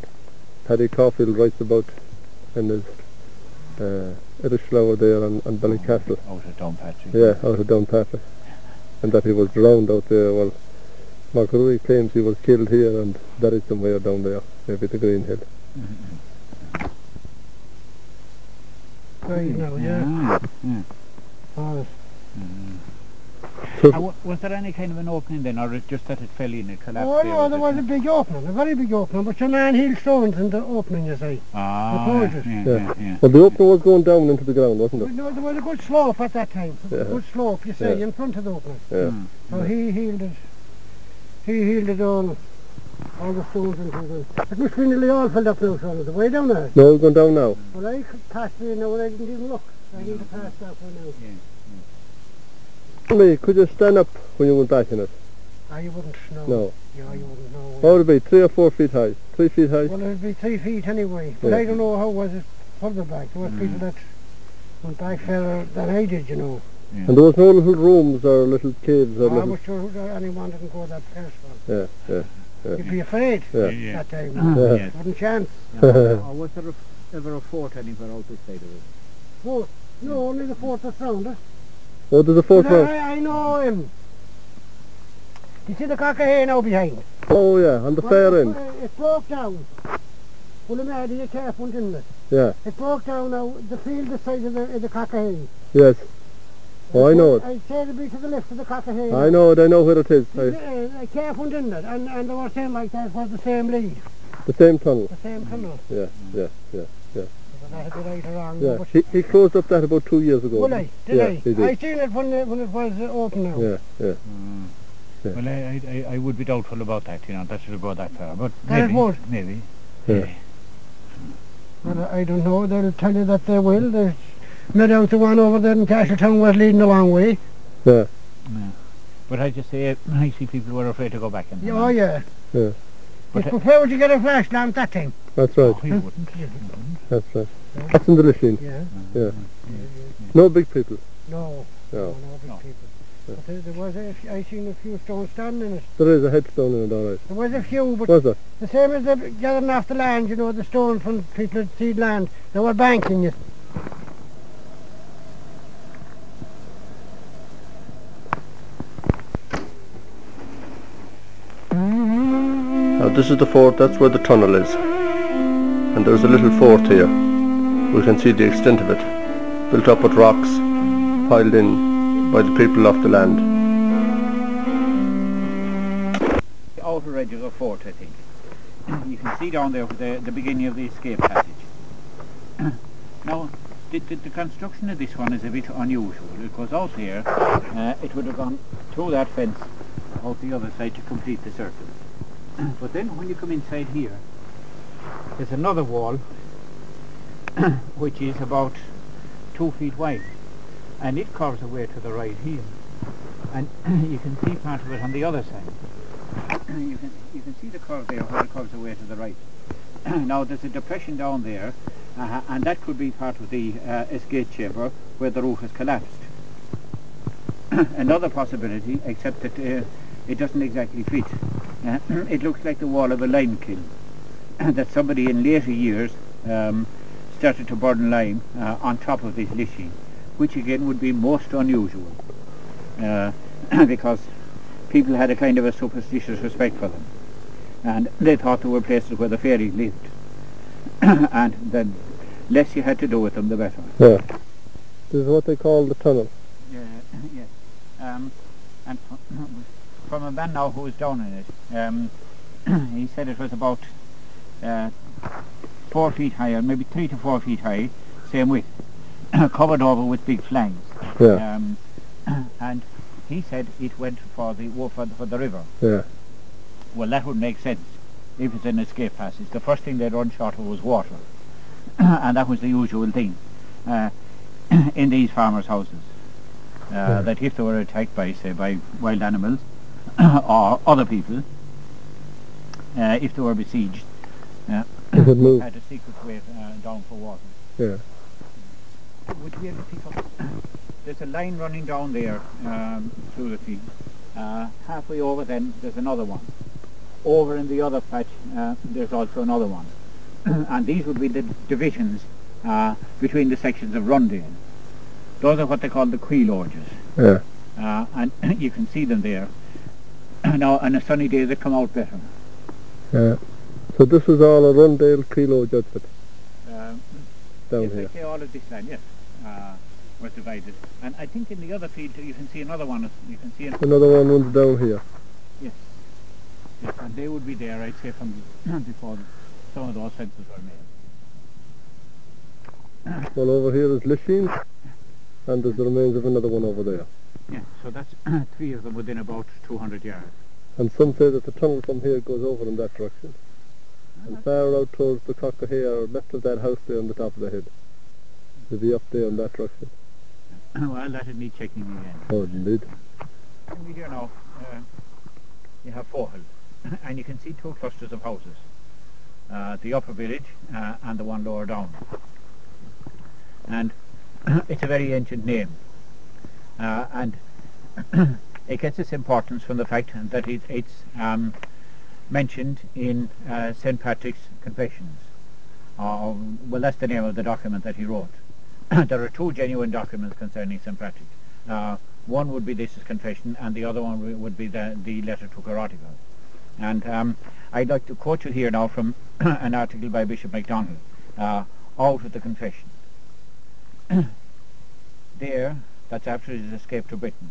Paddy Caulfield writes about in his uh, Irishlower there on, on Ballycastle. Out of Downpatrick. Yeah, out of Downpatrick. And that he was drowned out there. Well, McRory claims he was killed here and buried somewhere down there, maybe the Green Hill. Right now, yeah. Ah, yeah. Oh, So, Uh, wa- was there any kind of an opening then, or it just that it fell in, it collapsed oh there, no, there it? was a big opening, a very big opening, but your man healed stones in the opening, you see. Ah, the yeah, porches. yeah, Yeah. yeah, yeah. well, the opening was going down into the ground, wasn't it? no, there was a good slope at that time, a Yeah. good slope, you see, Yeah. in front of the opening. Yeah. Mm. So he healed it, he healed it all, all the stones into the... It must be nearly all filled up now, son, is it way down there? No, it's going down now. Well, I could pass through now and I didn't even look. I need to pass that one now. Me, could you stand up when you went back in it? Ah, you wouldn't know. No. Yeah, you wouldn't know. What would it be? Three or four feet high? Three feet high? Well, it'd be three feet anyway. But Yeah. I don't know how was it further back. There was people that went back further than I did, you know. And there was no little rooms or little caves or I little... was sure who- anyone didn't go that first one. Yeah, yeah, yeah. You'd be afraid Yeah. Yeah. that time. Ah, Yeah. yes. Wouldn't chance. or was there a, ever a fort anywhere out this side of it? Fourth. No, only the fourth that's round it. Oh, there's a fourth But. I, I know him. You see the cockahane now behind? Oh, yeah, on the Well, far end. It broke down. Well, the mad you careful, didn't it? Yeah, It broke down now, the field the size of the, of the cockahane. yes. Oh, I know it. I'd say to be to the left of the cockahane. I know it, I know where it is. I, Uh, careful, didn't it? And, and they were saying like that was the same lead, the same tunnel. the same tunnel. Yeah, yeah, yeah, yeah. But I had to right or wrong. Yeah, he, he closed up that about two years ago. well, I, did yeah, I? did. I seen it when, it- when it was uh, open now. Yeah, yeah. Mm. Yeah. Well, I, I, I would be doubtful about that, you know, that should have go that far, but That maybe, would. maybe. Yeah. Well, I don't know. They'll tell you that they will. They made out the one over there in Castletown was leading a long way. Yeah, Yeah. But I just say, I see people were afraid to go back in. Yeah, oh, yeah. yeah. But It's I- preferred to get a flash lamp that time. That's right, Oh, he wouldn't. that's right. That's in the Lisheen. Yeah. Yeah. No big people. No. No. No, no big No. people. But there, there was a, f- I seen a few stones standing in it. There is a headstone in it, all right. There was a few, but Was it? the same as the gathering off the land, you know, the stone from people that seed land, they were banking it. Now this is the fort, that's where the tunnel is. And there's a little fort here. We can see the extent of it. Built up with rocks, piled in by the people of the land. The outer edge of the fort, I think. you can see down there the, the beginning of the escape passage. now, the, the, the construction of this one is a bit unusual. Goes out there, uh, it would have gone through that fence out the other side to complete the circle. but then when you come inside here, there's another wall which is about two feet wide and it curves away to the right here and you can see part of it on the other side you can you can see the curve there where it curves away to the right. now there's a depression down there, uh, and that could be part of the uh, escape chamber where the roof has collapsed. Another possibility, except that uh, it doesn't exactly fit. Uh, it looks like the wall of a lime kiln that somebody in later years um, started to burn lime uh, on top of this lisheen, which again would be most unusual uh, because people had a kind of a superstitious respect for them. And they thought they were places where the fairies lived. and the less you had to do with them, the better. Yeah. This is what they call the tunnel. Yeah, yes. Um, and from a man now who was down in it, um, he said it was about uh, four feet high, or maybe three to four feet high, same width, covered over with big flags. Yeah. Um, and he said it went for the for the, for the river. Yeah. Well, that would make sense if it's an escape passage. The first thing they'd run short of was water, and that was the usual thing uh, in these farmers' houses. Uh, Yeah. That if they were attacked by, say, by wild animals or other people, uh, if they were besieged, uh, It would move. had a secret way uh, down for water. Yeah. Would to pick up? There's a line running down there um, through the field. Uh, halfway over then there's another one. Over in the other patch uh, there's also another one. and these would be the divisions uh, between the sections of Rundale. Those are what they call the Queen Lodges. Yeah. Uh, and you can see them there. Now on a sunny day they come out better. Yeah. So this is all a Rundale Kilo judgment Um, down yes, here. I say all of this land, yes, uh, was divided. And I think in the other field you can see another one. You can see an, Another one runs down here. yes, yes, and they would be there, I'd say, from before some of those fences were made. Well, over here is Lisheen, and there's the remains of another one over there. Yeah, so that's three of them within about 200 yards. And some say that the tunnel from here goes over in that direction. And far out towards the Cockahare, left of that house there on the top of the head. They'll be up there in that direction. well, that'd need checking again. Oh, indeed. And we here now, uh, you have four hills, and you can see two clusters of houses. Uh, the upper village uh, and the one lower down. And it's a very ancient name. Uh, and it gets its importance from the fact that it, it's um, mentioned in uh, St. Patrick's Confessions. Uh, well, that's the name of the document that he wrote. there are two genuine documents concerning St. Patrick. Uh, one would be this confession, and the other one would be the, the letter to Coroticus. And um, I'd like to quote you here now from an article by Bishop MacDonald, uh, out of the confession. there, that's after his escape to Britain,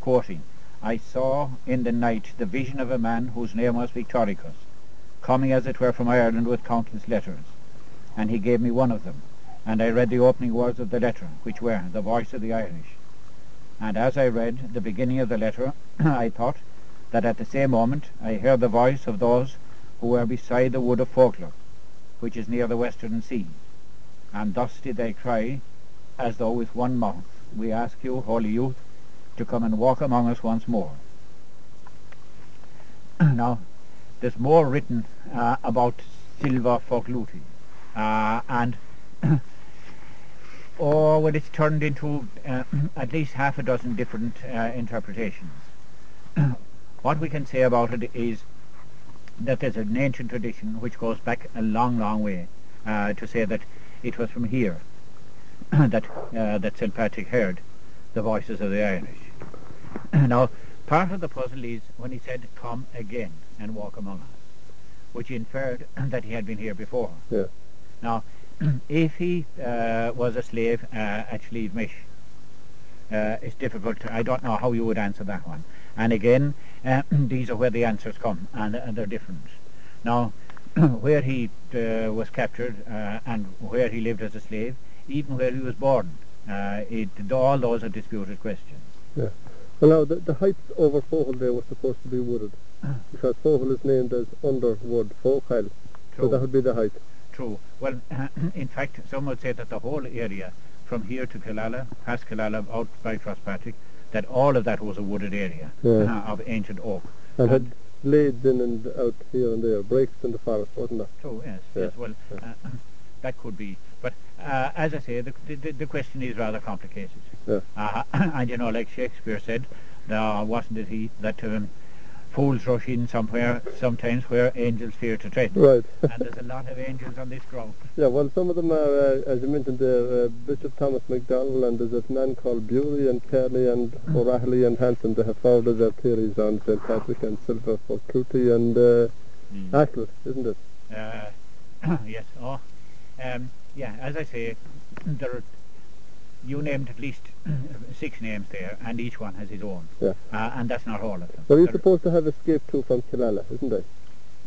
quoting, I saw in the night the vision of a man whose name was Victoricus, coming as it were from Ireland with countless letters. And he gave me one of them, and I read the opening words of the letter, which were the voice of the Irish. And as I read the beginning of the letter, I thought that at the same moment I heard the voice of those who were beside the wood of Foclut, which is near the western sea. And thus did they cry, as though with one mouth, We ask you, holy youth, to come and walk among us once more. now, there's more written uh, about Silva Focluti, uh, and or well, it's turned into uh, at least half a dozen different uh, interpretations. what we can say about it is that there's an ancient tradition which goes back a long, long way uh, to say that it was from here that uh, that St. Patrick heard the voices of the Irish. now, part of the puzzle is when he said, come again and walk among us, which inferred that he had been here before. Yeah. Now, if he uh, was a slave uh, at Slieve Mish, uh, it's difficult. To, I don't know how you would answer that one. And again, uh, these are where the answers come, and, and they're different. Now, where he uh, was captured uh, and where he lived as a slave, even where he was born, uh, it, all those are disputed questions. Yeah. Well, now, the, the heights over Foghill there were supposed to be wooded, because Foghill is named as Underwood Fochile, so that would be the height. True. Well, in fact, some would say that the whole area, from here to Killala, past Killala, out by Frostpatrick, that all of that was a wooded area Yeah. uh, of ancient oak. And had blades in and out here and there, breaks in the forest, wasn't there? True, yes, Yeah. yes. Well, uh, that could be. But uh, as I say, the, the, the question is rather complicated. Yeah. Uh, and you know, like Shakespeare said, uh, wasn't it he, that um, fools rush in somewhere, sometimes where angels fear to tread. Right. and there's a lot of angels on this ground. Yeah, well, some of them are, uh, as you mentioned there, uh, Bishop Thomas McDowell, and there's a man called Bury and Carney and O'Rahilly and Hanson that have forwarded their theories on St. Patrick and Silver for Clutie and uh, Mm. Achill, isn't it? Uh, yes. Oh, um, yeah. As I say, there are, you named at least six names there, and each one has his own. Yeah. Uh, and that's not all of them. Well, he's supposed to have escaped too from Killala, isn't he?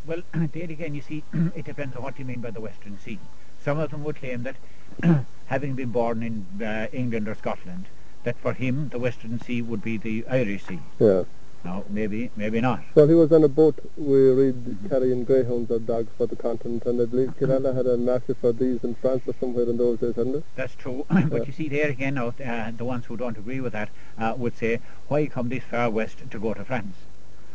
Well, there again, you see, it depends on what you mean by the Western Sea. Some of them would claim that, having been born in uh, England or Scotland, that for him the Western Sea would be the Irish Sea. Yeah. No, maybe, maybe not. Well, he was on a boat, we read, carrying greyhounds or dogs for the continent, and I believe Killala had a market for these in France or somewhere in those days, hadn't it? That's true. Yeah. but you see, there again, now, uh, the ones who don't agree with that uh, would say, why come this far west to go to France?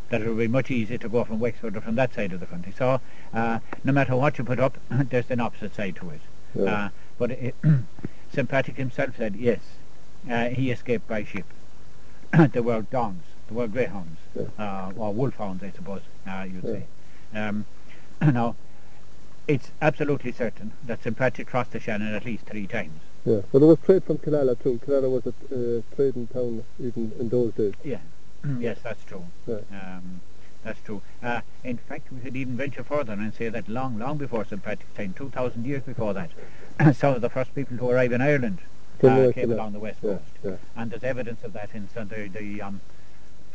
That it would be much easier to go from Wexford or from that side of the country. So, uh, no matter what you put up, there's an opposite side to it. Yeah. Uh, but it, St. Patrick himself said, yes, uh, he escaped by ship. there were dongs, there were greyhounds, Yeah. uh, or wolfhounds, I suppose uh, you'd Yeah. say. Um, now, it's absolutely certain that St. Patrick crossed the Shannon at least three times. Yeah. Well, there was trade from Killala too. Killala was a uh, trading town even in those days. Yeah. yes, that's true. Yeah. Um, that's true. Uh, in fact, we could even venture further and say that long, long before St. Patrick's time, 2,000 years before that, some of the first people to arrive in Ireland Came uh, along came along the west Yeah, coast. yeah. And there's evidence of that in the, the um,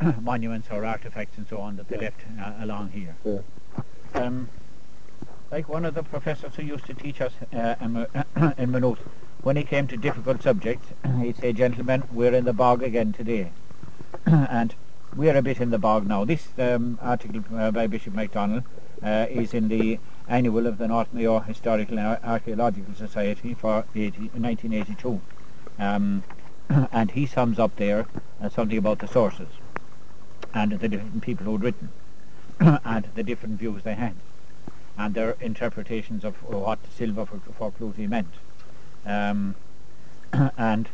monuments or artifacts and so on that they left uh, along here. Yeah. Um, like one of the professors who used to teach us uh, in, Maynooth, when he came to difficult subjects, he'd say, gentlemen, we're in the bog again today. and we're a bit in the bog now. This um, article uh, by Bishop MacDonald uh, is in the annual of the North Mayo Historical and Archaeological Society for 80, 1982. Um, and he sums up there uh, something about the sources and the different people who'd written and the different views they had and their interpretations of what silver for, for Clutie meant. Um, and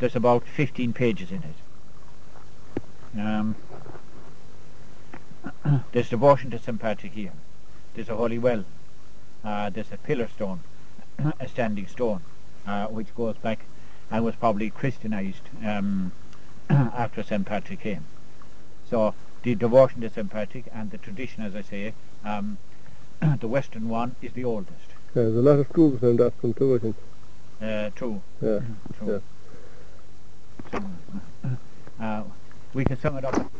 there's about 15 pages in it. Um, there's devotion to St. Patrick here. There's a holy well. Uh, there's a pillar stone, a standing stone, uh, which goes back and was probably Christianized um, after St. Patrick came. So the devotion to St. Patrick and the tradition, as I say, um, the Western one is the oldest. Yeah, there's a lot of schools around Aspen too, I think. Uh, true. Yeah. True. So, uh, we can sum it up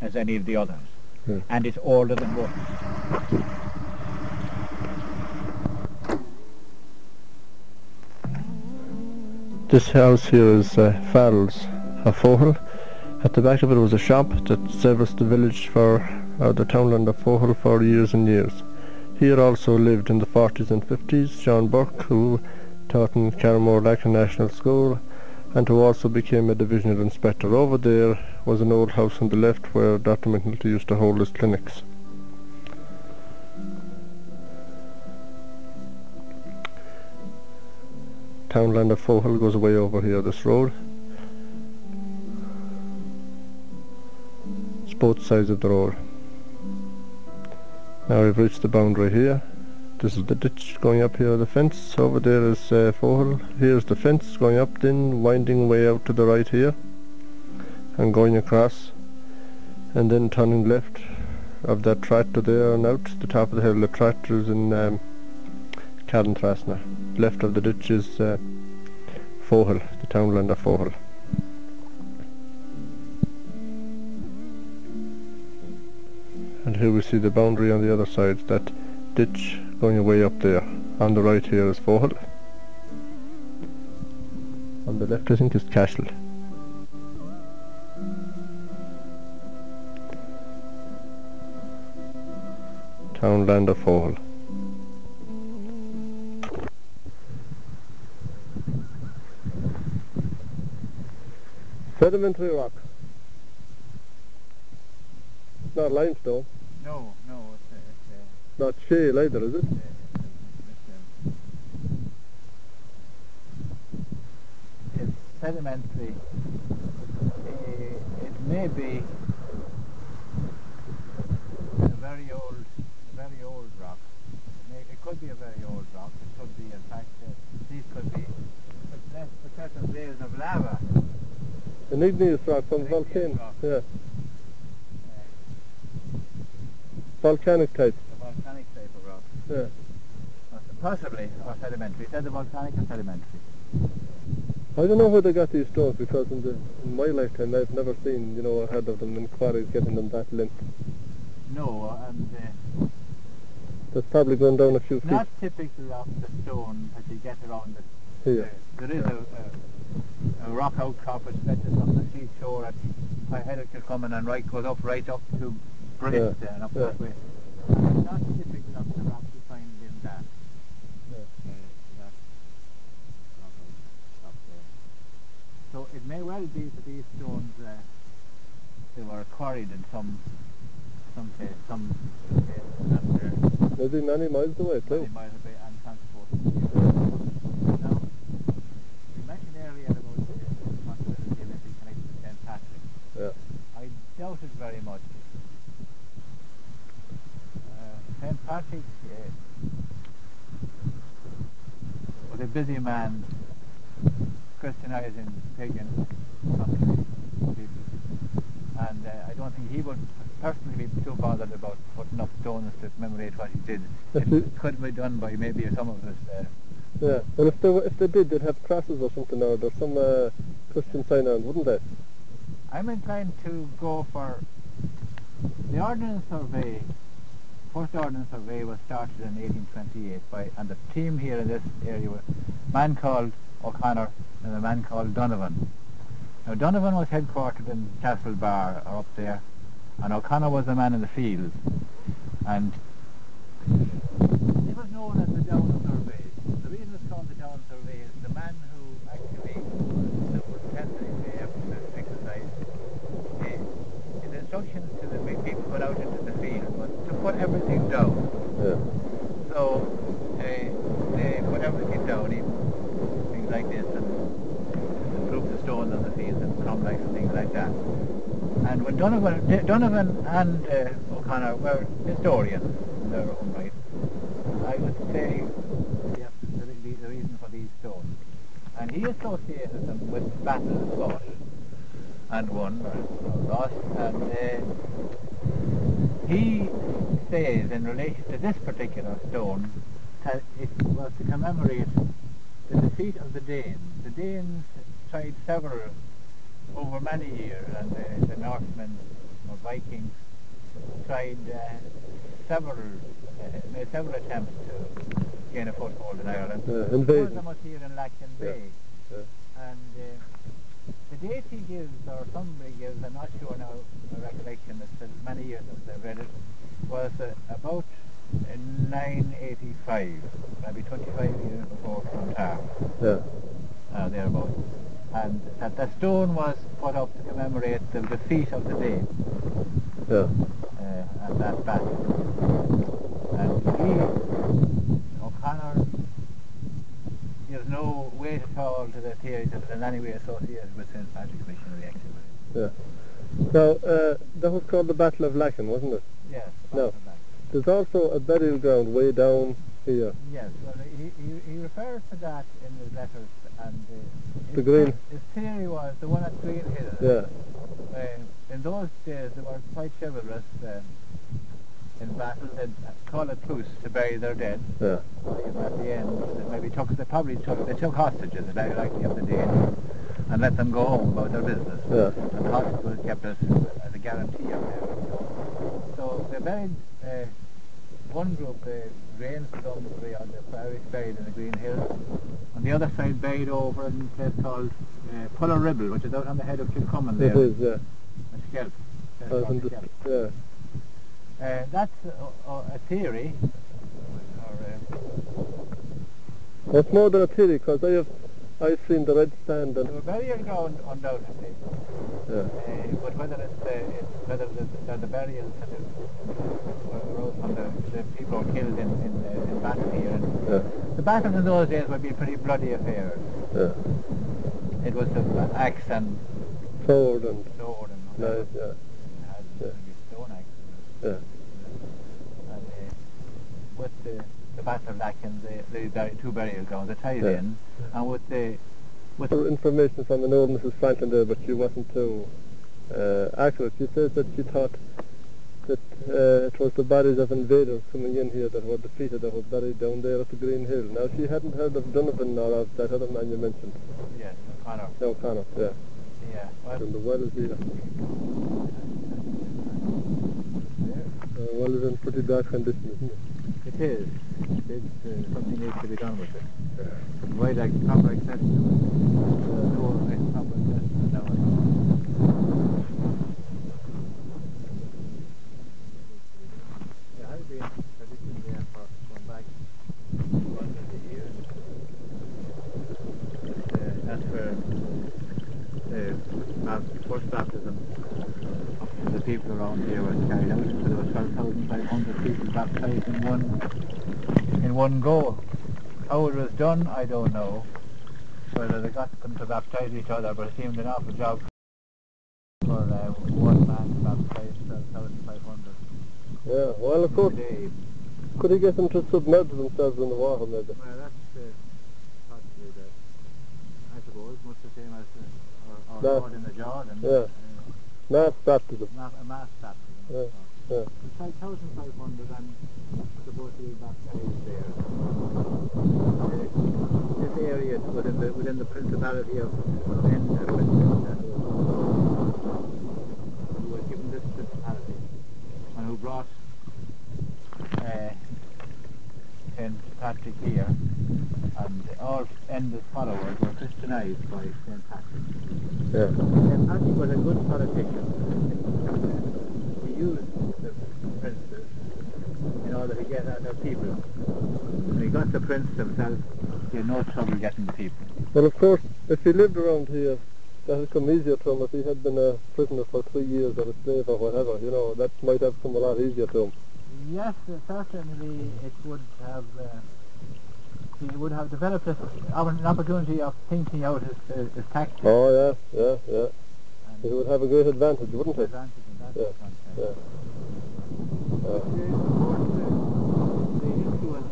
as any of the others. Yeah. And it's older than most. This house here is uh, Farrell's, a Foghill. At the back of it was a shop that serviced the village for uh, the townland of Foghill for years and years. Here also lived in the 40s and 50s John Burke, who taught in Carramore Lacken National School and who also became a divisional inspector. Over there was an old house on the left where Dr. McNulty used to hold his clinics. townland of Foghill goes away over here, this road. Both sides of the road. Now we've reached the boundary here. This is the ditch going up here, the fence. Over there is uh, Foghill. Here's the fence going up, then winding way out to the right here. And going across. And then turning left of that tractor there and out the top of the hill. The tractor is in um, Caddentrasna. Left of the ditch is uh, Foghill, the townland of Foghill. And here we see the boundary on the other side, that ditch going away up there. On the right here is Foghill. On the left I think is Cashel. Townland of Foghill. Sedimentary rock. Not limestone. No, no, it's, uh, it's, uh, Not shale either, is it? it's sedimentary. It may be a very old, a very old rock. It, may, it could be a very old rock. It could be, in fact, uh, these could be success- successive layers of lava. An igneous rock from Igneous volcano. rock. Yeah. Volcanic type. The type of Possibly, or sedimentary. Said the volcanic or sedimentary. I don't know where they got these stones because in, the, in my lifetime I've never seen, you know, or heard of them in quarries getting them that length. No, and uh, That's probably going down a few feet not typical of the stone that you get around it. here. There is a, a, a rock outcrop which stretches from the seashore at Pyhedder Kilcommon and right goes up right up to Brist Yeah, there and up yeah. that way. It's not typical of the rock you find in that. Yeah. Uh, that rock outcrop there. So it may well be that these stones uh, they were quarried in some some place, some place after Maybe many miles away many too. miles away and transported. Now, we mentioned earlier about the possibility of it being connected to St. Patrick. Yeah. I doubt it very much. Uh, St. Patrick uh, was a busy man Christianizing pagan. And uh, I don't think he would personally be too bothered about putting up stones to commemorate what he did. If It could be done by maybe some of us. Uh, Yeah. And if they were, if they did, they'd have crosses or something or there's some uh, Christian sign on, wouldn't they? I'm inclined to go for the Ordnance Survey. First Ordnance Survey was started in 1828 by, and the team here in this area were a man called O'Connor and a man called Donovan. Now Donovan was headquartered in Castlebar or up there, and O'Connor was the man in the field. And it was known as the Down Survey. The reason it's called the Down Survey is the man who actually superintended the uh, exercise uh, his instructions to the big people put out into the field was to put everything down. Yeah. So uh, they put everything down, even things like this, and improve the stones on the field and cromlechs and things like that. And when Donovan, Donovan and uh, O'Connor were historians in their own right, I would say yes, the, the, the reason for these stones. And he associated them with battles fought and won or, or lost, and uh, he says in relation to this particular stone that it was to commemorate the defeat of the Danes. The Danes tried several over many years, and uh, the Norsemen or Vikings tried uh, several, uh, made several attempts to gain a foothold in Ireland. Yeah, One invasion. was here in Lacken Bay, yeah. and uh, the date he gives, or somebody gives, I'm not sure now, my recollection, it's been many years since I read it, was uh, about in 985, maybe 25 years before Clontarf Yeah. uh, thereabouts. And that the stone was put up to commemorate the defeat of the day. Yeah. uh, at that battle. And he, O'Connor, gives no weight at all to the theory that it in any way associated with St. Patrick's missionary activity. Now, uh, that was called the Battle of Lacken, wasn't it? Yes. No. apart from. There's also a burial ground way down here. Yes, well, he, he, he refers to that in his letters, and uh, The Green- his theory was the one at Green Hill. Yeah. Uh, in those days, they were quite chivalrous um, in battle. They'd call a truce to bury their dead. Yeah. And at the end, they maybe took, they probably took, they took hostages, very likely of the Danes, and let them go home about their business. Yeah. And the hostage was kept as, as a guarantee of their So they buried, uh, one group, uh, Grains Domfrey on the Irish buried in the Green Hills, and the other side buried over in a place called uh, Puller Ribble, which is out on the head of Kilcummin there. It is, yeah. A scalp. Place I called can just, Scalp. yeah. Uh, that's uh, a theory. Or, uh, It's more than a theory, because I have, I've seen the red stand and, were burial ground undoubtedly, yeah. uh, but whether it's, uh, it's whether the, the, the burials that uh, arose from the, the people who were killed in in, uh, in battle here. And Yeah. the battles in those days would be pretty bloody affairs. Yeah. It was the axe and Sword and sword and knife, yeah. It had Yeah. stone axe. Yeah. And uh, with the, the Battle of Lacken, the, the buri- two burial grounds are tied Yeah. in, and with the with For information from an old Mrs. Franklin there, but she wasn't too uh, accurate. She says that she thought that uh, it was the bodies of invaders coming in here that were defeated that were buried down there at the Green Hill. Now she hadn't heard of Donovan or of that other man you mentioned. yes, O'Connor. No, Connor, yeah. Yeah, well, And the well is here. Uh, well is in pretty bad condition, isn't it? it is. Uh, something needs to be done with it. It. Uh, no uh, proper access to it tradition there for going back hundreds years. Uh, that's where the first baptism of the people around here was carried out. So there was 12,500 people baptized in one in one go. How it was done, I don't know. Whether they got them to baptize each other, but it seemed an awful job for uh, one man to baptize 12,500 Yeah, well of course, could he get them to submerge themselves in the water maybe? Well, that's uh, possibly the, I suppose, much the same as or Lord in the Jordan. Yeah. Mass baptism. Uh, ma- a mass baptism. Yeah, yeah. It's 5,500 and supposed to be baptized there. Uh, this area within the, within the Principality of uh, Prince- who was given this principality and who brought uh, St. Patrick here and all End's followers were Christianized by St. Patrick. Yeah. St. Patrick was a good politician. He used the in order to get at their people. When he got the prince himself, he had no trouble getting the people. Well, of course, if he lived around here, that would come easier to him if he had been a prisoner for three years or a slave or whatever, you know, that might have come a lot easier to him. Yes, uh, certainly it would have. Uh, he would have developed a, an opportunity of thinking out his, uh, his tactics. Oh, yeah, yeah, yeah. and He would have a great advantage, wouldn't he? advantage in that Yeah, context. yeah. Uh, There's, of course, the, the influence,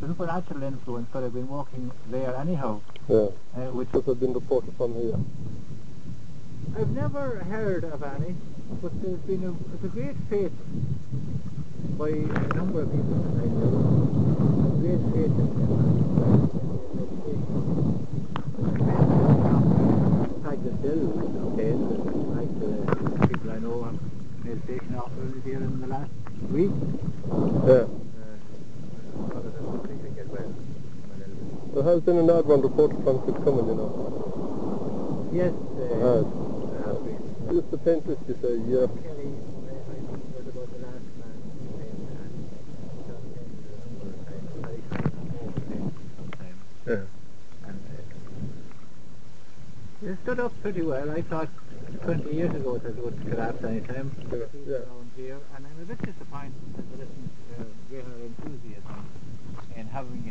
the supernatural influence could have been working there anyhow, yeah. uh, which This has been reported from here. I've never heard of any, but there's been a, it's a great faith by a number of people that I know, a great faith in In fact, the still okay, like the people I know have made station offers here in the last week. Yeah. Uh, other than something to get well. a little bit. There has been an odd one reported from Kilcummin, you know. Yes, Uh, uh, there has been. It's the paintless, you say, yeah. Kelly, I think, was about the last man and John Kelly was a number of times, very kind of overtaken sometimes. Yeah. Uh, it stood up pretty well. I thought 20 years ago that it would collapse any time. Yeah, yeah. Around here, and I'm a bit disappointed that there isn't uh, greater enthusiasm in having uh,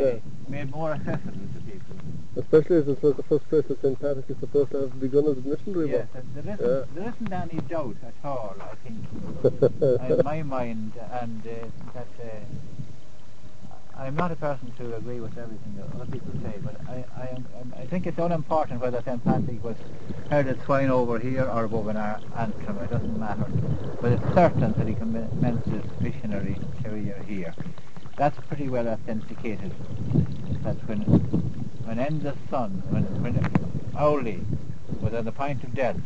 Yeah. made more accessible to people. Especially as it's not the first place that St. Patrick is supposed to have begun as a missionary Yes, there isn't, there isn't any doubt at all, I think, in my mind, and uh, that uh, I'm not a person to agree with everything that other people say, but I, I, am, I think it's unimportant whether St. Patrick was held at Swine over here or above an Ar- Antrim, it doesn't matter. But it's certain that he commenced his missionary career here. That's pretty well authenticated. That when, when Enda's son, when, when Owley was on the point of death,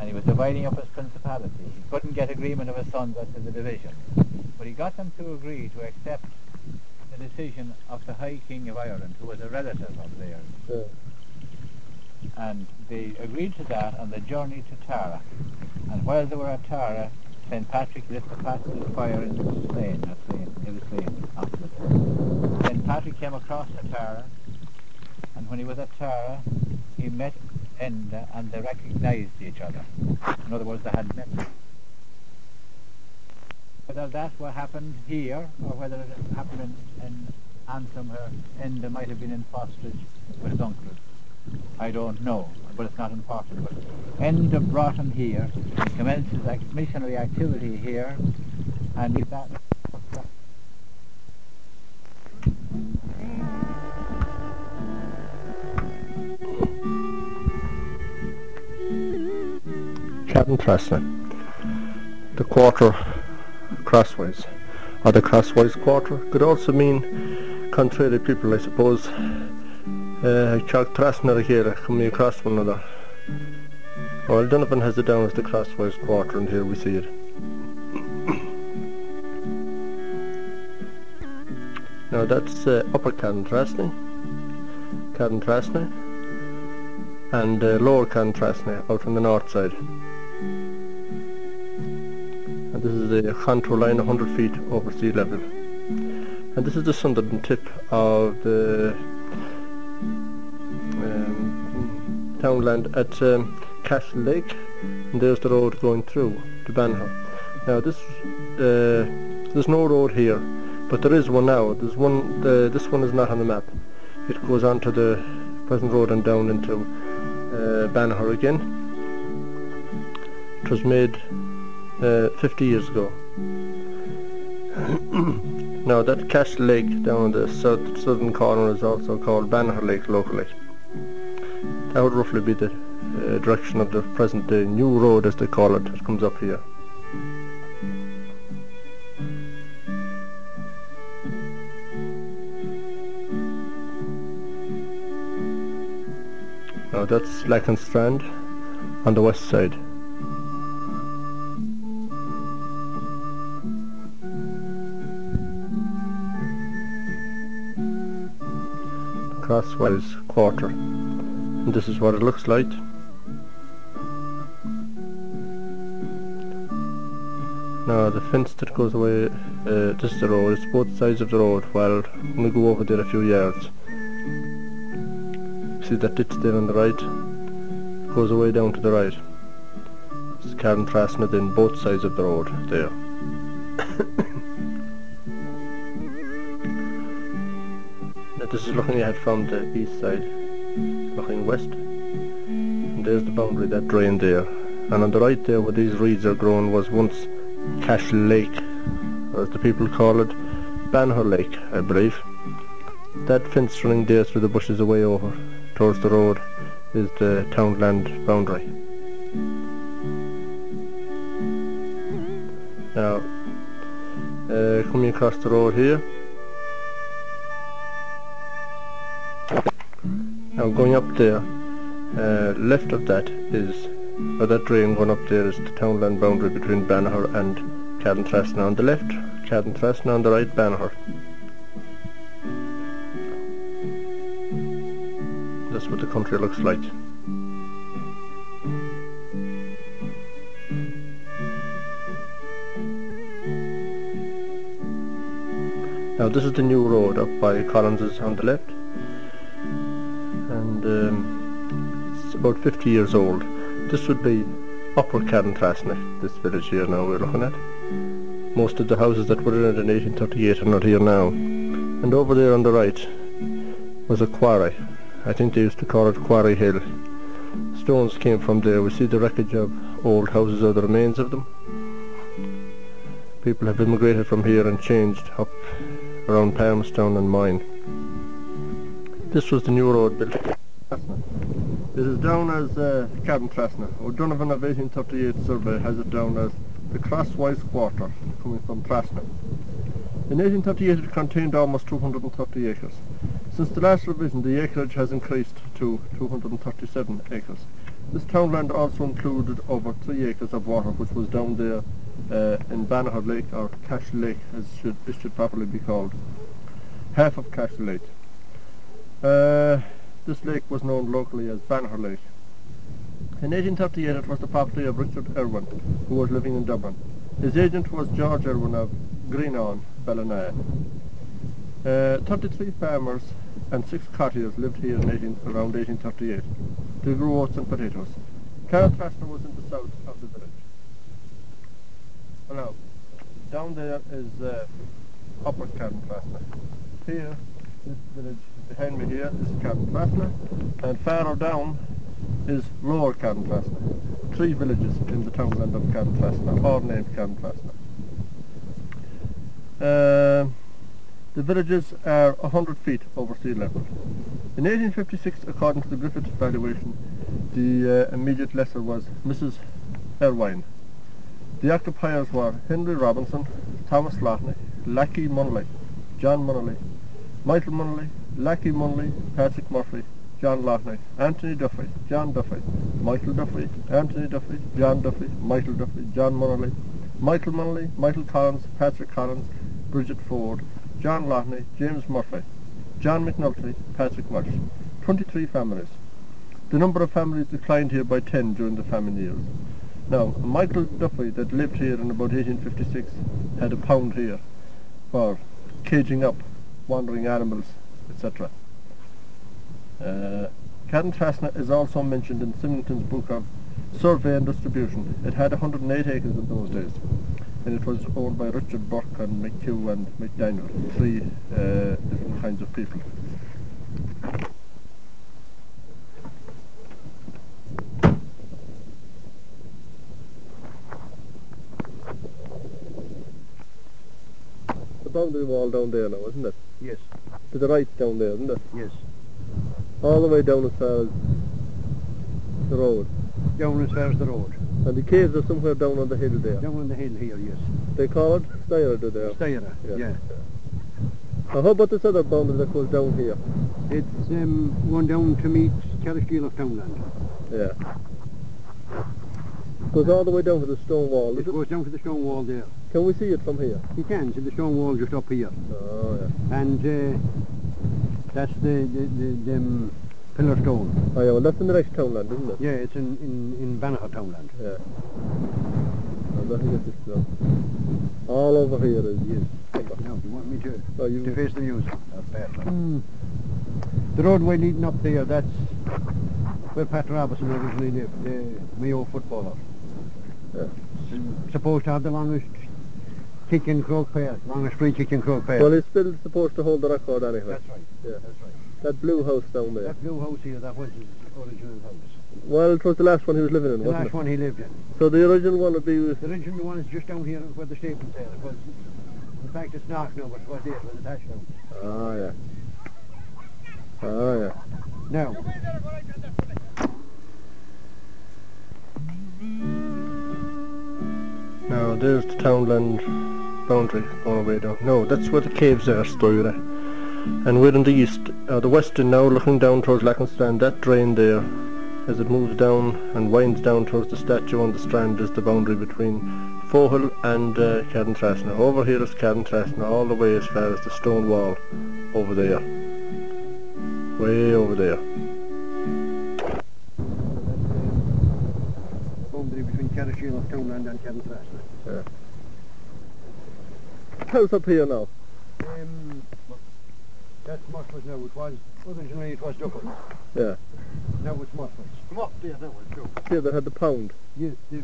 and he was dividing up his principality, he couldn't get agreement of his sons as to the division. But he got them to agree to accept the decision of the High King of Ireland, who was a relative of theirs. Yeah. And they agreed to that and the journey to Tara. And while they were at Tara, St. Patrick lit the fastest fire in Slane, or Slane, it was Slane, afterwards. St. Patrick came across to Tara, and when he was at Tara, he met Enda, and they recognized each other. In other words, they had met. Whether that's what happened here, or whether it happened in, in Antrim, where Enda might have been in Fosterage with his uncles, I don't know, but it's not important. But Enda brought him here, he commenced his missionary activity here, and he that Captain Tressner. The quarter crosswise, or the crosswise quarter, could also mean contrary people, I suppose. Chuck Tressner here, coming across one another. Well, Donovan has it down as the crosswise quarter, and here we see it. now that's uh, Upper Carntrasney, Carntrasney, and uh, Lower Carntrasney out on the north side. And this is the contour line 100 feet over sea level. And this is the southern tip of the um, townland at um, Cashel Lake. And there's the road going through to Banagher. Now this, uh, there's no road here, but there is one now. There's one. The, this one is not on the map. It goes on to the present road and down into uh, again. It was made uh, 50 years ago. now that Cashel Lake down in the south, southern corner is also called Banner Lake locally. That would roughly be the uh, direction of the present day new road as they call it that comes up here. Now that's Lacken Strand on the west side. crosswise quarter this is what it looks like now the fence that goes away uh, this is the road it's both sides of the road while when we go over there a few yards. See that ditch there on the right goes away down to the right. It's Karen Trasned in both sides of the road there Now this is looking ahead from the east side, looking west. And there's the boundary that drained there. And on the right there where these reeds are grown was once Cashel Lake, or as the people call it, Banagher Lake, I believe. That fence running there through the bushes away over towards the road is the townland boundary. Now, uh, coming across the road here, Now going up there, uh, left of that is, or that drain going up there is the townland boundary between Banagher and Cadentrasna on the left, Cadentrasna on the right, Banagher. That's what the country looks like. Now this is the new road up by Collins's on the left about 50 years old. This would be Upper Cadentrasney, this village here now we're looking at. Most of the houses that were in it in 1838 are not here now And over there on the right was a quarry. I think they used to call it Quarry Hill. Stones came from there. We see the wreckage of old houses or the remains of them. People have immigrated from here and changed up around Palmerstown and Mine. This was the new road built. It is down as uh, Cardentrasna. O'Donovan of 1838 survey has it down as the crosswise quarter coming from Trasna. In 1838 it contained almost 230 acres. Since the last revision the acreage has increased to 237 acres. This townland also included over 3 acres of water which was down there uh, in Banagher Lake or Cash Lake as should, it should properly be called. Half of Cash Lake. Uh, this lake was known locally as Banagher Lake. In 1838 it was the property of Richard Irwin, who was living in Dublin. His agent was George Irwin of Greenawn, Ballina. Uh, 33 farmers and 6 cottagers lived here in 18, around 1838. They grew oats and potatoes. Carrickfester was in the south of the village. Now, down there is uh, Upper Carrickfester. Here, this village behind me here is Carrickfester, and farther down is Lower Carrickfester. Three villages in the townland of Carrickfester, all named Carrickfester. Uh, the villages are 100 feet over sea level. In 1856, according to the Griffith valuation, the uh, immediate lessor was Mrs. Irwine. The occupiers were Henry Robinson, Thomas Loughney, Lackey Munley, John Munnelly, Michael Munnelly, Lackey Munley, Patrick Murphy, John Loughney, Anthony Duffy, John Duffy, Michael Duffy, Anthony Duffy, John Duffy, Michael Duffy, John Munnelly, Michael Munnelly, Michael Collins, Patrick Collins, Bridget Ford, John Loughney, James Murphy, John McNulty, Patrick Welsh. 23 families. The number of families declined here by 10 during the famine years. Now, Michael Duffy that lived here in about 1856 had a pound here for caging up wandering animals, etc. Uh, is also mentioned in Simington's book of Survey and Distribution. It had 108 acres in those days and it was owned by Richard Burke and McHugh and McDaniel, three uh, different kinds of people. The boundary wall down there now, isn't it? Yes. To the right down there, isn't it? Yes. All the way down as far as the road. Down as far as the road. And the caves are somewhere down on the hill there. Down on the hill here, yes. They call it Styra, do they? Styra, yeah. yeah. Now how about this other boundary that goes down here? It's um, one down to meet Carricksteel of Townland. Yeah. Goes all the way down to the stone wall, It goes down to the stone wall there. Can we see it from here? You can, see the stone wall just up here. Oh, yeah. And uh, that's the, the, the them pillar stone. Oh, yeah, well that's in the next townland, isn't it? Yeah, it's in, in, in Banagher Townland. Yeah. I'm this now. All over here is... Yes. Now, you want me to, Oh, you... to face the music? Mm. The roadway leading up there, that's where Pat Robertson originally lived, the Mayo footballer. Yeah. S- Supposed to have the longest kick in Croke Park, longest free kick in Croke Park. Well, it's still supposed to hold the record anyway. that's right, Yeah. that's right. That blue house down there. That blue house here, that was his original house. Well, it was the last one he was living in, The wasn't last one he lived in. So the original one would be... The original one is just down here where the staples there. It was, in fact, it's not now, but it was there, it was attached down. Ah, yeah. Oh, yeah. Now, Now, there's the townland boundary all the way down. No, that's where the caves are, Stoira. And we're in the east, uh, the western now, looking down towards Lackenstrand. That drain there, as it moves down and winds down towards the statue on the strand, is the boundary between Foghill and uh. Over here is Cardentrasna, all the way as far as the stone wall over there. Way over there. Between Carricksteel of Townland and Carrickfasna. House up here now. Um, that's Musford now. It was, originally it was Dublin. Yeah. Now it's Musford. Come up there now, it's Dublin. Here they had the pound. Yes, the,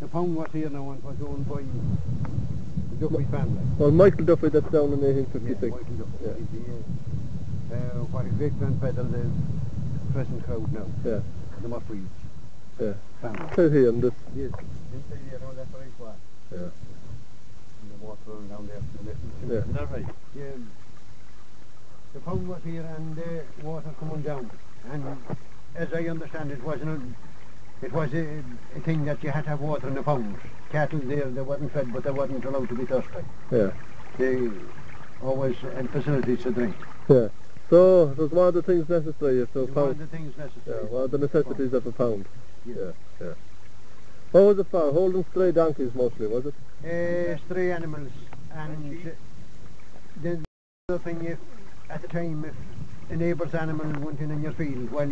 the pound was here now and was owned by the Duffy family. Well, Michael Duffy, that's down in 1856. Yeah, Michael Duffy. Yeah. The, uh, what his great grandfather, the present crowd now, Yeah, the Murphys yeah. family. Here in this. Yes, inside here, no, that's where he. Yeah. And the water running down there. to. Yeah. Is that right? Yeah. The pound was here and the water coming down. And as I understand it, wasn't it was a, a thing that you had to have water in the pound. Cattle there, they wasn't fed, but they weren't allowed to be thirsty. Yeah, They always had facilities to drink. yeah. So it was one of the things necessary. So One of the things Yeah, necessary. one of the necessities of a pound. Yeah. Yeah, yeah. What was it for? Holding stray donkeys mostly, was it? Uh, stray animals and uh, the other thing if at the time if a neighbour's animal went in in your field, well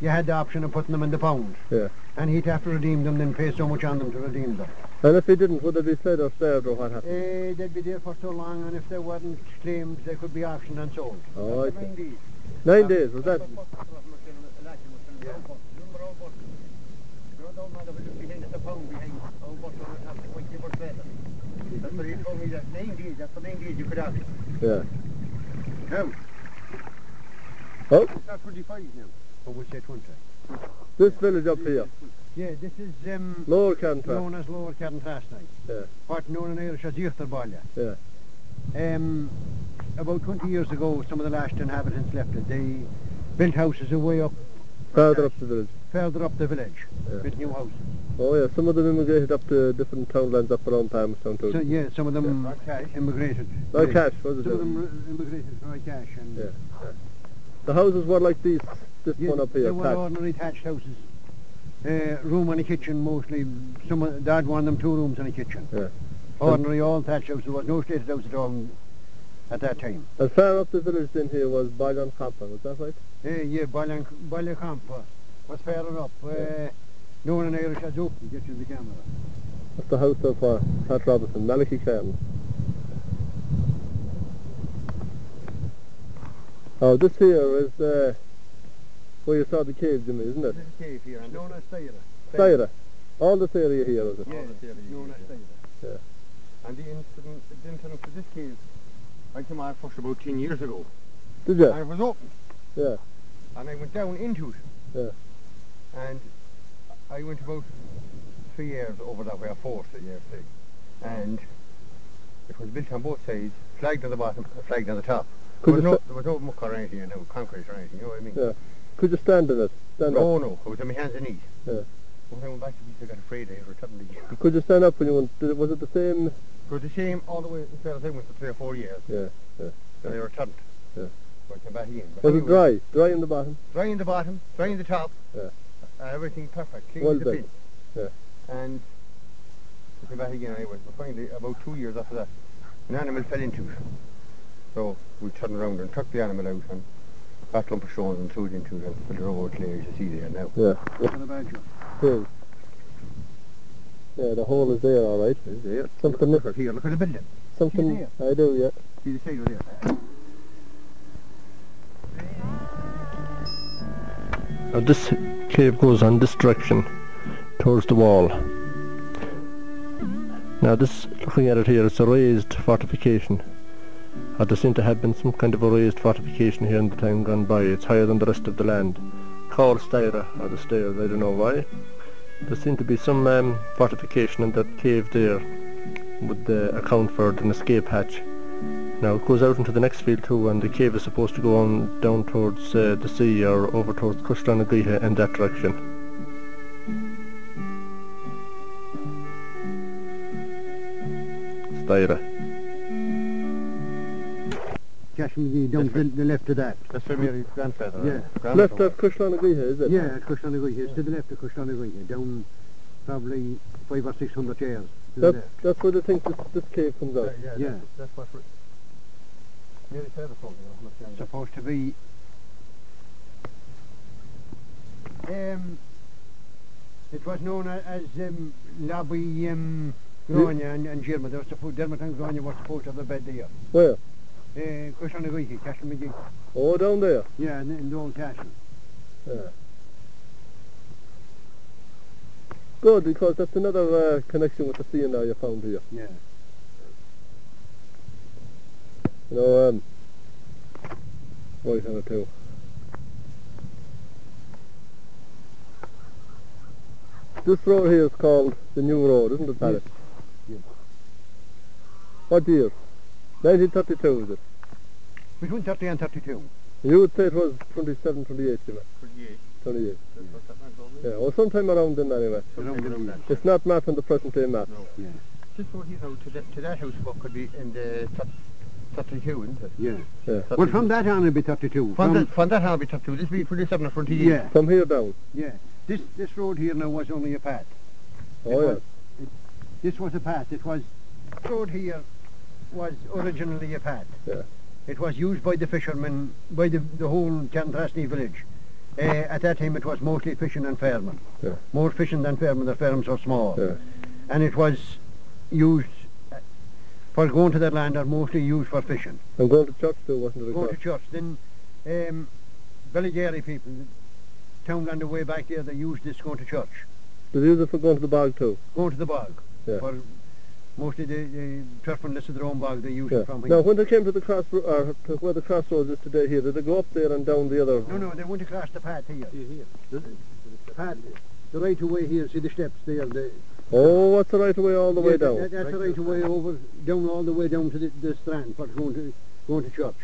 you had the option of putting them in the pound Yeah. and he'd have to redeem them then pay so much on them to redeem them. And if he didn't, would they be fed or starved or what Uh, happened? they'd be there for so long and if they weren't claimed they could be auctioned and sold. Oh, see. nine days. Nine days, was that? That's what he told me that nine days, after nine days you could auction. Yeah. Now, Oh, it's not 25 now. But we say 20. this village up here, Yeah, this is um, Lower Cantra. known as Lower Carntrasnight. Yeah. What known in Irish as Yurterbalya. Yeah. Um, about 20 years ago, some of the last inhabitants left it. They built houses away up, Further up the village. further up the village, Yeah. built new houses. Oh yeah, some of them immigrated up to different townlands up around Palmerstown too. So, yeah, some of them immigrated. Like Right. cash, was it? Some of them immigrated from Cash. And Yeah. The houses were like these, this Yeah, one up here. They were thatched. ordinary thatched houses. Uh, room and a kitchen mostly. Some Dad wanted them two rooms and a kitchen. Yeah. Ordinary all thatched houses. There was no stated house at all at that time. And far up the village then here was Bailan Kampa, was that right? Uh, yeah, Ballycampa was further up. Uh, Yeah. known in Irish as Oakley. Get you the camera. That's the house of uh, Pat Robinson, Malachy Cairns. Oh, this here is uh, where you saw the cave, Jimmy, isn't it? This is cave here. And known as Saira. Saira. All this area here, is it? Yeah, known as Saira. Yeah. And the incident, the incident for this cave, I came out first about 10 years ago. Did you? And it was open. Yeah. and I went down into it. Yeah. And I went about three years over that way, or four three years, say. And it was built on both sides, flagged on the bottom, uh, flagged on the top. There was, no, there was no muck or anything, no concrete or anything, you know what I mean? Yeah. Could you stand in it? Stand No, up. no, it was on my hands and knees. Yeah. When I went back to the I got afraid I returned again. Could you stand up when you went? Did it, was it the same? It was the same all the way, as far as was for three or four years, Yeah. Yeah. and I returned. Yeah. So came back again. But Was it dry? Dry in the bottom? Dry in the bottom, dry in the top. Yeah. Uh, everything perfect, clean Well a pin. Yeah. And I came back again anyway. But finally, about two years after that, an animal fell into it. So we turned around and took the animal out and a lump of stones and threw it into the, the road clear as you see there now. Yeah. yeah. For the badger. Yes. Yeah, the hole is there, all right. It's there. Something Look at here, look at the building. Something I do, yeah. See the side over there. Now this cave goes on this direction, towards the wall. Now this, looking at it here, it's a raised fortification. Or there seemed to have been some kind of a raised fortification here in the time gone by. It's higher than the rest of the land. Called Styra, or the stairs, I don't know why. There seemed to be some um, fortification in that cave there, would uh, account for an escape hatch. Now it goes out into the next field too, and the cave is supposed to go on down towards uh, the sea or over towards Cushlanagriha in that direction. Styra. Cash McGee down to the, the left of that. That's where Mary's grandfather. Yeah. Left of Cushlanagriha, is it? Yeah, at Cushlanagriha. It's to the left of Cushlanagriha. Down probably five or six hundred yards. to the That's, that's where they think this, this cave comes out. Yeah, Yeah. That's, that's what we're... Mary father told me. I'm not saying that. supposed to be um, it was known as um, Lobby um, Grania and, and Germa. They were supposed, Dermot and Grania were supposed to have a bed there. Where? Uh, Castle McGee. Oh, down there. Yeah, in, in the old castle. Yeah. Good, because that's another uh, connection with the sea now you found here. Yeah. You know, um, right on it too. This road here is called the New Road, isn't it, Paddy? yes. What year? 1932, is it? Between 30 and 32. You would say it was 27, 28, you know? 28. 28. That's what that man told me. Yeah, or sometime around then anyway. Around around. It's not mapped on the present day map. Yeah. Just what you know, To that, to that house what could be in the 32, isn't it? yeah. Yeah. Well, from that on it'll be 32. From, that, from that I'll be 32. This will be 27 or 28. yeah, From here down. yeah. This this road here now was only a path. Oh, It yeah. was- it- this was a path. It was road here was originally a path. Yeah. It was used by the fishermen, by the, the whole Cantrasney village. Uh, at that time it was mostly fishing and farming. Yeah. More fishing than farming, the farms were small. Yeah. And it was used for going to their land or mostly used for fishing. I'm going to church too, wasn't it? Going to church. Then um, Ballygarry people, town on the way back there, they used this going to church. They use it for going to the bog too? Going to the bog. Yeah. For mostly the, the turfmen listed their own bog, they used Yeah. it from here. Now, when they came to the cross, or to where the crossroads is today here, did they go up there and down the other? No, no, they went across the path here. The, the path, the right of way here, see the steps there. The, Oh, what's the right away all the way down? That, that's the right of way over, down all the way down to the, the strand for going to going to church.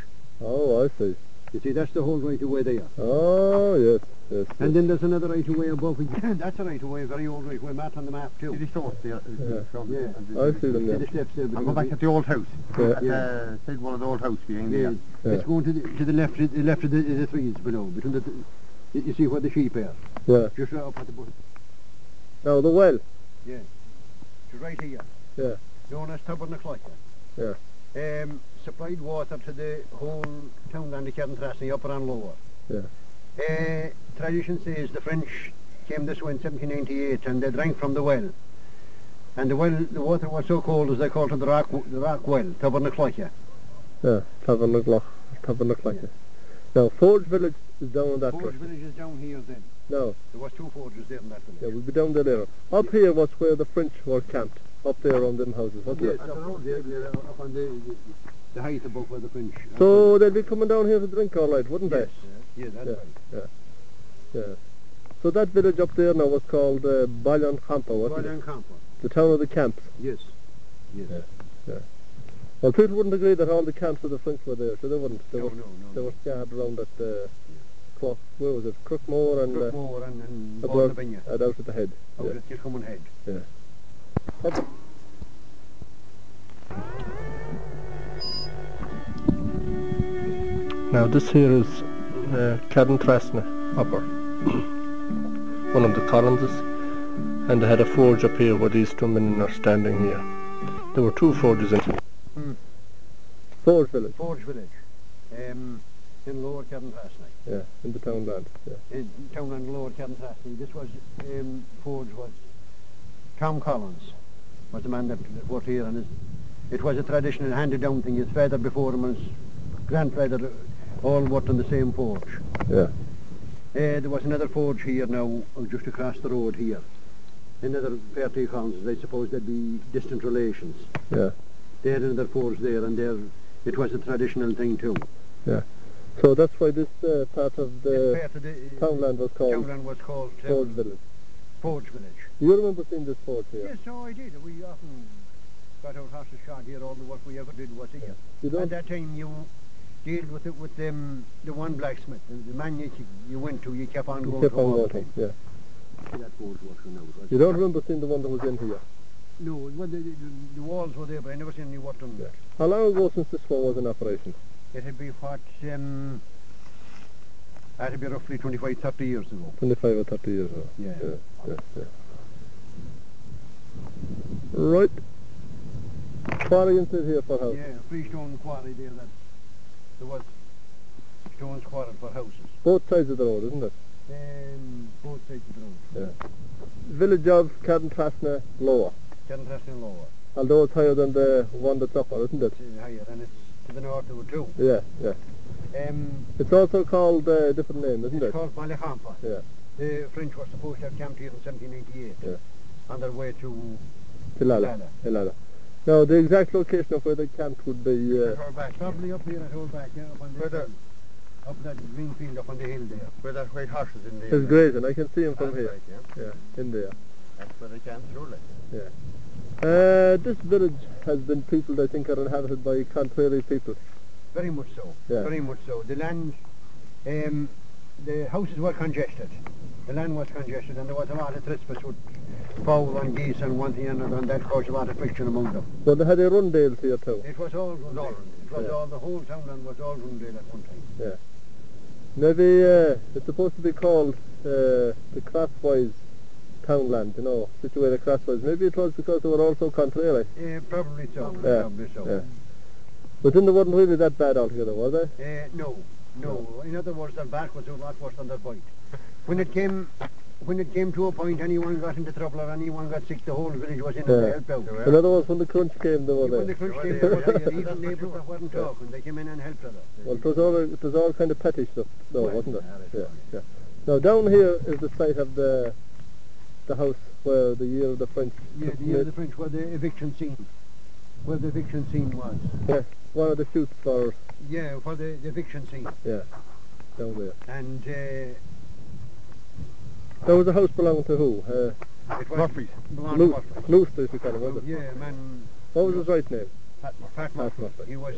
Oh, I see. You see, that's the whole right of way there. Oh, yes, yes. And yes. then there's another right of way above. it. that's a right of way, very old right of way, marked on the map too. See the stores there? Yeah. From, Yeah. I see them See there. the steps there. I'll go back at the old house. Yeah. At the side wall of the old house behind Yeah, there. Yeah. it's going to the, to the left, the left of the, the trees below, between the, you, you see where the sheep are, Yeah. just right up at the bottom. Now, the well. Yeah. Just right here. Yeah. Known as Tabernacle. Yeah. Um, supplied water to the whole townland of Carntrasney, upper and lower. Yeah. Uh, tradition says the French came this way in 1798 and they drank from the well. And the well, the water was so cold as they called it the rock, the rock well, Tabernacle. Yeah. Tabernacle. Yeah. Now, Forge Village is down in that Forge direction. village is down here then. No. There was two forges there in that village. Yeah, we'll be down there later. Up here was where the French were camped. Up there on them houses, wasn't Yes, it? up, up there, there, up on the, the, the height above where the French. So they'd be coming down here to drink all right, wouldn't yes, they? yeah, that's Yeah. right. Yeah. So that village up there now was called uh, Ballan Campa, wasn't it? Guardian Campo. The town of the camps. Yes, yes. Yeah. Well, people wouldn't agree that all the camps of the French were there, so they wouldn't. They No, were no, no. they no. were scattered around at uh, Clough, where was it? Crookmore and uh, Crookmore and, and above, Balnavinia, and out at the head. out Yeah. at Kilcummin Head. Up- Now this here is uh, Carntrasna upper, one of the Collinses, and they had a forge up here where these two men are standing here. There were two forges in Hmm. Forge village, Forge Village, um, in Lower Carntrasney. yeah, in the townland, yeah. In town and Lower Carntrasny. This was, um, Forge was Tom Collins, was the man that, worked here and his, it was a traditional handed down thing. His father before him and his grandfather all worked on the same forge. Yeah. Uh, there was another forge here now, just across the road here. Another Fairtree Collins, I suppose they'd be distant relations. Yeah. They had another forge there and there, it was a traditional thing too. Yeah. So that's why this uh, part of the part of the, uh, townland was called townland was called um, Forge village. Forge Village. You remember seeing this forge here? Yes, so I did. We often got our horses shot here. All the work we ever did was here. You don't? At that time, you dealt with it with um, the one blacksmith, the, the man you, you went to. You kept on You going. kept to on all the time. yeah. That forge working now. it was- You don't remember seeing the one that was in here? No, well, the, the, the walls were there, but I never seen any work done. Yeah. How long ago since this one was in operation? It'd be what um, that'd be roughly 25, 30 years ago. 25 or 30 years ago. Yeah. Yeah, yeah, yeah. Right. Quarry inside here for house. Yeah, freestone quarry there. That there was stones quarried for houses. Both sides of the road, isn't it? Um, both sides of the road. Yeah. Village of Carntrasna lower. Carntrasny lower. Although it's higher than the one that's upper, isn't it? It's higher, and it's to the north of it too. Yeah, yeah. Um, It's also called uh, a different name, isn't it's it? It's called Malachampa. Yeah. The French were supposed to have camped here in 1788 Yeah. on their way to Killala. Lala. Killala. Now, the exact location of where the camp would be, uh, Or back, probably up here at Old Back, yeah, up on the Where the- hill. Up that green field up on the hill there. Where that white horse is in there. is grazing. I can see him from here. right, yeah. Yeah, in there. That's where they came through like. Uh, this village has been peopled, I think, are inhabited by Contrary people. Very much so. Yeah. Very much so. The land, um, the houses were congested. The land was congested and there was a lot of trespass with fowl and geese and one thing and another and that caused a lot of friction among them. Well, they had a rundales here too. It was all Rundale. It was Yeah. all, the whole townland was all Rundale at one time. Yeah. Maybe uh, it's supposed to be called uh, the Crosswise Townland, you know, situated crosswise. Maybe it was because they were also contrary. Uh, probably so. Yeah, Probably so. yeah. But then they weren't really that bad altogether, were they? Uh, no, no. In other words, their back was a lot worse than their bite. When it came, when it came to a point, anyone got into trouble or anyone got sick, the whole village was in Yeah. to help out. In other words, when the crunch came, they were When the crunch came, they were there. Even neighbours that weren't talking, they came in and helped us. Well, it was all it was all kind of petty stuff, though, Well, wasn't it? yeah, Yeah, Now down here is the site of the the house where the year of the French. Yeah, the year of the French were the eviction scene, where the eviction scene was. Yeah, one of the shoots for Yeah, for the, the eviction scene. yeah, down there. And uh, There was a house belonging to who? Uh, it was Murphy's. belonged to Lou- Murphy. Looster, if you call him, was it? Yeah, man, What was his right name? Pat, Pat Murphy. Murphy. He was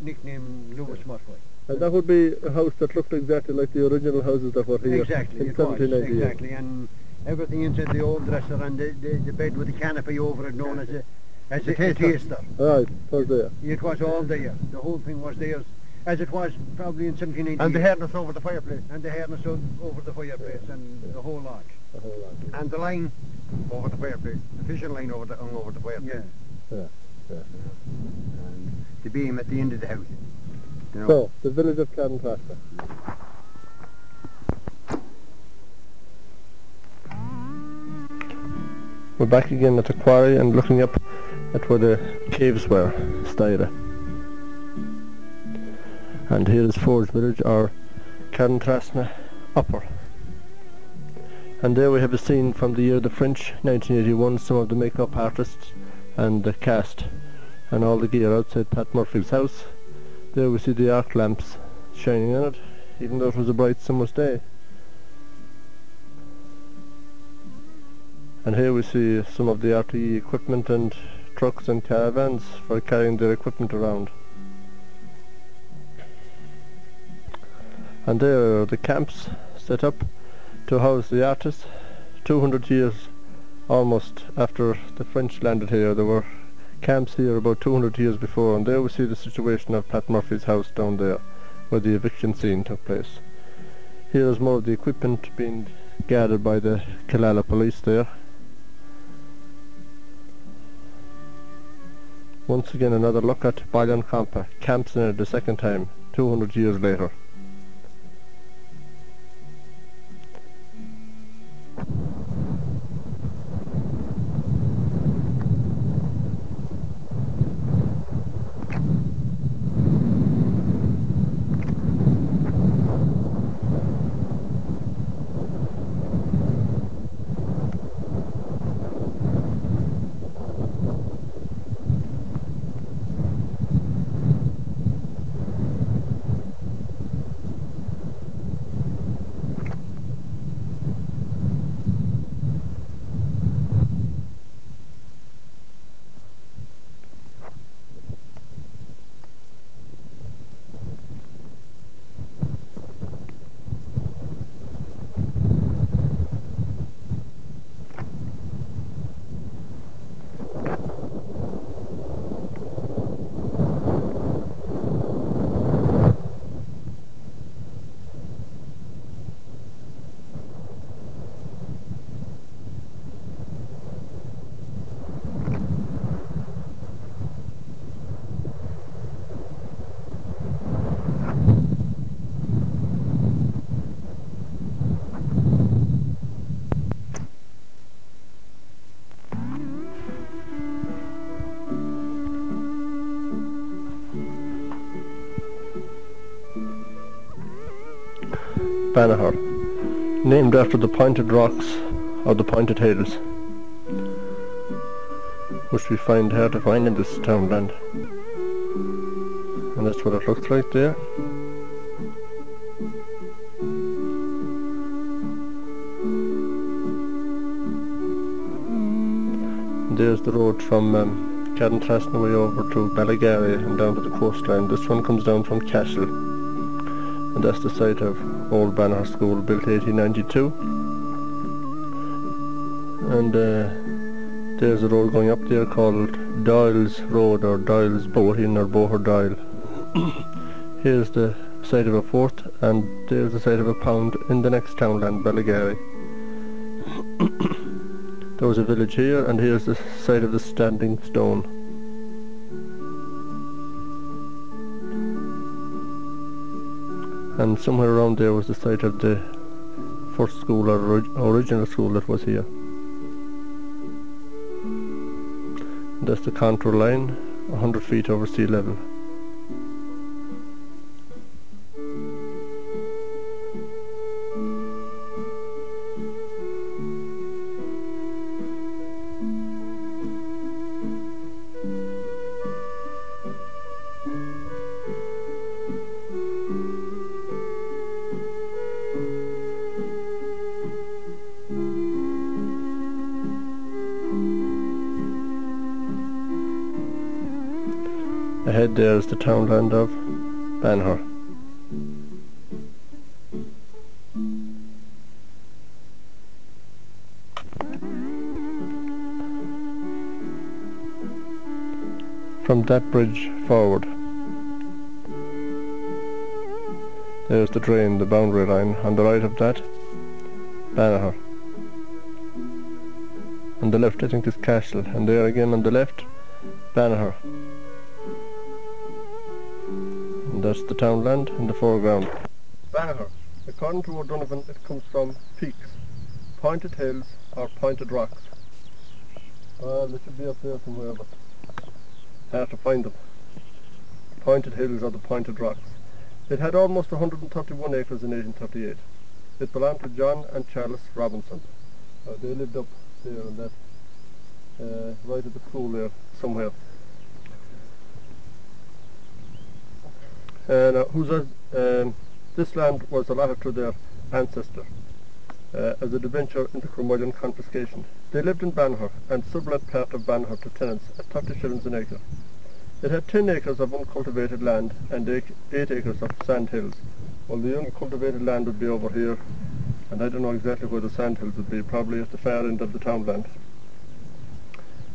nicknamed Lewis Murphy. And that would be a house that looked exactly like the original houses that were here Exactly, in it was, 1798. exactly. And everything inside the old dresser and the, the, the bed with the canopy over it known as a, as a, a tester. Right, was there. It was all there. The whole thing was theirs, as it was probably in 1788. And the harness over the fireplace. And the harness o- over the fireplace and the whole lot. A whole lot. And the line over the fireplace. The fishing line over the, hung over the fireplace. Yeah. Yeah, yeah. And the beam at the end of the house. You know. So, the village of Carntrasta. We're back again at the quarry and looking up at where the caves were, Styra. And here is Forge village, or Carntrasna Upper. And there we have a scene from the year of the French, 1981, some of the makeup artists and the cast and all the gear outside Pat Murphy's house. There we see the arc lamps shining in it, even though it was a bright summer's day. And here we see some of the RTE equipment and trucks and caravans for carrying their equipment around. And there are the camps set up to house the artists. 200 years almost after the French landed here, there were camps here about 200 years before, and there we see the situation of Pat Murphy's house down there, where the eviction scene took place. Here is more of the equipment being gathered by the Killala police there. Once again another look at Ballion Campa, camps in it the second time, 200 years later. Banagher, named after the pointed rocks of the pointed hills. which we find hard to find in this townland. And that's what it looks like there. There's the road from um, Cardentrasna way over to Ballygarry and down to the coastline. This one comes down from Cashel. That's the site of Old Banner School, built 1892. And uh, there's a road going up there called Doyle's Road or Doyle's Boatin or Boher Doyle. Here's the site of a fort and there's the site of a pound in the next townland, Ballygarry. there was a village here and here's the site of the standing stone. And somewhere around there was the site of the first school or orig original school that was here. That's the contour line, 100 feet over sea level. Townland of Banagher. From that bridge forward, there's the drain, the boundary line. On the right of that, Banagher. On the left I think is Castle and there again on the left, Banagher. That's the townland in the foreground. Banagher. According to O'Donovan, it comes from peaks, pointed hills or pointed rocks. Well, they should be up there somewhere, but to find them. Pointed hills or the pointed rocks. It had almost 131 acres in 1838. It belonged to John and Charles Robinson. Uh, they lived up there and that, uh, right at the school there somewhere. And uh, whose, um, this land was allotted to their ancestor uh, as a debenture in the Cromwellian confiscation. They lived in Banagher and sublet part of Banagher to tenants at 30 shillings an acre. It had 10 acres of uncultivated land and 8 acres of sand hills. Well, the uncultivated land would be over here, and I don't know exactly where the sand hills would be, probably at the far end of the townland.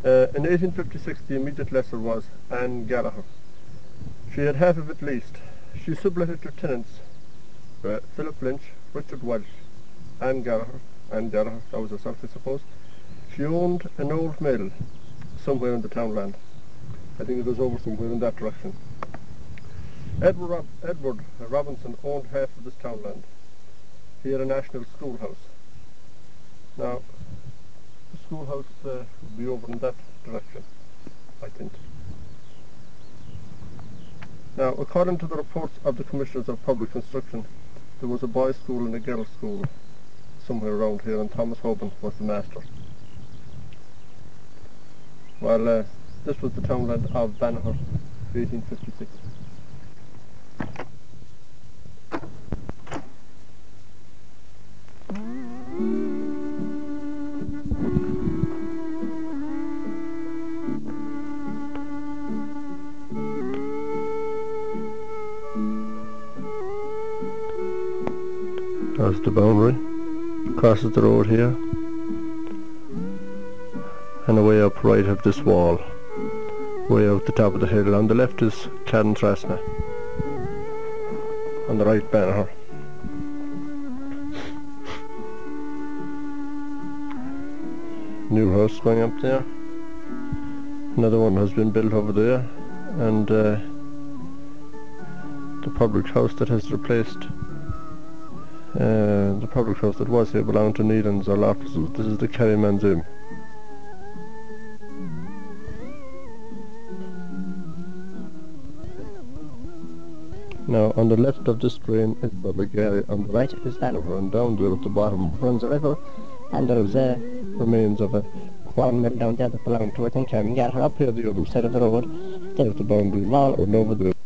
Uh, in 1856, the immediate lessor was Anne Gallagher. She had half of it leased. She sublet it to tenants, uh, Philip Lynch, Richard Welsh, Anne Gallagher, Anne Gallagher, that was herself, I suppose. She owned an old mill somewhere in the townland. I think it was over somewhere in that direction. Edward, Rob Edward Robinson owned half of this townland. He had a national schoolhouse. Now, the schoolhouse uh, would be over in that direction, I think. Now, according to the reports of the Commissioners of Public Instruction, there was a boys' school and a girls' school somewhere around here, and Thomas Hoban was the master. Well, uh, this was the townland of Banagher, 1856. The boundary. Crosses the road here. And away up right of this wall. Way out the top of the hill. On the left is Cardentrasna. On the right Banagher. New house going up there. Another one has been built over there. And uh, the public house that has replaced uh, the public house that was here belonged to Neelands or Loftus. This is the Kerryman's Inn. Now on the left of this drain is Ballygarry, on the right is Hanover, and down there at the bottom runs a river, and there's uh, remains of a one mill down the other along to I think I'm get her up here the other side of the road. There's the boundary wall and over the